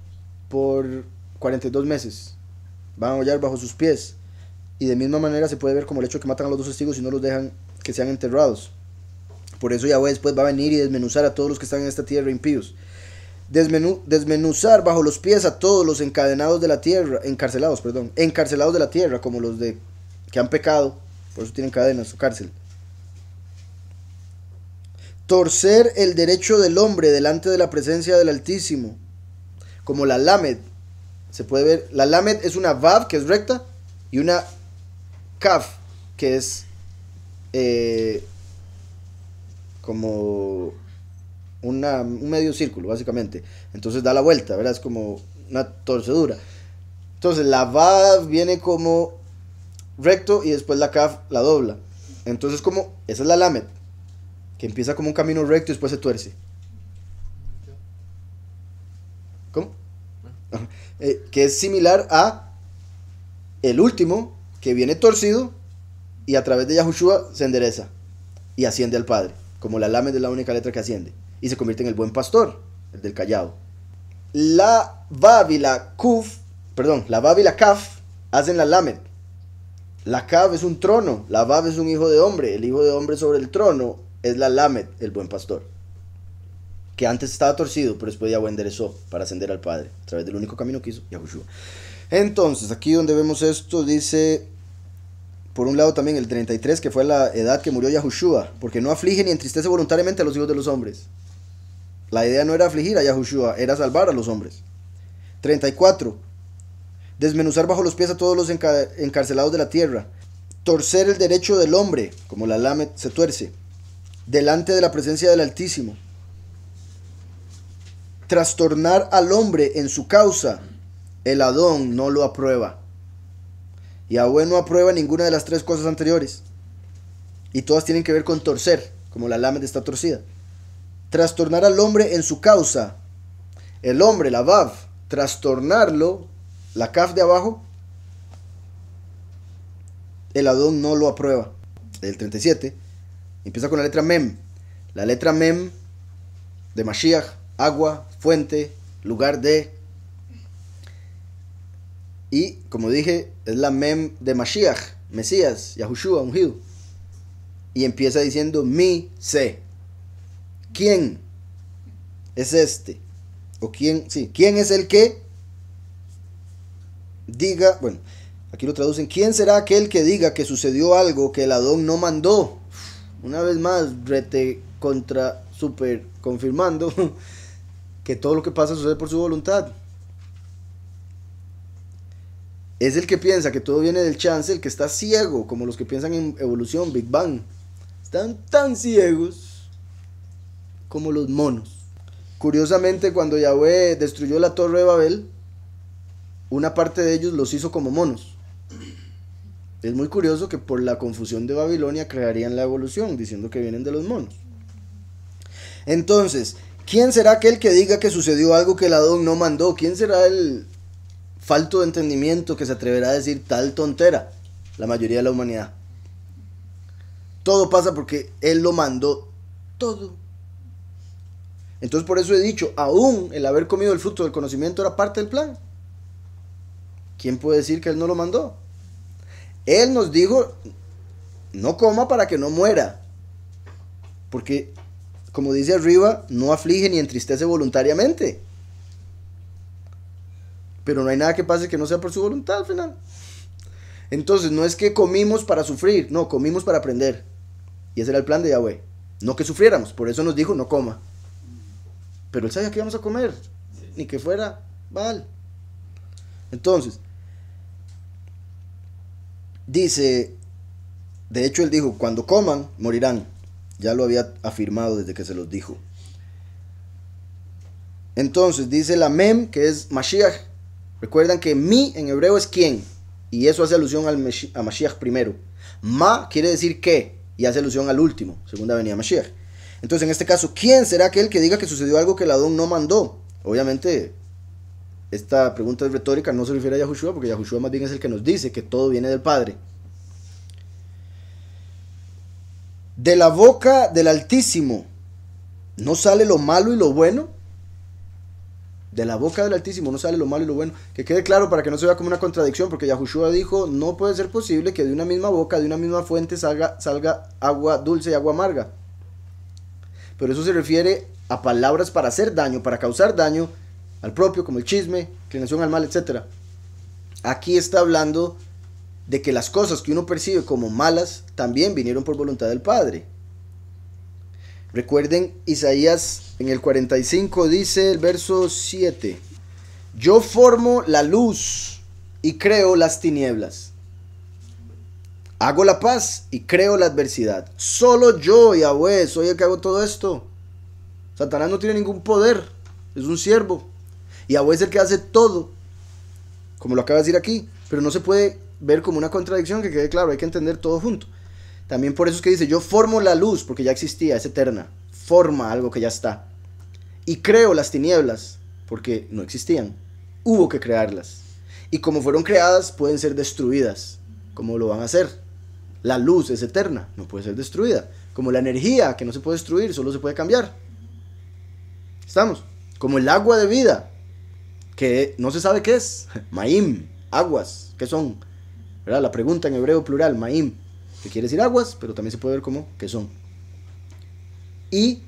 por 42 meses. Van a hollar bajo sus pies. Y de misma manera se puede ver como el hecho que matan a los dos testigos y no los dejan que sean enterrados. Por eso Yahweh después va a venir y desmenuzar a todos los que están en esta tierra impíos. desmenuzar bajo los pies a todos los encadenados de la tierra, encarcelados, perdón, encarcelados de la tierra, como los de que han pecado, por eso tienen cadenas o cárcel. Torcer el derecho del hombre delante de la presencia del Altísimo, como la Lamed. Se puede ver, la Lamed es una Vav que es recta y una Kaf que es eh, como una, un medio círculo, básicamente. Entonces da la vuelta, ¿verdad? Es como una torcedura. Entonces la Vav viene como recto y después la Kaf la dobla. Entonces como, esa es la Lamed, que empieza como un camino recto y después se tuerce. ¿Cómo? Eh, que es similar a el último, que viene torcido y a través de Yahushua se endereza y asciende al Padre, como la Lamed es la única letra que asciende, y se convierte en el buen pastor, el del callado. La Vav y la Kuf, perdón, la Vav y la Kaf hacen la Lamed. La Kaf es un trono, la Vav es un hijo de hombre, el hijo de hombre sobre el trono es la Lamed, el buen pastor. Que antes estaba torcido, pero después Yahweh enderezó para ascender al Padre, a través del único camino que hizo Yahushua. Entonces, aquí donde vemos esto, dice por un lado también el 33, que fue la edad que murió Yahushua, porque no aflige ni entristece voluntariamente a los hijos de los hombres. La idea no era afligir a Yahushua, era salvar a los hombres. 34. Desmenuzar bajo los pies a todos los encarcelados de la tierra. Torcer el derecho del hombre, como la lame se tuerce, delante de la presencia del Altísimo. Trastornar al hombre en su causa, el Adón no lo aprueba. Yahweh no aprueba ninguna de las tres cosas anteriores. Y todas tienen que ver con torcer, como la lámina está torcida. Trastornar al hombre en su causa. El hombre, la Vav, trastornarlo, la Kaf de abajo, el Adón no lo aprueba. El 37 empieza con la letra Mem. La letra Mem de Mashiach, agua, fuente, lugar de, y como dije, es la mem de Mashiach, Mesías, Yahushua, ungido. Y empieza diciendo mi sé. ¿Quién es este? O quién, sí, ¿quién es el que diga, bueno, aquí lo traducen, ¿quién será aquel que diga que sucedió algo que el Adón no mandó? Una vez más, rete contra super confirmando que todo lo que pasa sucede por su voluntad es el que piensa que todo viene del chance, el que está ciego, como los que piensan en evolución, Big Bang. Están tan ciegos como los monos. Curiosamente, cuando Yahweh destruyó la torre de Babel, una parte de ellos los hizo como monos. Es muy curioso que por la confusión de Babilonia crearían la evolución, diciendo que vienen de los monos. Entonces, ¿quién será aquel que diga que sucedió algo que el Adón no mandó? ¿Quién será el, falto de entendimiento que se atreverá a decir tal tontera la mayoría de la humanidad. Todo pasa porque Él lo mandó todo. Entonces por eso he dicho, aún el haber comido el fruto del conocimiento era parte del plan. ¿Quién puede decir que Él no lo mandó? Él nos dijo, no coma para que no muera. Porque, como dice arriba, no aflige ni entristece voluntariamente. Pero no hay nada que pase que no sea por su voluntad al final. Entonces, no es que comimos para sufrir, no, comimos para aprender. Y ese era el plan de Yahweh. No que sufriéramos, por eso nos dijo no coma. Pero él sabía que íbamos a comer, ni que fuera mal. Entonces, dice, de hecho él dijo, cuando coman, morirán. Ya lo había afirmado desde que se los dijo. Entonces dice la Mem, que es Mashiach, Recuerdan que mi en hebreo es quién, y eso hace alusión al a Mashiach primero. Ma quiere decir qué, y hace alusión al último, segunda venida Mashiach. Entonces, en este caso, ¿quién será aquel que diga que sucedió algo que el Adón no mandó? Obviamente, esta pregunta es retórica, no se refiere a Yahushua, porque Yahushua más bien es el que nos dice que todo viene del Padre. De la boca del Altísimo, ¿no sale lo malo y lo bueno? De la boca del Altísimo no sale lo malo y lo bueno. Que quede claro para que no se vea como una contradicción, porque Yahushua dijo, no puede ser posible que de una misma boca, de una misma fuente salga, salga agua dulce y agua amarga. Pero eso se refiere a palabras para hacer daño, para causar daño al propio, como el chisme, inclinación al mal, etc. Aquí está hablando de que las cosas que uno percibe como malas también vinieron por voluntad del Padre. Recuerden, Isaías en el 45 dice el verso 7, yo formo la luz y creo las tinieblas. Hago la paz y creo la adversidad. Solo yo, Yahweh, soy el que hago todo esto. Satanás no tiene ningún poder, es un siervo. Yahweh es el que hace todo, como lo acaba de decir aquí, pero no se puede ver como una contradicción, que quede claro, hay que entender todo junto. También por eso es que dice, yo formo la luz, porque ya existía, es eterna, forma algo que ya está. Y creo las tinieblas, porque no existían, hubo que crearlas. Y como fueron creadas, pueden ser destruidas, como lo van a hacer. La luz es eterna, no puede ser destruida. Como la energía, que no se puede destruir, solo se puede cambiar. ¿Estamos? Como el agua de vida, que no se sabe qué es. Maim, aguas, ¿qué son? La pregunta en hebreo plural, maim, que quiere decir aguas, pero también se puede ver como que son. Y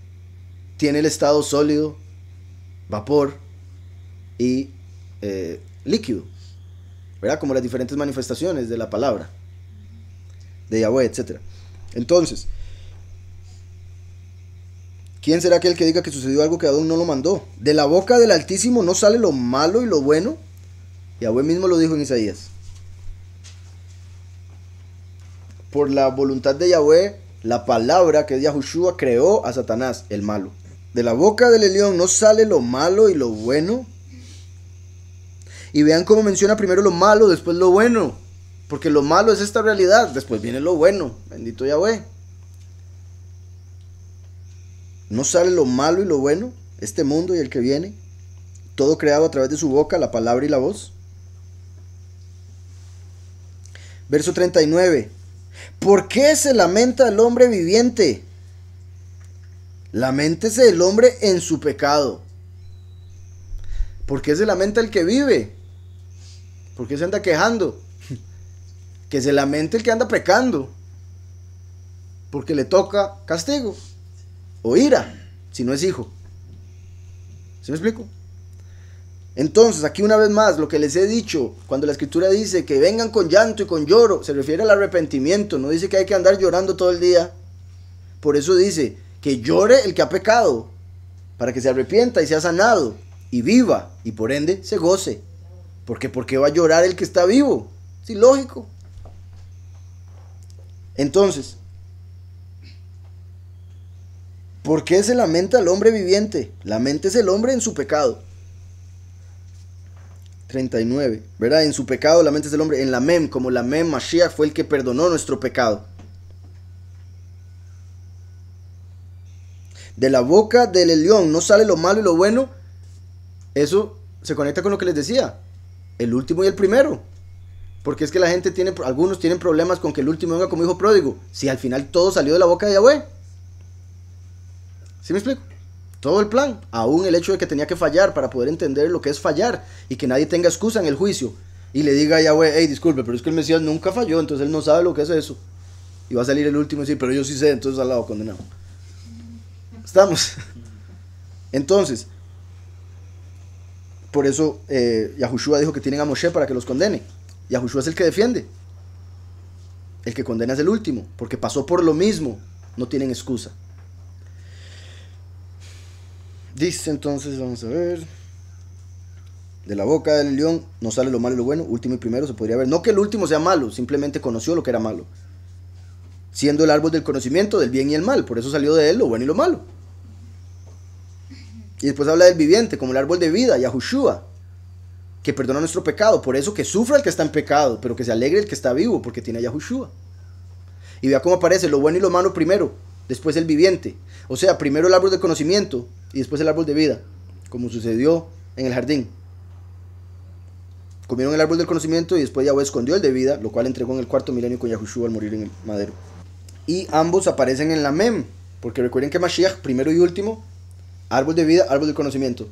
tiene el estado sólido, vapor y eh, líquido, ¿verdad? Como las diferentes manifestaciones de la palabra, de Yahweh, etc. Entonces, ¿quién será aquel que diga que sucedió algo que Adón no lo mandó? De la boca del Altísimo no sale lo malo y lo bueno. Yahweh mismo lo dijo en Isaías. Por la voluntad de Yahweh, la palabra que Yahushua creó a Satanás, el malo. De la boca del león no sale lo malo y lo bueno. Y vean cómo menciona primero lo malo, después lo bueno. Porque lo malo es esta realidad, después viene lo bueno. Bendito Yahweh. No sale lo malo y lo bueno, este mundo y el que viene. Todo creado a través de su boca, la palabra y la voz. Verso 39. ¿Por qué se lamenta el hombre viviente? Lamentese el hombre en su pecado. ¿Por qué se lamenta el que vive? ¿Por qué se anda quejando? Que se lamente el que anda pecando. Porque le toca castigo o ira si no es hijo. ¿Se me explico? Entonces, aquí una vez más, lo que les he dicho, cuando la escritura dice que vengan con llanto y con lloro, se refiere al arrepentimiento, no dice que hay que andar llorando todo el día. Por eso dice que llore el que ha pecado, para que se arrepienta y sea sanado, y viva, y por ende se goce. Porque ¿por qué va a llorar el que está vivo? Sí, lógico. Entonces, ¿por qué se lamenta el hombre viviente? es el hombre en su pecado. 39, ¿verdad? En su pecado la mente es del hombre, en la mem, como la mem Mashiach fue el que perdonó nuestro pecado. De la boca del león no sale lo malo y lo bueno. Eso se conecta con lo que les decía. El último y el primero. Porque es que la gente tiene, algunos tienen problemas con que el último venga como hijo pródigo. Si al final todo salió de la boca de Yahweh. ¿Sí me explico? Todo el plan, aún el hecho de que tenía que fallar para poder entender lo que es fallar y que nadie tenga excusa en el juicio y le diga a Yahweh, hey, disculpe, pero es que el Mesías nunca falló, entonces él no sabe lo que es eso. Y va a salir el último y decir, pero yo sí sé, entonces al lado condenado. Estamos. Entonces, por eso eh, Yahushua dijo que tienen a Moshe para que los condene. Yahushua es el que defiende. El que condena es el último, porque pasó por lo mismo, no tienen excusa. Dice entonces, vamos a ver. De la boca del león no sale lo malo y lo bueno, último y primero se podría ver. No que el último sea malo, simplemente conoció lo que era malo. Siendo el árbol del conocimiento del bien y el mal, por eso salió de él lo bueno y lo malo. Y después habla del viviente, como el árbol de vida, Yahushua, que perdona nuestro pecado. Por eso que sufra el que está en pecado, pero que se alegre el que está vivo, porque tiene a Yahushua. Y vea cómo aparece lo bueno y lo malo primero, después el viviente. O sea, primero el árbol del conocimiento, y después el árbol de vida, como sucedió en el jardín. Comieron el árbol del conocimiento y después Yahweh escondió el de vida, lo cual entregó en el cuarto milenio con Yahushua al morir en el madero. Y ambos aparecen en la Mem, porque recuerden que Mashiach, primero y último, árbol de vida, árbol del conocimiento.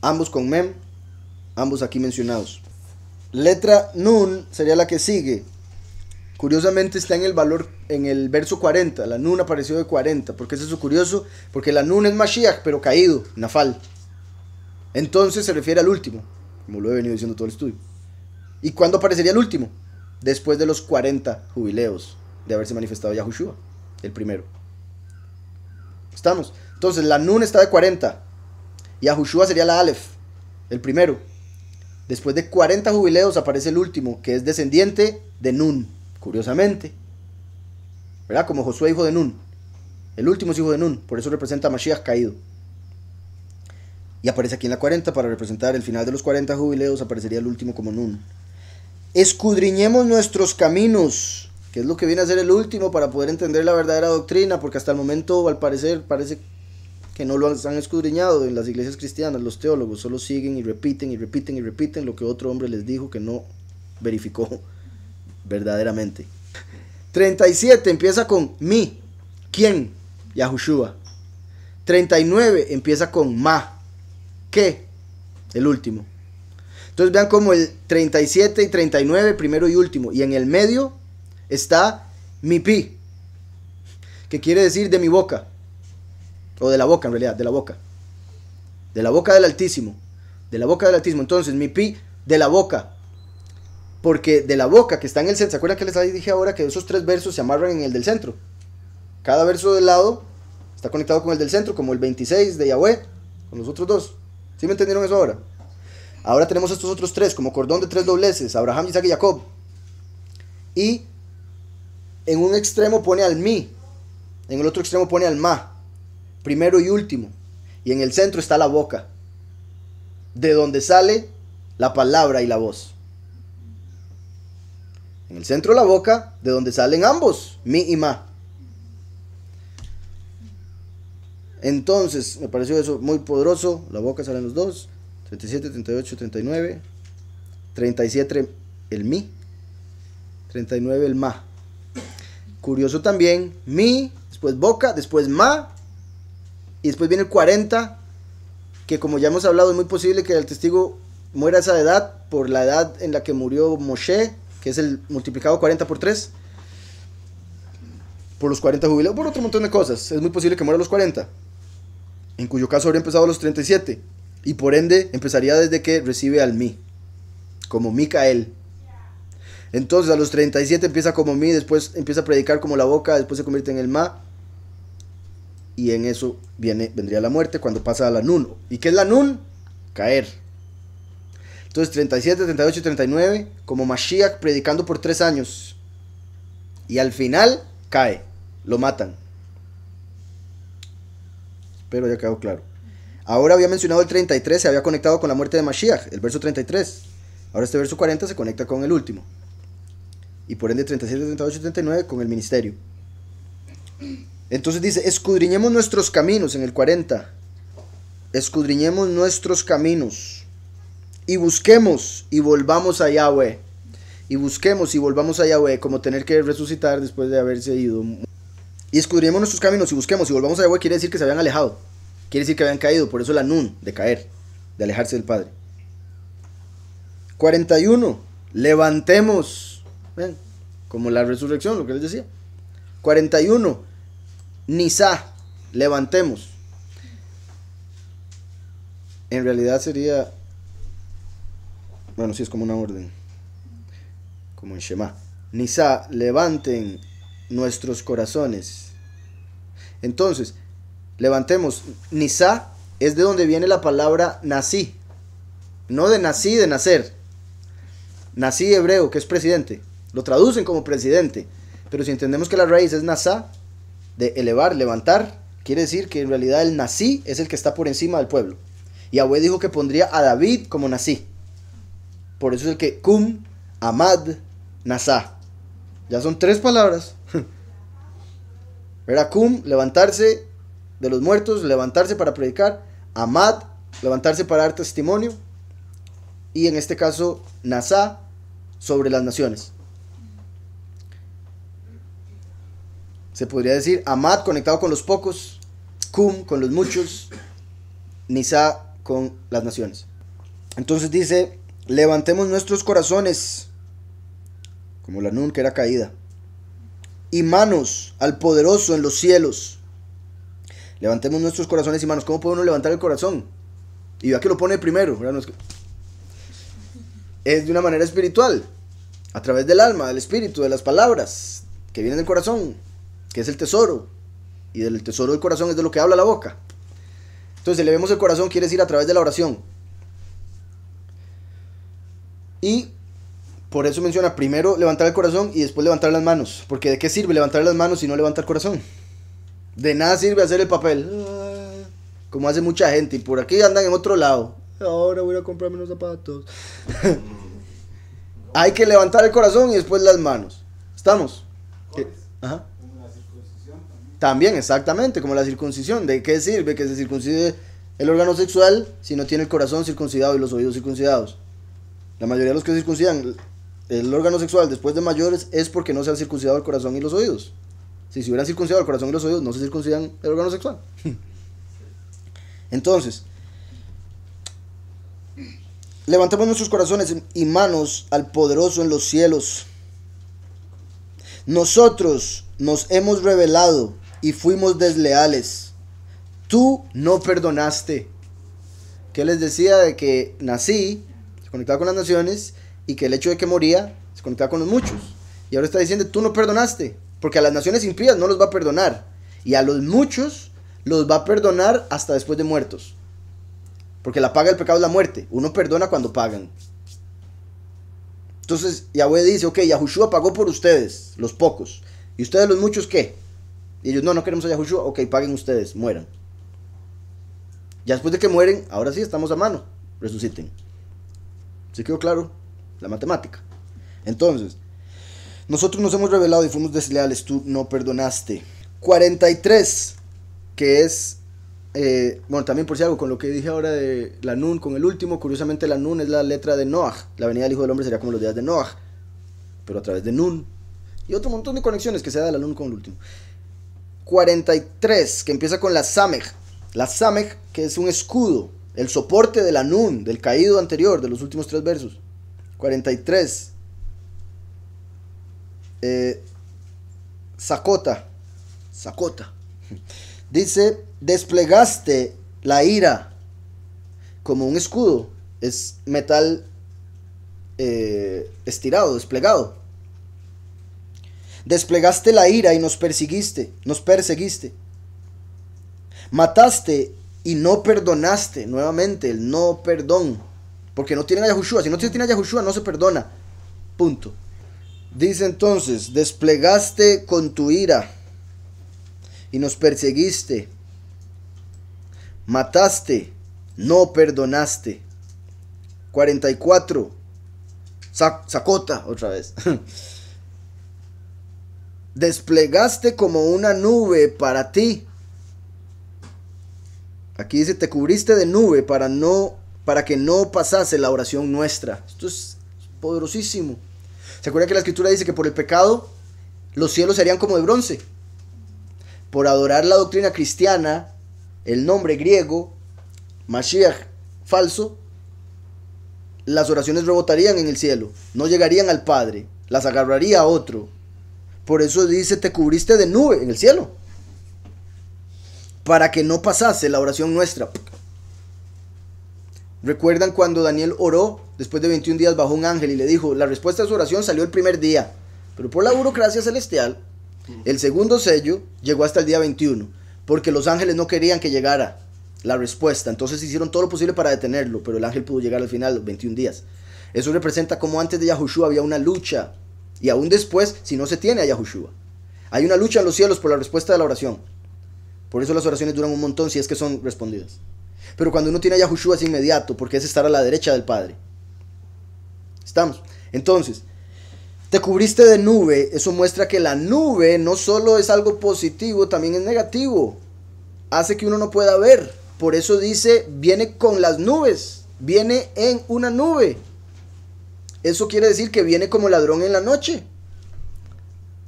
ambos con Mem, ambos aquí mencionados. Letra Nun sería la que sigue. Curiosamente está en el valor, en el verso 40. La Nun apareció de 40. ¿Por qué es eso curioso? Porque la Nun es Mashiach, pero caído, Nafal. Entonces se refiere al último, como lo he venido diciendo todo el estudio. ¿Y cuándo aparecería el último? Después de los 40 jubileos de haberse manifestado Yahushua, el primero. ¿Estamos? Entonces la Nun está de 40. Yahushua sería la Aleph, el primero. Después de 40 jubileos aparece el último, que es descendiente de Nun, curiosamente. ¿Verdad? Como Josué, hijo de Nun. El último es hijo de Nun, por eso representa a Mashiach caído. Y aparece aquí en la 40 para representar el final de los 40 jubileos, aparecería el último como Nun. Escudriñemos nuestros caminos, que es lo que viene a ser el último para poder entender la verdadera doctrina, porque hasta el momento, al parecer, parece que no lo han escudriñado en las iglesias cristianas, los teólogos solo siguen y repiten y repiten y repiten lo que otro hombre les dijo que no verificó verdaderamente. 37 empieza con mi, ¿quién? Yahushua. 39 empieza con ma, ¿qué? El último. Entonces vean como el 37 y 39, primero y último. Y en el medio está mi pi, que quiere decir de mi boca. O de la boca, en realidad, de la boca. De la boca del Altísimo. De la boca del Altísimo. Entonces, mi pi, de la boca. Porque de la boca que está en el centro, ¿se acuerdan que les dije ahora que esos tres versos se amarran en el del centro? Cada verso del lado está conectado con el del centro, como el 26 de Yahweh, con los otros dos. ¿Sí me entendieron eso ahora? Ahora tenemos estos otros tres, como cordón de tres dobleces, Abraham, Isaac y Jacob. Y en un extremo pone al mi, en el otro extremo pone al ma primero y último. Y en el centro está la boca, de donde sale la palabra y la voz. En el centro la boca, de donde salen ambos, mi y ma. Entonces, me pareció eso muy poderoso. La boca salen los dos. 37, 38, 39. 37 el mi. 39 el ma. Curioso también, mi, después boca, después ma, y después viene el 40, que como ya hemos hablado, es muy posible que el testigo muera a esa edad por la edad en la que murió Moshe, que es el multiplicado 40 por 3, por los 40 jubileos, por otro montón de cosas. Es muy posible que muera a los 40, en cuyo caso habría empezado a los 37, y por ende empezaría desde que recibe al Mi, como Micael. Entonces a los 37 empieza como Mi, después empieza a predicar como la boca, después se convierte en el Ma, y en eso viene, vendría la muerte cuando pasa a la Nun. ¿Y qué es la Nun? Caer. Entonces 37, 38 y 39, como Mashiach predicando por tres años. Y al final cae, lo matan. Pero ya quedó claro. Ahora había mencionado el 33, se había conectado con la muerte de Mashiach, el verso 33. Ahora este verso 40 se conecta con el último. Y por ende 37, 38 y 39 con el ministerio. Entonces dice, escudriñemos nuestros caminos en el 40. Escudriñemos nuestros caminos. Y busquemos y volvamos a Yahweh. Y busquemos y volvamos a Yahweh como tener que resucitar después de haberse ido. Y escudriñemos nuestros caminos y busquemos y volvamos a Yahweh quiere decir que se habían alejado. Quiere decir que habían caído. Por eso la nun de caer, de alejarse del Padre. 41. Levantemos. Como la resurrección, lo que les decía. 41 Nisa, levantemos. En realidad sería, bueno, sí es como una orden, como en Shema. Nisa, levanten nuestros corazones. Entonces, levantemos. Nisa es de donde viene la palabra nací. No de nací, de nacer. Nací hebreo, que es presidente. Lo traducen como presidente. Pero si entendemos que la raíz es nasa, de elevar, levantar, quiere decir que en realidad el nací es el que está por encima del pueblo. Y Abue dijo que pondría a David como nací. Por eso es el que cum, amad, nasá. Ya son tres palabras. Era cum, levantarse de los muertos, levantarse para predicar. Amad, levantarse para dar testimonio. Y en este caso, nasá, sobre las naciones. Se podría decir Amad conectado con los pocos, Kum con los muchos, Nisa con las naciones. Entonces dice, levantemos nuestros corazones, como la nun que era caída, y manos al poderoso en los cielos. Levantemos nuestros corazones y manos. ¿Cómo puede uno levantar el corazón? Y ya que lo pone primero, es, de una manera espiritual, a través del alma, del espíritu, de las palabras que vienen del corazón, que es el tesoro. Y del tesoro del corazón es de lo que habla la boca. Entonces, le vemos el corazón, quiere decir a través de la oración. Y por eso menciona primero levantar el corazón y después levantar las manos. Porque ¿de qué sirve levantar las manos si no levantar el corazón? De nada sirve hacer el papel. Como hace mucha gente. Y por aquí andan en otro lado. Ahora voy a comprarme unos zapatos. Hay que levantar el corazón y después las manos. ¿Estamos? Ajá. También, exactamente, como la circuncisión. ¿De qué sirve que se circuncide el órgano sexual si no tiene el corazón circuncidado y los oídos circuncidados? La mayoría de los que circuncidan el órgano sexual después de mayores es porque no se han circuncidado el corazón y los oídos. Si se hubieran circuncidado el corazón y los oídos, no se circuncidan el órgano sexual. Entonces, levantemos nuestros corazones y manos al poderoso en los cielos. Nosotros nos hemos revelado y fuimos desleales. Tú no perdonaste. ¿Qué les decía de que nací, conectaba con las naciones y que el hecho de que moría se conectaba con los muchos? Y ahora está diciendo, tú no perdonaste, porque a las naciones impías no los va a perdonar. Y a los muchos los va a perdonar hasta después de muertos. Porque la paga del pecado es la muerte. Uno perdona cuando pagan. Entonces Yahweh dice, ok, Yahushua pagó por ustedes, los pocos. ¿Y ustedes los muchos qué? Y ellos, no, no queremos a Yahushua, ok, paguen ustedes, mueran. Ya después de que mueren, ahora sí estamos a mano, resuciten. ¿Se quedó claro? La matemática. Entonces, nosotros nos hemos revelado y fuimos desleales, tú no perdonaste. 43, que es, eh, bueno, también por si algo, con lo que dije ahora de la Nun, con el último, curiosamente la Nun es la letra de Noah. La venida del Hijo del Hombre sería como los días de Noah, pero a través de Nun. Y otro montón de conexiones que se da la Nun con el último. 43, que empieza con la Samej. La Samej, que es un escudo, el soporte de la Nun, del caído anterior, de los últimos tres versos. 43. Eh, Sacota. Sacota. Dice, desplegaste la ira como un escudo. Es metal eh, estirado, desplegado. Desplegaste la ira y nos persiguiste, nos perseguiste. Mataste y no perdonaste. Nuevamente, el no perdón. Porque no tienen a Yahushua. Si no tienen a Yahushua, no se perdona. Punto. Dice entonces, desplegaste con tu ira y nos perseguiste. Mataste, no perdonaste. 44. sacota, otra vez. desplegaste como una nube para ti. Aquí dice, te cubriste de nube para no para que no pasase la oración nuestra. Esto es poderosísimo. ¿Se acuerdan que la escritura dice que por el pecado los cielos serían como de bronce? Por adorar la doctrina cristiana, el nombre griego, Mashiach falso, las oraciones rebotarían en el cielo, no llegarían al Padre, las agarraría otro, por eso dice, te cubriste de nube en el cielo. Para que no pasase la oración nuestra. ¿Recuerdan cuando Daniel oró? Después de 21 días bajó un ángel y le dijo, la respuesta a su oración salió el primer día. Pero por la burocracia celestial, el segundo sello llegó hasta el día 21. Porque los ángeles no querían que llegara la respuesta. Entonces hicieron todo lo posible para detenerlo. Pero el ángel pudo llegar al final, los 21 días. Eso representa como antes de Yahushua había una lucha y aún después si no se tiene a Yahushua. Hay una lucha en los cielos por la respuesta de la oración. Por eso las oraciones duran un montón si es que son respondidas. Pero cuando uno tiene a Yahushua es inmediato, porque es estar a la derecha del Padre. Estamos. Entonces, te cubriste de nube, eso muestra que la nube no solo es algo positivo, también es negativo. Hace que uno no pueda ver. Por eso dice, viene con las nubes, viene en una nube. Eso quiere decir que viene como ladrón en la noche.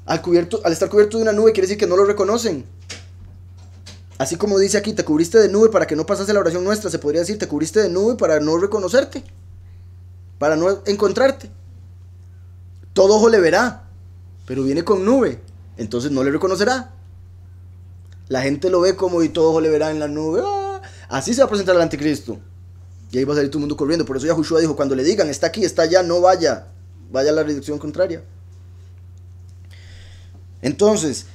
Al, cubierto, al estar cubierto de una nube quiere decir que no lo reconocen. Así como dice aquí, te cubriste de nube para que no pasase la oración nuestra, se podría decir, te cubriste de nube para no reconocerte, para no encontrarte. Todo ojo le verá, pero viene con nube, entonces no le reconocerá. La gente lo ve como y todo ojo le verá en la nube. ¡ah! Así se va a presentar el anticristo. Y ahí va a salir todo el mundo corriendo. Por eso Yahushua dijo, cuando le digan, está aquí, está allá, no vaya. Vaya la dirección contraria. Entonces,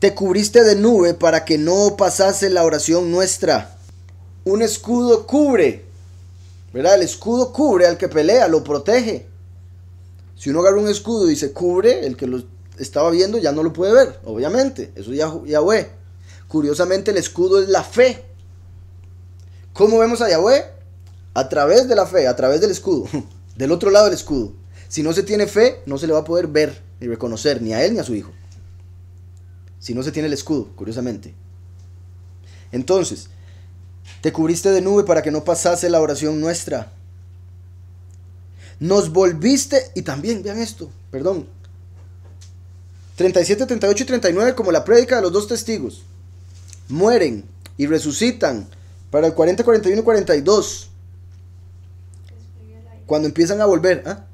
te cubriste de nube para que no pasase la oración nuestra. Un escudo cubre. ¿Verdad? El escudo cubre al que pelea, lo protege. Si uno agarra un escudo y se cubre, el que lo estaba viendo ya no lo puede ver, obviamente. Eso ya Yahweh. Curiosamente, el escudo es la fe. ¿Cómo vemos a Yahweh? A través de la fe, a través del escudo. Del otro lado del escudo. Si no se tiene fe, no se le va a poder ver ni reconocer ni a él ni a su hijo si no se tiene el escudo, curiosamente. Entonces, te cubriste de nube para que no pasase la oración nuestra. Nos volviste, y también, vean esto, perdón. 37, 38 y 39 como la prédica de los dos testigos. Mueren y resucitan para el 40, 41 y 42. Cuando empiezan a volver. ¿ah?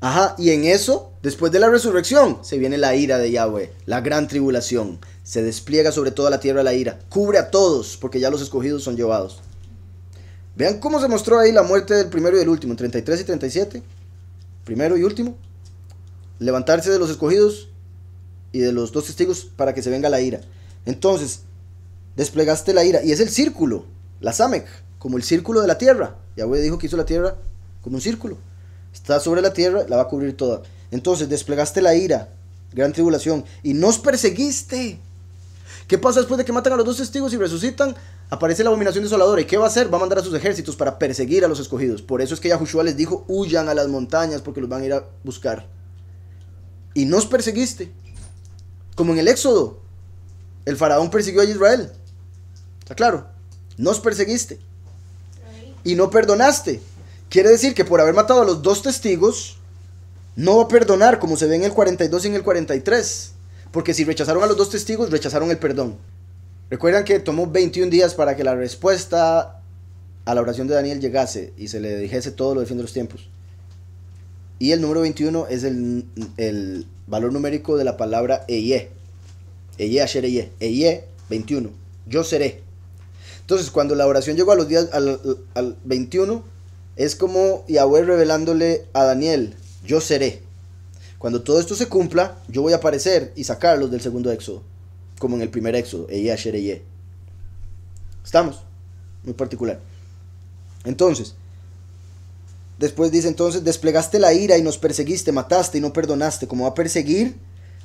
Ajá, y en eso Después de la resurrección se viene la ira de Yahweh, la gran tribulación. Se despliega sobre toda la tierra la ira. Cubre a todos porque ya los escogidos son llevados. Vean cómo se mostró ahí la muerte del primero y del último, en 33 y 37. Primero y último. Levantarse de los escogidos y de los dos testigos para que se venga la ira. Entonces, desplegaste la ira. Y es el círculo, la Samek, como el círculo de la tierra. Yahweh dijo que hizo la tierra como un círculo. Está sobre la tierra, la va a cubrir toda. Entonces desplegaste la ira, gran tribulación, y nos perseguiste. ¿Qué pasa después de que matan a los dos testigos y resucitan? Aparece la abominación desoladora. ¿Y qué va a hacer? Va a mandar a sus ejércitos para perseguir a los escogidos. Por eso es que Yahushua les dijo, huyan a las montañas porque los van a ir a buscar. Y nos perseguiste. Como en el Éxodo. El faraón persiguió a Israel. ¿Está claro? Nos perseguiste. Y no perdonaste. Quiere decir que por haber matado a los dos testigos, no va a perdonar como se ve en el 42 y en el 43. Porque si rechazaron a los dos testigos, rechazaron el perdón. Recuerdan que tomó 21 días para que la respuesta a la oración de Daniel llegase y se le dijese todo lo de fin de los tiempos. Y el número 21 es el, valor numérico de la palabra Eye. Eye, Asher Eye. Eye, 21. Yo seré. Entonces, cuando la oración llegó a los días al, al 21, es como Yahweh revelándole a Daniel, yo seré. Cuando todo esto se cumpla, yo voy a aparecer y sacarlos del segundo éxodo, como en el primer éxodo, Eye ¿Estamos? Muy particular. Entonces, después dice entonces, desplegaste la ira y nos perseguiste, mataste y no perdonaste, como va a perseguir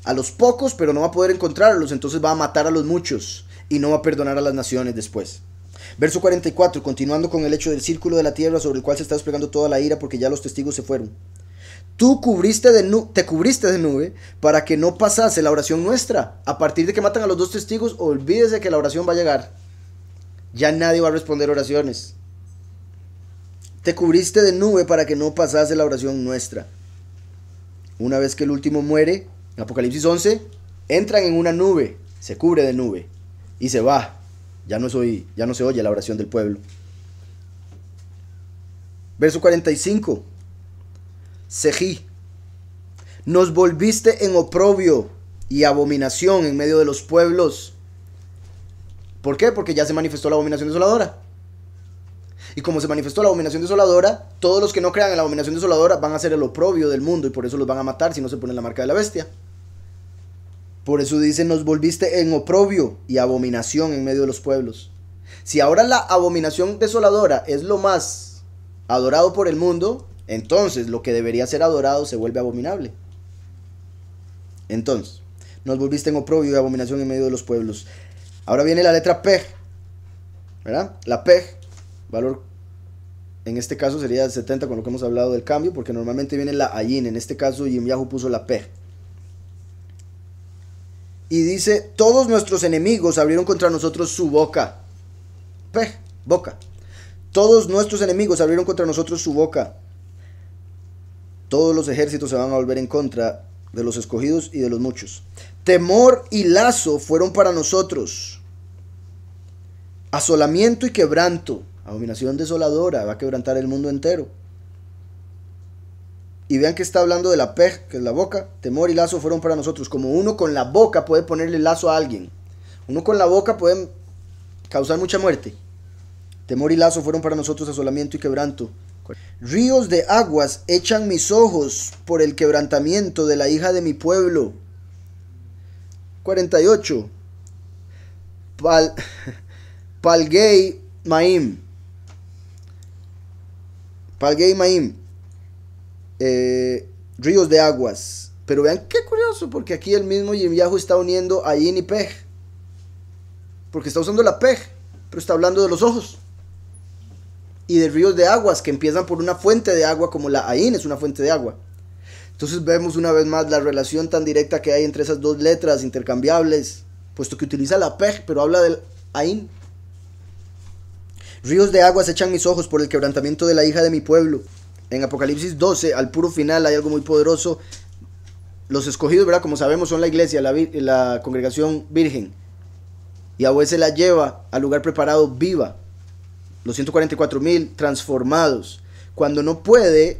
a los pocos, pero no va a poder encontrarlos, entonces va a matar a los muchos y no va a perdonar a las naciones después. Verso 44, continuando con el hecho del círculo de la tierra sobre el cual se está desplegando toda la ira porque ya los testigos se fueron. Tú cubriste de te cubriste de nube para que no pasase la oración nuestra. A partir de que matan a los dos testigos, olvídese que la oración va a llegar. Ya nadie va a responder oraciones. Te cubriste de nube para que no pasase la oración nuestra. Una vez que el último muere, en Apocalipsis 11, entran en una nube, se cubre de nube y se va. Ya no, soy, ya no se oye la oración del pueblo. Verso 45. Sejí, nos volviste en oprobio y abominación en medio de los pueblos. ¿Por qué? Porque ya se manifestó la abominación desoladora. Y como se manifestó la abominación desoladora, todos los que no crean en la abominación desoladora van a ser el oprobio del mundo y por eso los van a matar si no se ponen la marca de la bestia. Por eso dice, nos volviste en oprobio y abominación en medio de los pueblos. Si ahora la abominación desoladora es lo más adorado por el mundo, entonces lo que debería ser adorado se vuelve abominable. Entonces, nos volviste en oprobio y abominación en medio de los pueblos. Ahora viene la letra P. ¿Verdad? La P, valor en este caso sería 70 con lo que hemos hablado del cambio, porque normalmente viene la Ayin. En este caso, Yahoo puso la P. Y dice: Todos nuestros enemigos abrieron contra nosotros su boca. P, boca. Todos nuestros enemigos abrieron contra nosotros su boca todos los ejércitos se van a volver en contra de los escogidos y de los muchos. Temor y lazo fueron para nosotros. Asolamiento y quebranto. Abominación desoladora. Va a quebrantar el mundo entero. Y vean que está hablando de la pej, que es la boca. Temor y lazo fueron para nosotros. Como uno con la boca puede ponerle lazo a alguien. Uno con la boca puede causar mucha muerte. Temor y lazo fueron para nosotros asolamiento y quebranto. Ríos de aguas echan mis ojos por el quebrantamiento de la hija de mi pueblo. 48. Pal, Palgei Maim. Palgei Maim. Eh, ríos de aguas. Pero vean qué curioso, porque aquí el mismo Yimyahu está uniendo a Yin y Pej. Porque está usando la Pej, pero está hablando de los ojos. Y de ríos de aguas que empiezan por una fuente de agua como la Ain es una fuente de agua. Entonces vemos una vez más la relación tan directa que hay entre esas dos letras intercambiables, puesto que utiliza la Pej, pero habla del Ain. Ríos de aguas echan mis ojos por el quebrantamiento de la hija de mi pueblo. En Apocalipsis 12, al puro final, hay algo muy poderoso. Los escogidos, ¿verdad? Como sabemos, son la iglesia, la, la congregación virgen. Y a se la lleva al lugar preparado viva. Los 144 mil transformados. Cuando no puede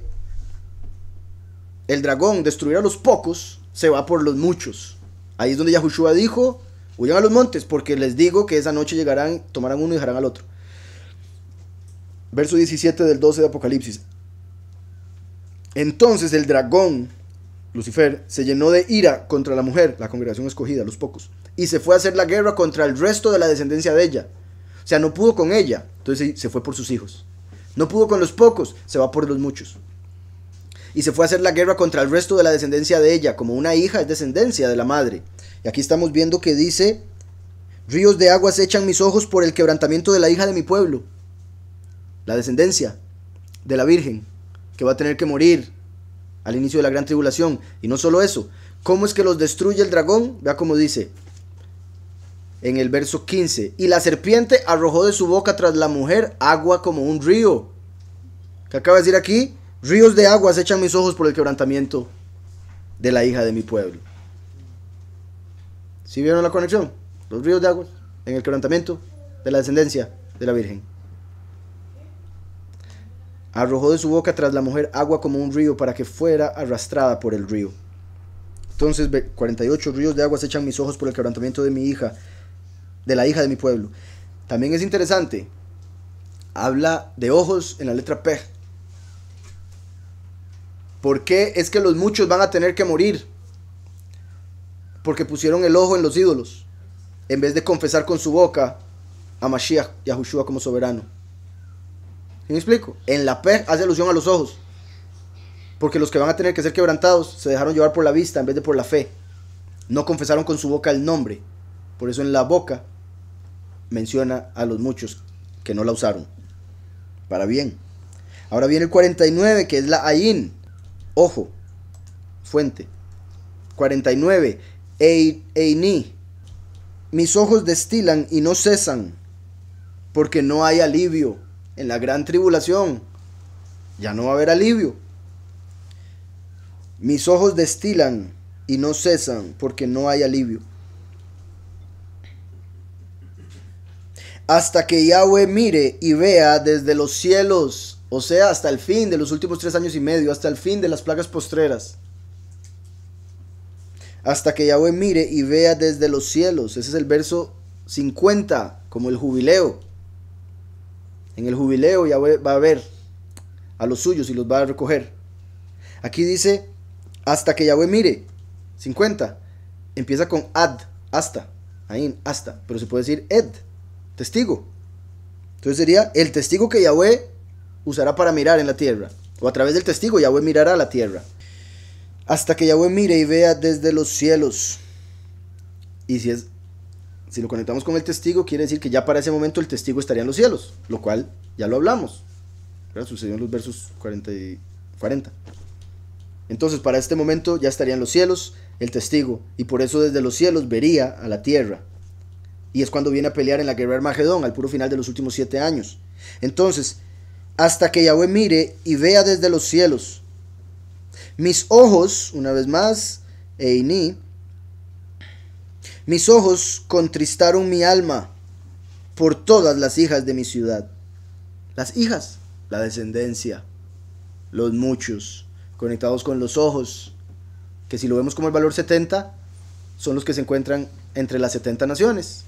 el dragón destruir a los pocos, se va por los muchos. Ahí es donde Yahushua dijo, huyan a los montes, porque les digo que esa noche llegarán, tomarán uno y dejarán al otro. Verso 17 del 12 de Apocalipsis. Entonces el dragón, Lucifer, se llenó de ira contra la mujer, la congregación escogida, los pocos, y se fue a hacer la guerra contra el resto de la descendencia de ella. O sea, no pudo con ella, entonces se fue por sus hijos. No pudo con los pocos, se va por los muchos. Y se fue a hacer la guerra contra el resto de la descendencia de ella, como una hija es descendencia de la madre. Y aquí estamos viendo que dice, ríos de aguas echan mis ojos por el quebrantamiento de la hija de mi pueblo, la descendencia de la Virgen que va a tener que morir al inicio de la gran tribulación. Y no solo eso, ¿cómo es que los destruye el dragón? Vea cómo dice en el verso 15. Y la serpiente arrojó de su boca tras la mujer agua como un río. ¿Qué acaba de decir aquí? Ríos de agua se echan mis ojos por el quebrantamiento de la hija de mi pueblo. ¿Sí vieron la conexión? Los ríos de agua en el quebrantamiento de la descendencia de la Virgen. Arrojó de su boca tras la mujer agua como un río para que fuera arrastrada por el río. Entonces 48 ríos de agua se echan mis ojos por el quebrantamiento de mi hija, de la hija de mi pueblo. También es interesante, habla de ojos en la letra P. ¿Por qué es que los muchos van a tener que morir? Porque pusieron el ojo en los ídolos, en vez de confesar con su boca a Mashiach y a Joshua como soberano me explico? En la P hace alusión a los ojos. Porque los que van a tener que ser quebrantados se dejaron llevar por la vista en vez de por la fe. No confesaron con su boca el nombre. Por eso en la boca menciona a los muchos que no la usaron. Para bien. Ahora viene el 49, que es la Ain. Ojo. Fuente. 49. Eini. Mis ojos destilan y no cesan, porque no hay alivio en la gran tribulación, ya no va a haber alivio. Mis ojos destilan y no cesan porque no hay alivio. Hasta que Yahweh mire y vea desde los cielos, o sea, hasta el fin de los últimos tres años y medio, hasta el fin de las plagas postreras. Hasta que Yahweh mire y vea desde los cielos. Ese es el verso 50, como el jubileo. En el jubileo ya va a ver a los suyos y los va a recoger. Aquí dice, hasta que Yahweh mire. 50. Empieza con ad, hasta. Ahí, hasta. Pero se puede decir ed, testigo. Entonces sería el testigo que Yahweh usará para mirar en la tierra. O a través del testigo Yahweh mirará la tierra. Hasta que Yahweh mire y vea desde los cielos. Y si es si lo conectamos con el testigo, quiere decir que ya para ese momento el testigo estaría en los cielos, lo cual ya lo hablamos. Sucedió en los versos 40 y 40. Entonces, para este momento ya estaría en los cielos el testigo, y por eso desde los cielos vería a la tierra. Y es cuando viene a pelear en la guerra de Armagedón, al puro final de los últimos siete años. Entonces, hasta que Yahweh mire y vea desde los cielos. Mis ojos, una vez más, Einí, Mis ojos contristaron mi alma por todas las hijas de mi ciudad. Las hijas, la descendencia, los muchos, conectados con los ojos, que si lo vemos como el valor 70, son los que se encuentran entre las 70 naciones.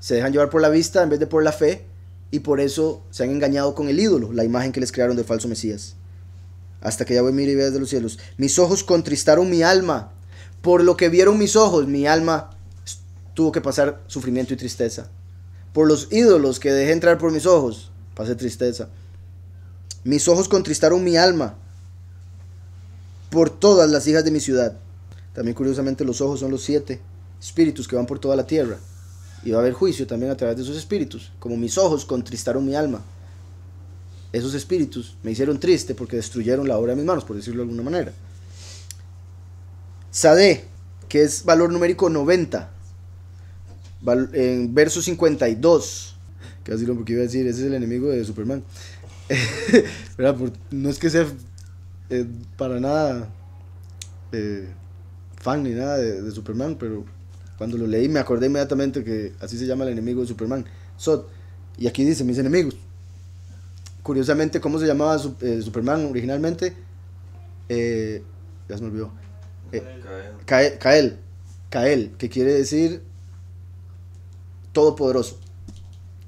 Se dejan llevar por la vista en vez de por la fe y por eso se han engañado con el ídolo, la imagen que les crearon del falso Mesías. Hasta que Yahweh mire y vea desde los cielos. Mis ojos contristaron mi alma. Por lo que vieron mis ojos, mi alma tuvo que pasar sufrimiento y tristeza. Por los ídolos que dejé entrar por mis ojos, pasé tristeza. Mis ojos contristaron mi alma por todas las hijas de mi ciudad. También curiosamente los ojos son los siete espíritus que van por toda la tierra. Y va a haber juicio también a través de esos espíritus. Como mis ojos contristaron mi alma. Esos espíritus me hicieron triste porque destruyeron la obra de mis manos, por decirlo de alguna manera. Sade, que es valor numérico 90, en verso 52. Casi lo que iba a decir, ese es el enemigo de Superman. no es que sea eh, para nada eh, fan ni nada de, Superman, pero cuando lo leí me acordé inmediatamente que así se llama el enemigo de Superman, Sod. Y aquí dice mis enemigos. Curiosamente, ¿cómo se llamaba eh, Superman originalmente? ya se me olvidó. Kael. Kael. Kael, que quiere decir todopoderoso.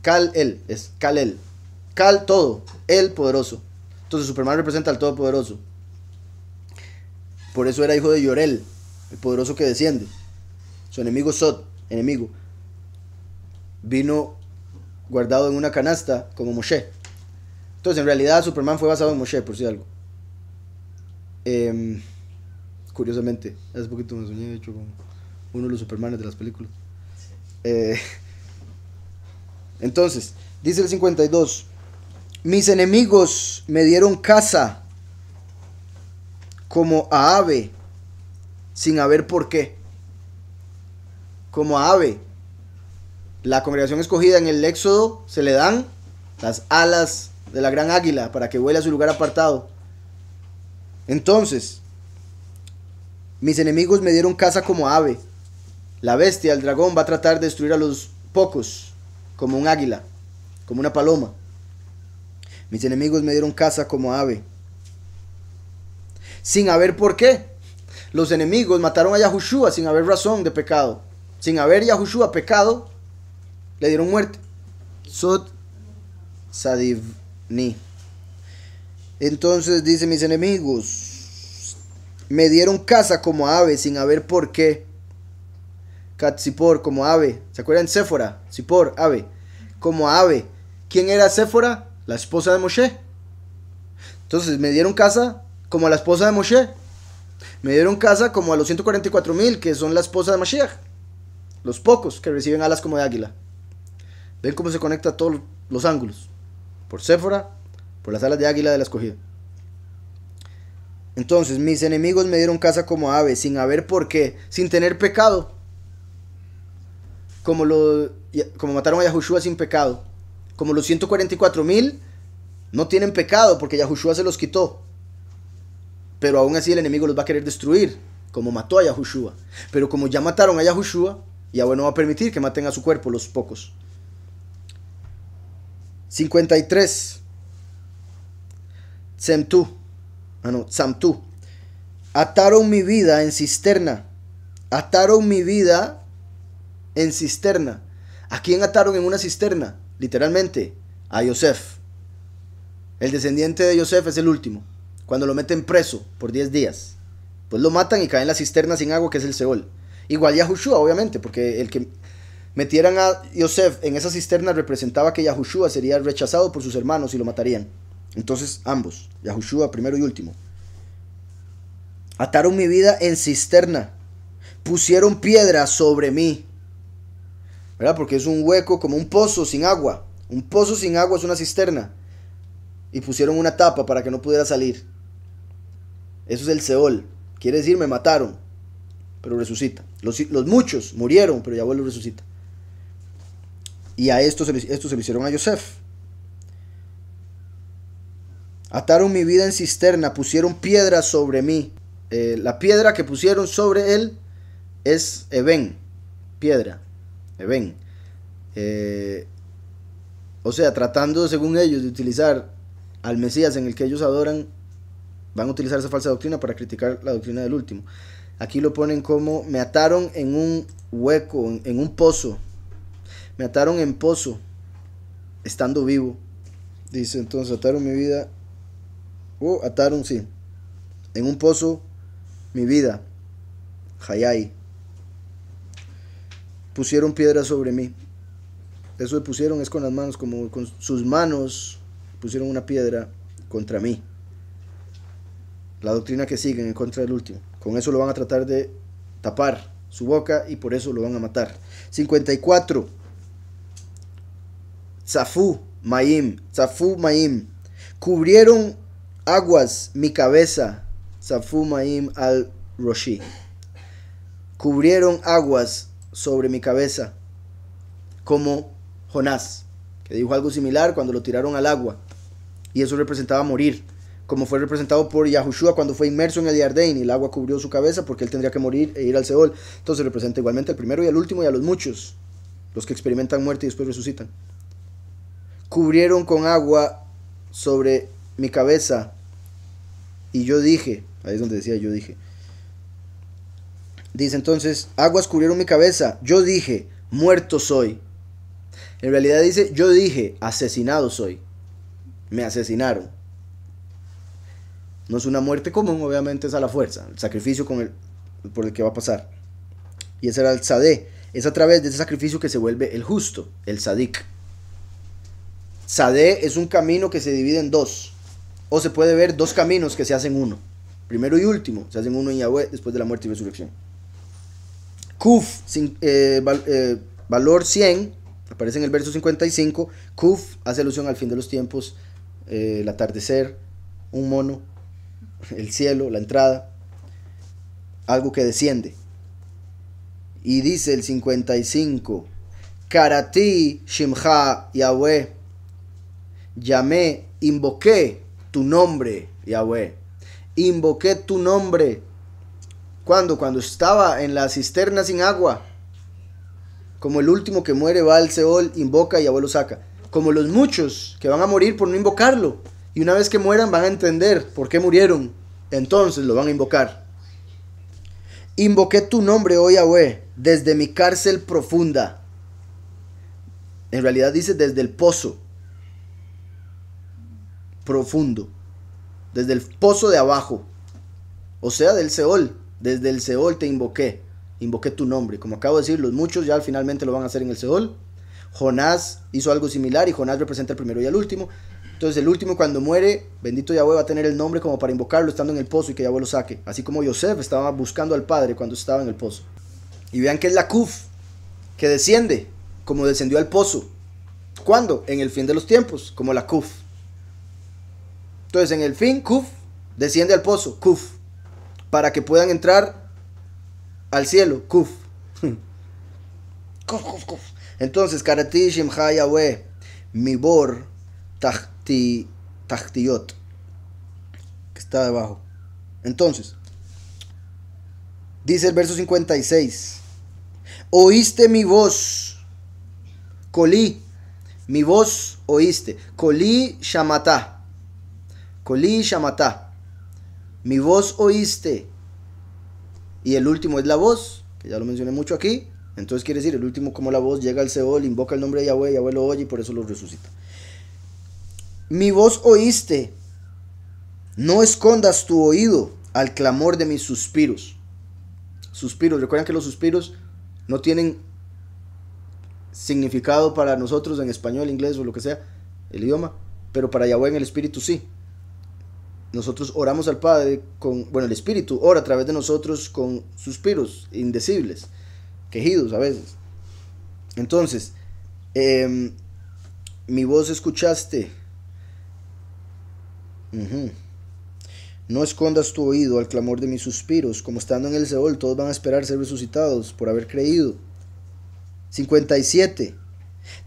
Kal El, es Kal El. Kal todo, el poderoso. Entonces Superman representa al todopoderoso. Por eso era hijo de Yorel, el poderoso que desciende. Su enemigo Sot, enemigo. Vino guardado en una canasta como Moshe. Entonces en realidad Superman fue basado en Moshe, por si algo. Em, curiosamente, hace poquito me soñé, de hecho, con uno de los Supermanes de las películas. Eh, entonces, dice el 52, mis enemigos me dieron casa como a ave, sin haber por qué. Como ave. La congregación escogida en el Éxodo se le dan las alas de la gran águila para que vuele a su lugar apartado. Entonces, mis enemigos me dieron casa como ave. La bestia, el dragón, va a tratar de destruir a los pocos como un águila, como una paloma. Mis enemigos me dieron casa como ave. Sin haber por qué. Los enemigos mataron a Yahushua sin haber razón de pecado. Sin haber Yahushua pecado, le dieron muerte. Sod Sadivni. Entonces dice mis enemigos, me dieron casa como ave sin haber por qué. Katsipor como ave. ¿Se acuerdan? Séfora, Sipor, ave. Como ave. ¿Quién era Séfora? La esposa de Moshe. Entonces me dieron casa como a la esposa de Moshe. Me dieron casa como a los 144 mil, que son la esposa de Mashiach. Los pocos que reciben alas como de águila. Ven cómo se conecta todos los ángulos. Por Séfora, por las alas de águila de la escogida. Entonces, mis enemigos me dieron casa como ave, sin haber por qué, sin tener pecado como, lo, como mataron a Yahushua sin pecado. Como los 144 mil no tienen pecado porque Yahushua se los quitó. Pero aún así el enemigo los va a querer destruir, como mató a Yahushua. Pero como ya mataron a Yahushua, Yahweh no va a permitir que maten a su cuerpo los pocos. 53. Tsemtu. Ah, no. Ataron mi vida en cisterna. Ataron mi vida en cisterna. ¿A quién ataron en una cisterna? Literalmente, a Yosef. El descendiente de Yosef es el último. Cuando lo meten preso por 10 días. Pues lo matan y cae en la cisterna sin agua que es el Seol. Igual Yahushua, obviamente, porque el que metieran a Yosef en esa cisterna representaba que Yahushua sería rechazado por sus hermanos y lo matarían. Entonces ambos, Yahushua primero y último. Ataron mi vida en cisterna. Pusieron piedra sobre mí. ¿verdad? Porque es un hueco como un pozo sin agua. Un pozo sin agua es una cisterna. Y pusieron una tapa para que no pudiera salir. Eso es el Seol. Quiere decir, me mataron, pero resucita. Los, muchos murieron, pero ya vuelve resucita. Y a esto se, esto se lo hicieron a Yosef. Ataron mi vida en cisterna, pusieron piedra sobre mí. Eh, la piedra que pusieron sobre él es Eben piedra. ¿Me ven? Eh, o sea, tratando, según ellos, de utilizar al Mesías en el que ellos adoran, van a utilizar esa falsa doctrina para criticar la doctrina del último. Aquí lo ponen como me ataron en un hueco, en un pozo. Me ataron en pozo, estando vivo. Dice entonces, ataron mi vida. Oh, ataron, sí. En un pozo, mi vida. Hayai. Pusieron piedras sobre mí. Eso pusieron es con las manos, como con sus manos pusieron una piedra contra mí. La doctrina que siguen en contra del último. Con eso lo van a tratar de tapar su boca y por eso lo van a matar. 54. Zafú, Maim, Zafú, Maim. Cubrieron aguas mi cabeza. Zafú, Maim, al Roshi. Cubrieron aguas sobre mi cabeza. Como Jonás, que dijo algo similar cuando lo tiraron al agua. Y eso representaba morir como fue representado por Yahushua cuando fue inmerso en el Yardén y el agua cubrió su cabeza porque él tendría que morir e ir al Seol. Entonces representa igualmente al primero y al último y a los muchos, los que experimentan muerte y después resucitan. Cubrieron con agua sobre mi cabeza y yo dije, ahí es donde decía yo dije. Dice entonces, aguas cubrieron mi cabeza, yo dije, muerto soy. En realidad dice, yo dije, asesinado soy. Me asesinaron. No es una muerte común, obviamente es a la fuerza, el sacrificio con el, por el que va a pasar. Y ese era el Sadé. Es a través de ese sacrificio que se vuelve el justo, el Sadik. Sadé es un camino que se divide en dos. O se puede ver dos caminos que se hacen uno. Primero y último, se hacen uno en Yahweh después de la muerte y resurrección. Kuf, eh, eh, valor 100, aparece en el verso 55. Kuf hace alusión al fin de los tiempos, eh, el atardecer, un mono, el cielo, la entrada, algo que desciende. Y dice el 55, Karati Shimha Yahweh, llamé, invoqué tu nombre, Yahweh, invoqué tu nombre. cuando Cuando estaba en la cisterna sin agua. Como el último que muere va al Seol, invoca y Yahweh lo saca. Como los muchos que van a morir por no invocarlo. Y una vez que mueran van a entender por qué murieron. Entonces lo van a invocar. Invoqué tu nombre, oh Yahweh, desde mi cárcel profunda. En realidad dice desde el pozo profundo. Desde el pozo de abajo. O sea, del Seol. Desde el Seol te invoqué. Invoqué tu nombre. Como acabo de decir, los muchos ya finalmente lo van a hacer en el Seol. Jonás hizo algo similar y Jonás representa el primero y el último. Entonces el último cuando muere, bendito Yahweh va a tener el nombre como para invocarlo estando en el pozo y que Yahweh lo saque. Así como Yosef estaba buscando al Padre cuando estaba en el pozo. Y vean que es la Kuf, que desciende, como descendió al pozo. ¿Cuándo? En el fin de los tiempos, como la Kuf. Entonces en el fin, Kuf, desciende al pozo, Kuf, para que puedan entrar al cielo, Kuf. Kuf, Kuf, Kuf. Entonces, Karati Shimcha Yahweh, Mibor, Taj Que está debajo. Entonces, dice el verso 56, oíste mi voz, colí, mi voz oíste, colí shamatá, colí shamatá, mi voz oíste, y el último es la voz, que ya lo mencioné mucho aquí, entonces quiere decir, el último como la voz llega al Seol, invoca el nombre de Yahweh, Yahweh lo oye y por eso lo resucita. Mi voz oíste. No escondas tu oído al clamor de mis suspiros. Suspiros. Recuerden que los suspiros no tienen significado para nosotros en español, inglés o lo que sea, el idioma, pero para Yahweh en el espíritu sí. Nosotros oramos al Padre con, bueno, el espíritu ora a través de nosotros con suspiros indecibles, quejidos a veces. Entonces, em, mi voz escuchaste, no escondas tu oído al clamor de mis suspiros, como estando en el Seol, todos van a esperar ser resucitados por haber creído. 57.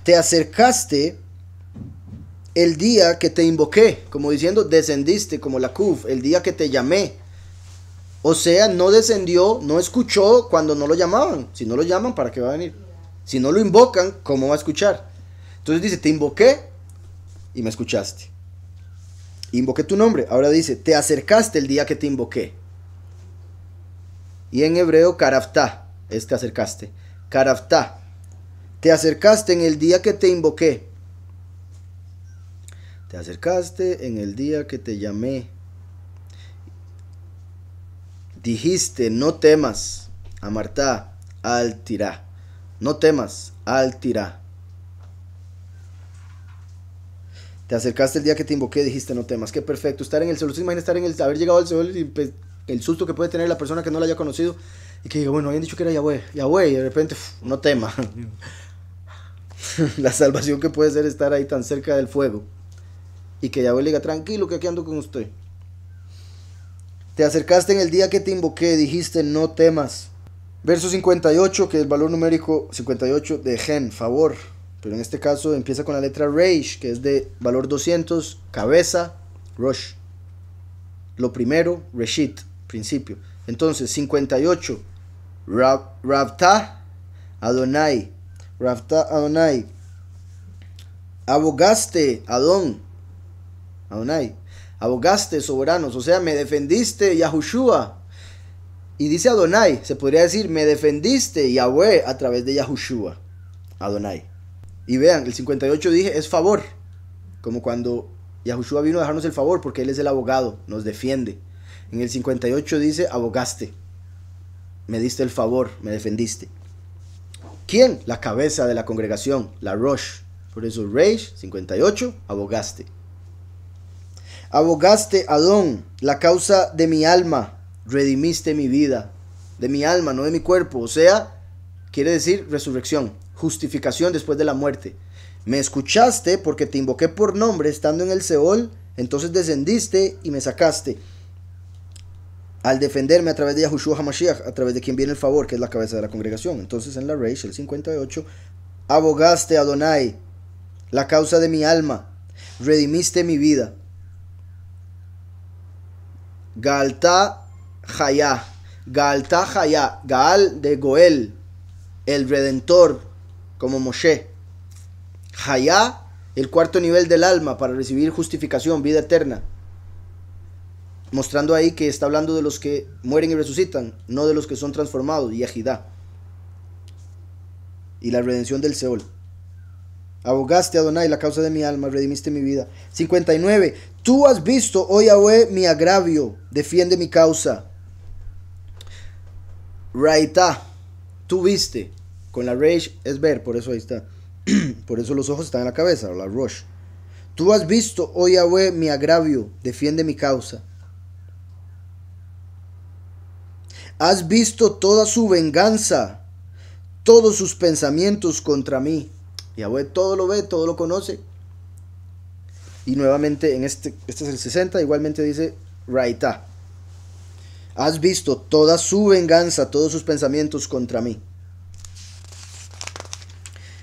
Te acercaste el día que te invoqué, como diciendo, descendiste como la Kuf, el día que te llamé. O sea, no descendió, no escuchó cuando no lo llamaban. Si no lo llaman, ¿para qué va a venir? Si no lo invocan, ¿cómo va a escuchar? Entonces dice, te invoqué y me escuchaste. Invoqué tu nombre. Ahora dice, te acercaste el día que te invoqué. Y en hebreo, karaftá, es te acercaste. Karaftá. Te acercaste en el día que te invoqué. Te acercaste en el día que te llamé. Dijiste, no temas, Amartá, al tirá. No temas, al tirá. Te acercaste el día que te invoqué, dijiste, no temas. Qué perfecto. Estar en el sol. ¿Se imagina estar en el, haber llegado al sol y pues, el susto que puede tener la persona que no la haya conocido y que diga, bueno, habían dicho que era Yahweh, Yahweh, y de repente, no tema. la salvación que puede ser estar ahí tan cerca del fuego y que Yahweh le diga, tranquilo que aquí ando con usted. Te acercaste en el día que te invoqué, dijiste, no temas. Verso 58, que es el valor numérico 58 de gen, favor. Pero en este caso empieza con la letra Reish, que es de valor 200, cabeza, Rosh. Lo primero, Reshit, principio. Entonces, 58, Rab, Rabta Adonai. Rabta Adonai. Abogaste, Adón. Adonai. Abogaste, soberanos. O sea, me defendiste, Yahushua. Y dice Adonai, se podría decir, me defendiste, Yahweh, a través de Yahushua. Adonai. Y vean, el 58 dije, es favor. Como cuando Yahushua vino a dejarnos el favor, porque Él es el abogado, nos defiende. En el 58 dice, abogaste. Me diste el favor, me defendiste. ¿Quién? La cabeza de la congregación, la Rosh. Por eso, Reish, 58, abogaste. Abogaste, Adón, la causa de mi alma, redimiste mi vida, de mi alma, no de mi cuerpo. O sea, quiere decir resurrección, justificación después de la muerte. Me escuchaste porque te invoqué por nombre estando en el Seol, entonces descendiste y me sacaste. Al defenderme a través de Yahushua HaMashiach, a través de quien viene el favor, que es la cabeza de la congregación. Entonces en la Reish, el 58, abogaste Adonai, la causa de mi alma, redimiste mi vida. Galta Jaya, Galta Jaya, Gaal de Goel, el redentor, como Moshe. Jaya, el cuarto nivel del alma para recibir justificación, vida eterna. Mostrando ahí que está hablando de los que mueren y resucitan, no de los que son transformados, y Ejidá. Y la redención del Seol. Abogaste, Adonai, la causa de mi alma, redimiste mi vida. 59. Tú has visto, oh Yahweh, mi agravio, defiende mi causa. Raita, tú viste. Con la Reish es ver, por eso ahí está. por eso los ojos están en la cabeza, la Rosh. Tú has visto, oh Yahweh, mi agravio, defiende mi causa. Has visto toda su venganza, todos sus pensamientos contra mí. Yahweh todo lo ve, todo lo conoce. Y nuevamente en este, este es el 60, igualmente dice Raita. Has visto toda su venganza, todos sus pensamientos contra mí.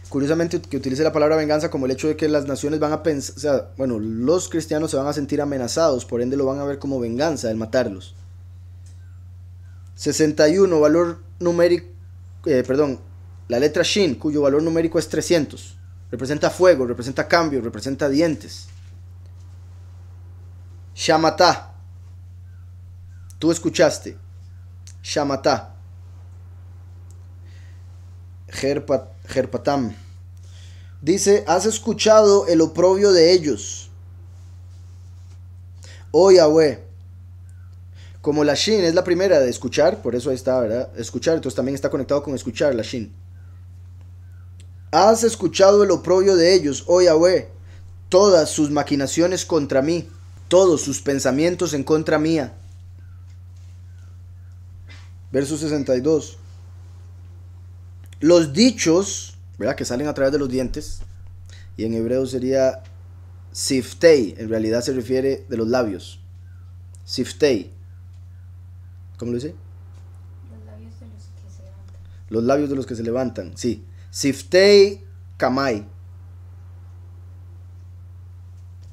Curiosamente que utilice la palabra venganza como el hecho de que las naciones van a pensar, o sea, bueno, los cristianos se van a sentir amenazados, por ende lo van a ver como venganza el matarlos. 61, valor numérico, eh, perdón, la letra Shin, cuyo valor numérico es 300. Representa fuego, representa cambio, representa dientes. Shamatá. Tú escuchaste. Shamatá. Gerpatam. Dice, has escuchado el oprobio de ellos. Oh Yahweh. Como la Shin es la primera de escuchar, por eso ahí está, ¿verdad? Escuchar, entonces también está conectado con escuchar la Shin. Has escuchado el oprobio de ellos, oh Yahweh, todas sus maquinaciones contra mí, todos sus pensamientos en contra mía. Verso 62. Los dichos, ¿verdad? Que salen a través de los dientes, y en hebreo sería siftei, en realidad se refiere de los labios. Siftei. ¿Cómo lo dice? Los labios de los que se levantan. Los labios de los que se levantan, sí. Siftei Kamai.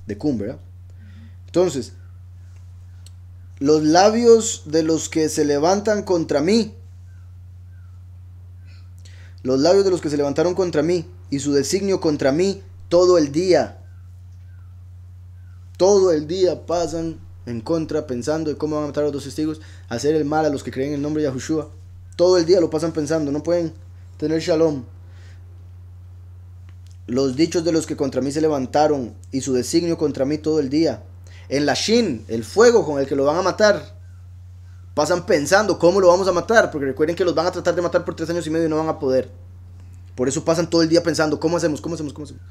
De Kum, ¿verdad? Entonces, los labios de los que se levantan contra mí. Los labios de los que se levantaron contra mí y su designio contra mí todo el día. Todo el día pasan en contra pensando de cómo van a matar a los dos testigos, hacer el mal a los que creen en el nombre de Yahushua. Todo el día lo pasan pensando, no pueden tener shalom. Los dichos de los que contra mí se levantaron y su designio contra mí todo el día. En la Shin, el fuego con el que lo van a matar. Pasan pensando cómo lo vamos a matar, porque recuerden que los van a tratar de matar por tres años y medio y no van a poder. Por eso pasan todo el día pensando, ¿cómo hacemos? ¿Cómo hacemos? ¿Cómo hacemos?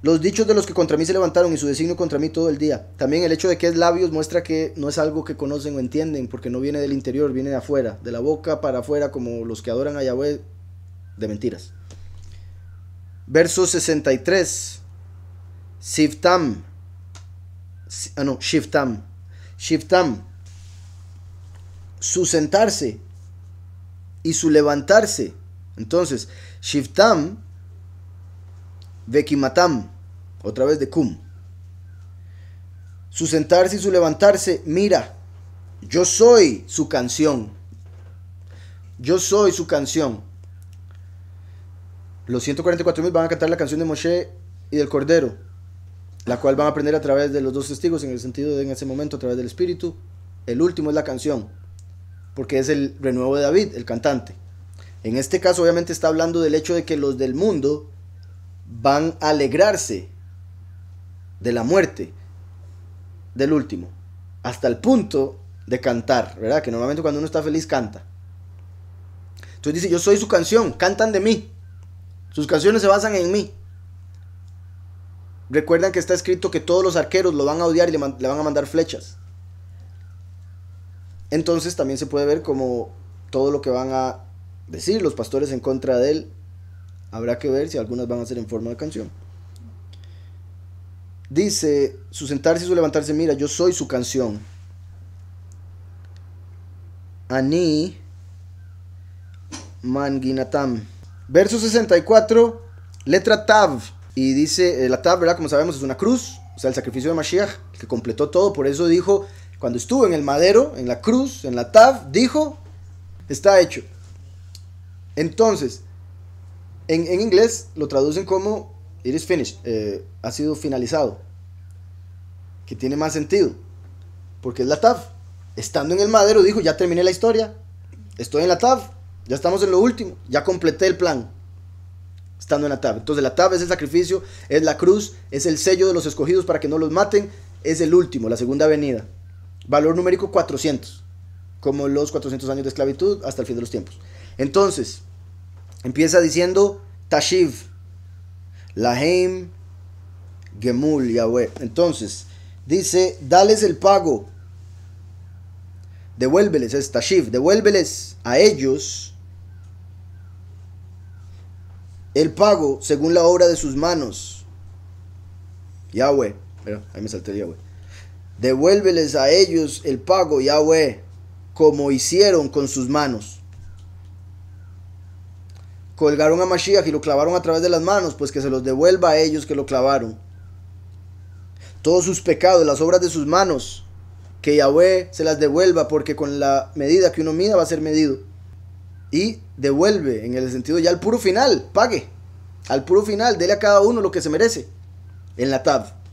Los dichos de los que contra mí se levantaron y su designio contra mí todo el día. También el hecho de que es labios muestra que no es algo que conocen o entienden, porque no viene del interior, viene de afuera, de la boca para afuera, como los que adoran a Yahweh de mentiras. Verso 63. Siftam. Ah, no, Shiftam. Shiftam. Su sentarse y su levantarse. Entonces, Shiftam, Vekimatam, otra vez de Kum. Su sentarse y su levantarse, mira, yo soy su canción. Yo soy su canción. Los 144 mil van a cantar la canción de Moshe y del Cordero, la cual van a aprender a través de los dos testigos, en el sentido de en ese momento a través del Espíritu. El último es la canción, porque es el renuevo de David, el cantante. En este caso obviamente está hablando del hecho de que los del mundo van a alegrarse de la muerte del último, hasta el punto de cantar, ¿verdad? Que normalmente cuando uno está feliz canta. Entonces dice, yo soy su canción, cantan de mí. Sus canciones se basan en mí. Recuerdan que está escrito que todos los arqueros lo van a odiar y le, van a mandar flechas. Entonces también se puede ver como todo lo que van a decir los pastores en contra de él, habrá que ver si algunas van a ser en forma de canción. Dice, su sentarse y su levantarse, mira, yo soy su canción. Ani Manginatam. Verso 64, letra Tav. Y dice, eh, la Tav, ¿verdad? Como sabemos, es una cruz, o sea, el sacrificio de Mashiach, que completó todo. Por eso dijo, cuando estuvo en el madero, en la cruz, en la Tav, dijo, está hecho. Entonces, en, inglés lo traducen como it is finished, eh, ha sido finalizado, que tiene más sentido, porque es la TAF. Estando en el madero dijo, ya terminé la historia, estoy en la TAF, ya estamos en lo último, ya completé el plan. Estando en la tab. Entonces la tab es el sacrificio, es la cruz, es el sello de los escogidos para que no los maten, es el último, la segunda venida. Valor numérico 400, como los 400 años de esclavitud hasta el fin de los tiempos. Entonces, empieza diciendo Tashiv, Lahem, Gemul, Yahweh. Entonces, dice, dales el pago. Devuélveles, es Tashiv, devuélveles a ellos el pago según la obra de sus manos. Yahweh, ahí me salté Yahweh. Devuélveles a ellos el pago, Yahweh, como hicieron con sus manos. Colgaron a Mashiach y lo clavaron a través de las manos, pues que se los devuelva a ellos que lo clavaron. Todos sus pecados, las obras de sus manos, que Yahweh se las devuelva, porque con la medida que uno mida va a ser medido y devuelve en el sentido ya al puro final, pague. Al puro final, dele a cada uno lo que se merece. En la tab.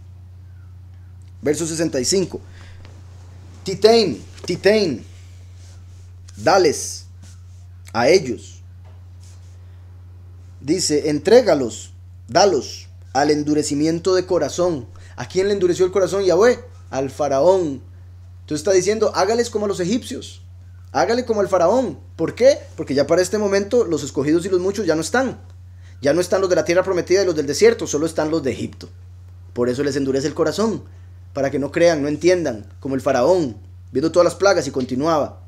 Verso 65. Titain, titain. Dales a ellos. Dice, entrégalos, dalos al endurecimiento de corazón. ¿A quién le endureció el corazón Yahweh? Al faraón. Entonces está diciendo, hágales como a los egipcios. Hágale como al faraón. ¿Por qué? Porque ya para este momento los escogidos y los muchos ya no están. Ya no están los de la tierra prometida y los del desierto, solo están los de Egipto. Por eso les endurece el corazón, para que no crean, no entiendan, como el faraón, viendo todas las plagas y continuaba.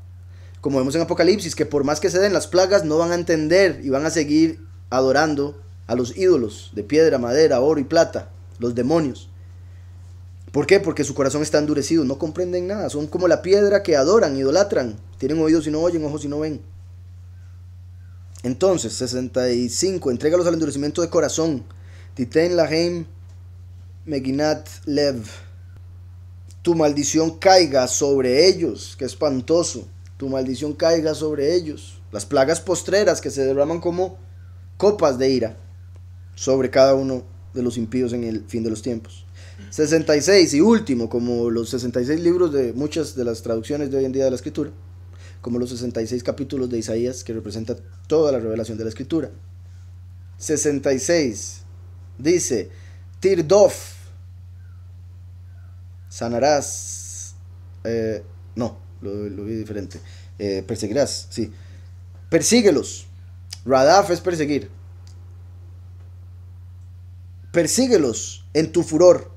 Como vemos en Apocalipsis, que por más que se den las plagas, no van a entender y van a seguir adorando a los ídolos de piedra, madera, oro y plata, los demonios. ¿Por qué? Porque su corazón está endurecido, no comprenden nada, son como la piedra que adoran, idolatran, tienen oídos y no oyen, ojos y no ven. Entonces, 65, entrégalos al endurecimiento de corazón. Titen Lahem Meginat Lev. Tu maldición caiga sobre ellos, que espantoso, tu maldición caiga sobre ellos, las plagas postreras que se derraman como copas de ira sobre cada uno de los impíos en el fin de los tiempos. 66 y último, como los 66 libros de muchas de las traducciones de hoy en día de la escritura, como los 66 capítulos de Isaías que representa toda la revelación de la escritura. 66 dice, Tirdof, sanarás, eh, no, lo, vi diferente, Eh, perseguirás, sí, persíguelos, Radaf es perseguir, persíguelos en tu furor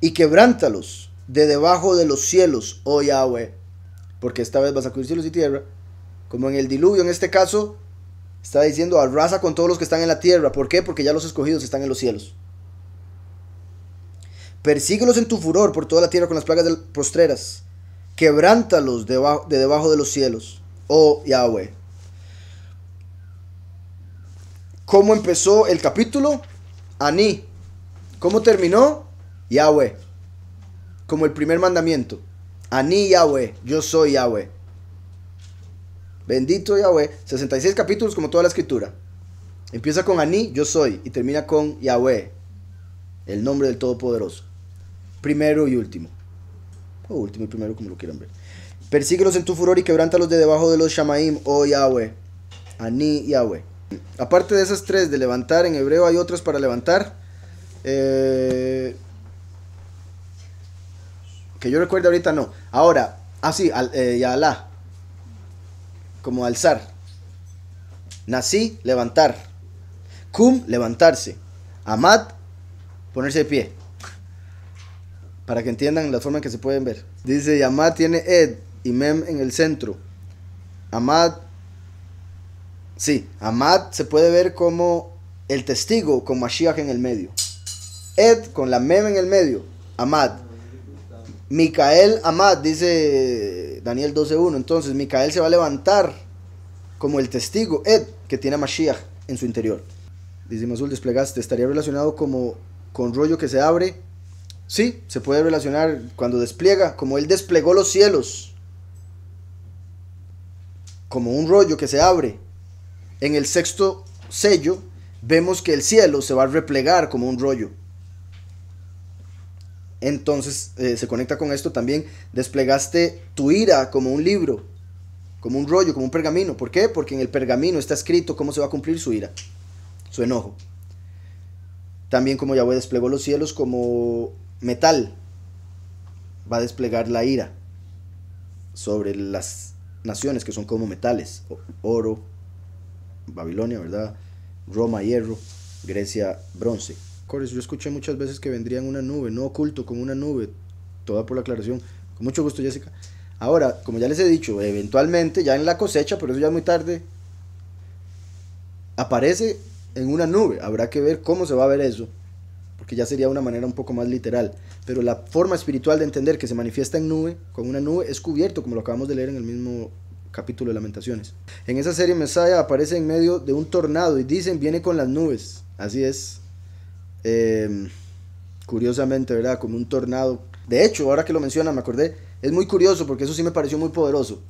y quebrántalos de debajo de los cielos, oh Yahweh, porque esta vez vas a sacudir cielos y tierra, como en el diluvio en este caso, está diciendo arrasa con todos los que están en la tierra, ¿por qué? Porque ya los escogidos están en los cielos. Persíguelos en tu furor por toda la tierra con las plagas postreras, quebrántalos debajo, de debajo de los cielos, oh Yahweh. ¿Cómo empezó el capítulo? Aní. ¿Cómo terminó? Yahweh. Como el primer mandamiento. Aní Yahweh. Yo soy Yahweh. Bendito Yahweh. 66 capítulos como toda la escritura. Empieza con Aní, yo soy. Y termina con Yahweh. El nombre del Todopoderoso. Primero y último. O último y primero como lo quieran ver. Persíguelos en tu furor y quebrántalos de debajo de los Shamaim, oh Yahweh. Aní Yahweh. Aparte de esas tres de levantar, en hebreo hay otras para levantar. Eh, que yo recuerde ahorita no. Ahora, ah sí, al, eh, Yalá. Como alzar. Nací, levantar. Kum, levantarse. Amad, ponerse de pie. Para que entiendan la forma en que se pueden ver. Dice, Amad tiene Ed y Mem en el centro. Amad Sí, Amad se puede ver como el testigo con Mashiach en el medio. Ed con la mem en el medio. Amad. Micael Amad, dice Daniel 12.1. Entonces, Micael se va a levantar como el testigo, Ed, que tiene a Mashiach en su interior. Dice Mazul, desplegaste, estaría relacionado como con rollo que se abre. Sí, se puede relacionar cuando despliega, como él desplegó los cielos. Como un rollo que se abre en el sexto sello vemos que el cielo se va a replegar como un rollo. Entonces eh, se conecta con esto también. Desplegaste tu ira como un libro, como un rollo, como un pergamino. ¿Por qué? Porque en el pergamino está escrito cómo se va a cumplir su ira, su enojo. También como Yahweh desplegó los cielos como metal, va a desplegar la ira sobre las naciones que son como metales, oro, Babilonia, ¿verdad? Roma, hierro, Grecia, bronce. Cores, yo escuché muchas veces que vendría en una nube, no oculto, como una nube. Toda por la aclaración. Con mucho gusto, Jessica. Ahora, como ya les he dicho, eventualmente, ya en la cosecha, pero eso ya es muy tarde, aparece en una nube. Habrá que ver cómo se va a ver eso, porque ya sería una manera un poco más literal. Pero la forma espiritual de entender que se manifiesta en nube, con una nube, es cubierto, como lo acabamos de leer en el mismo capítulo de Lamentaciones. En esa serie Mesaya aparece en medio de un tornado y dicen viene con las nubes. Así es. Eh, curiosamente, ¿verdad? Como un tornado. De hecho, ahora que lo menciona, me acordé. Es muy curioso porque eso sí me pareció muy poderoso.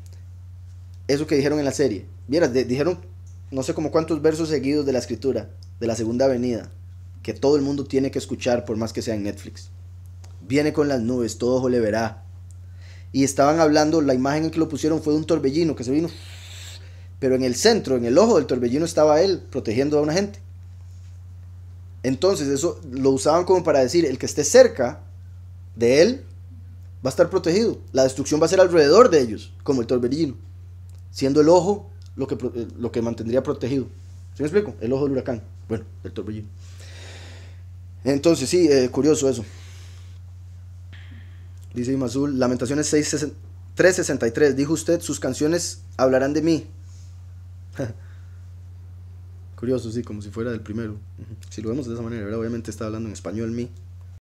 Eso que dijeron en la serie. Vieras, dijeron no sé como cuántos versos seguidos de la escritura, de la segunda venida, que todo el mundo tiene que escuchar por más que sea en Netflix. Viene con las nubes, todo ojo le verá. Y estaban hablando, la imagen en que lo pusieron fue de un torbellino que se vino. Pero en el centro, en el ojo del torbellino estaba él protegiendo a una gente. Entonces eso lo usaban como para decir, el que esté cerca de él va a estar protegido. La destrucción va a ser alrededor de ellos, como el torbellino. Siendo el ojo lo que, eh, lo que mantendría protegido. ¿Sí me explico? El ojo del huracán. Bueno, del torbellino. Entonces, sí, eh, curioso eso. Dice Imazul, Lamentaciones 6, 363. Dijo usted, sus canciones hablarán de mí. Curioso, sí, como si fuera del primero. Si lo vemos de esa manera, ¿verdad? obviamente está hablando en español mí.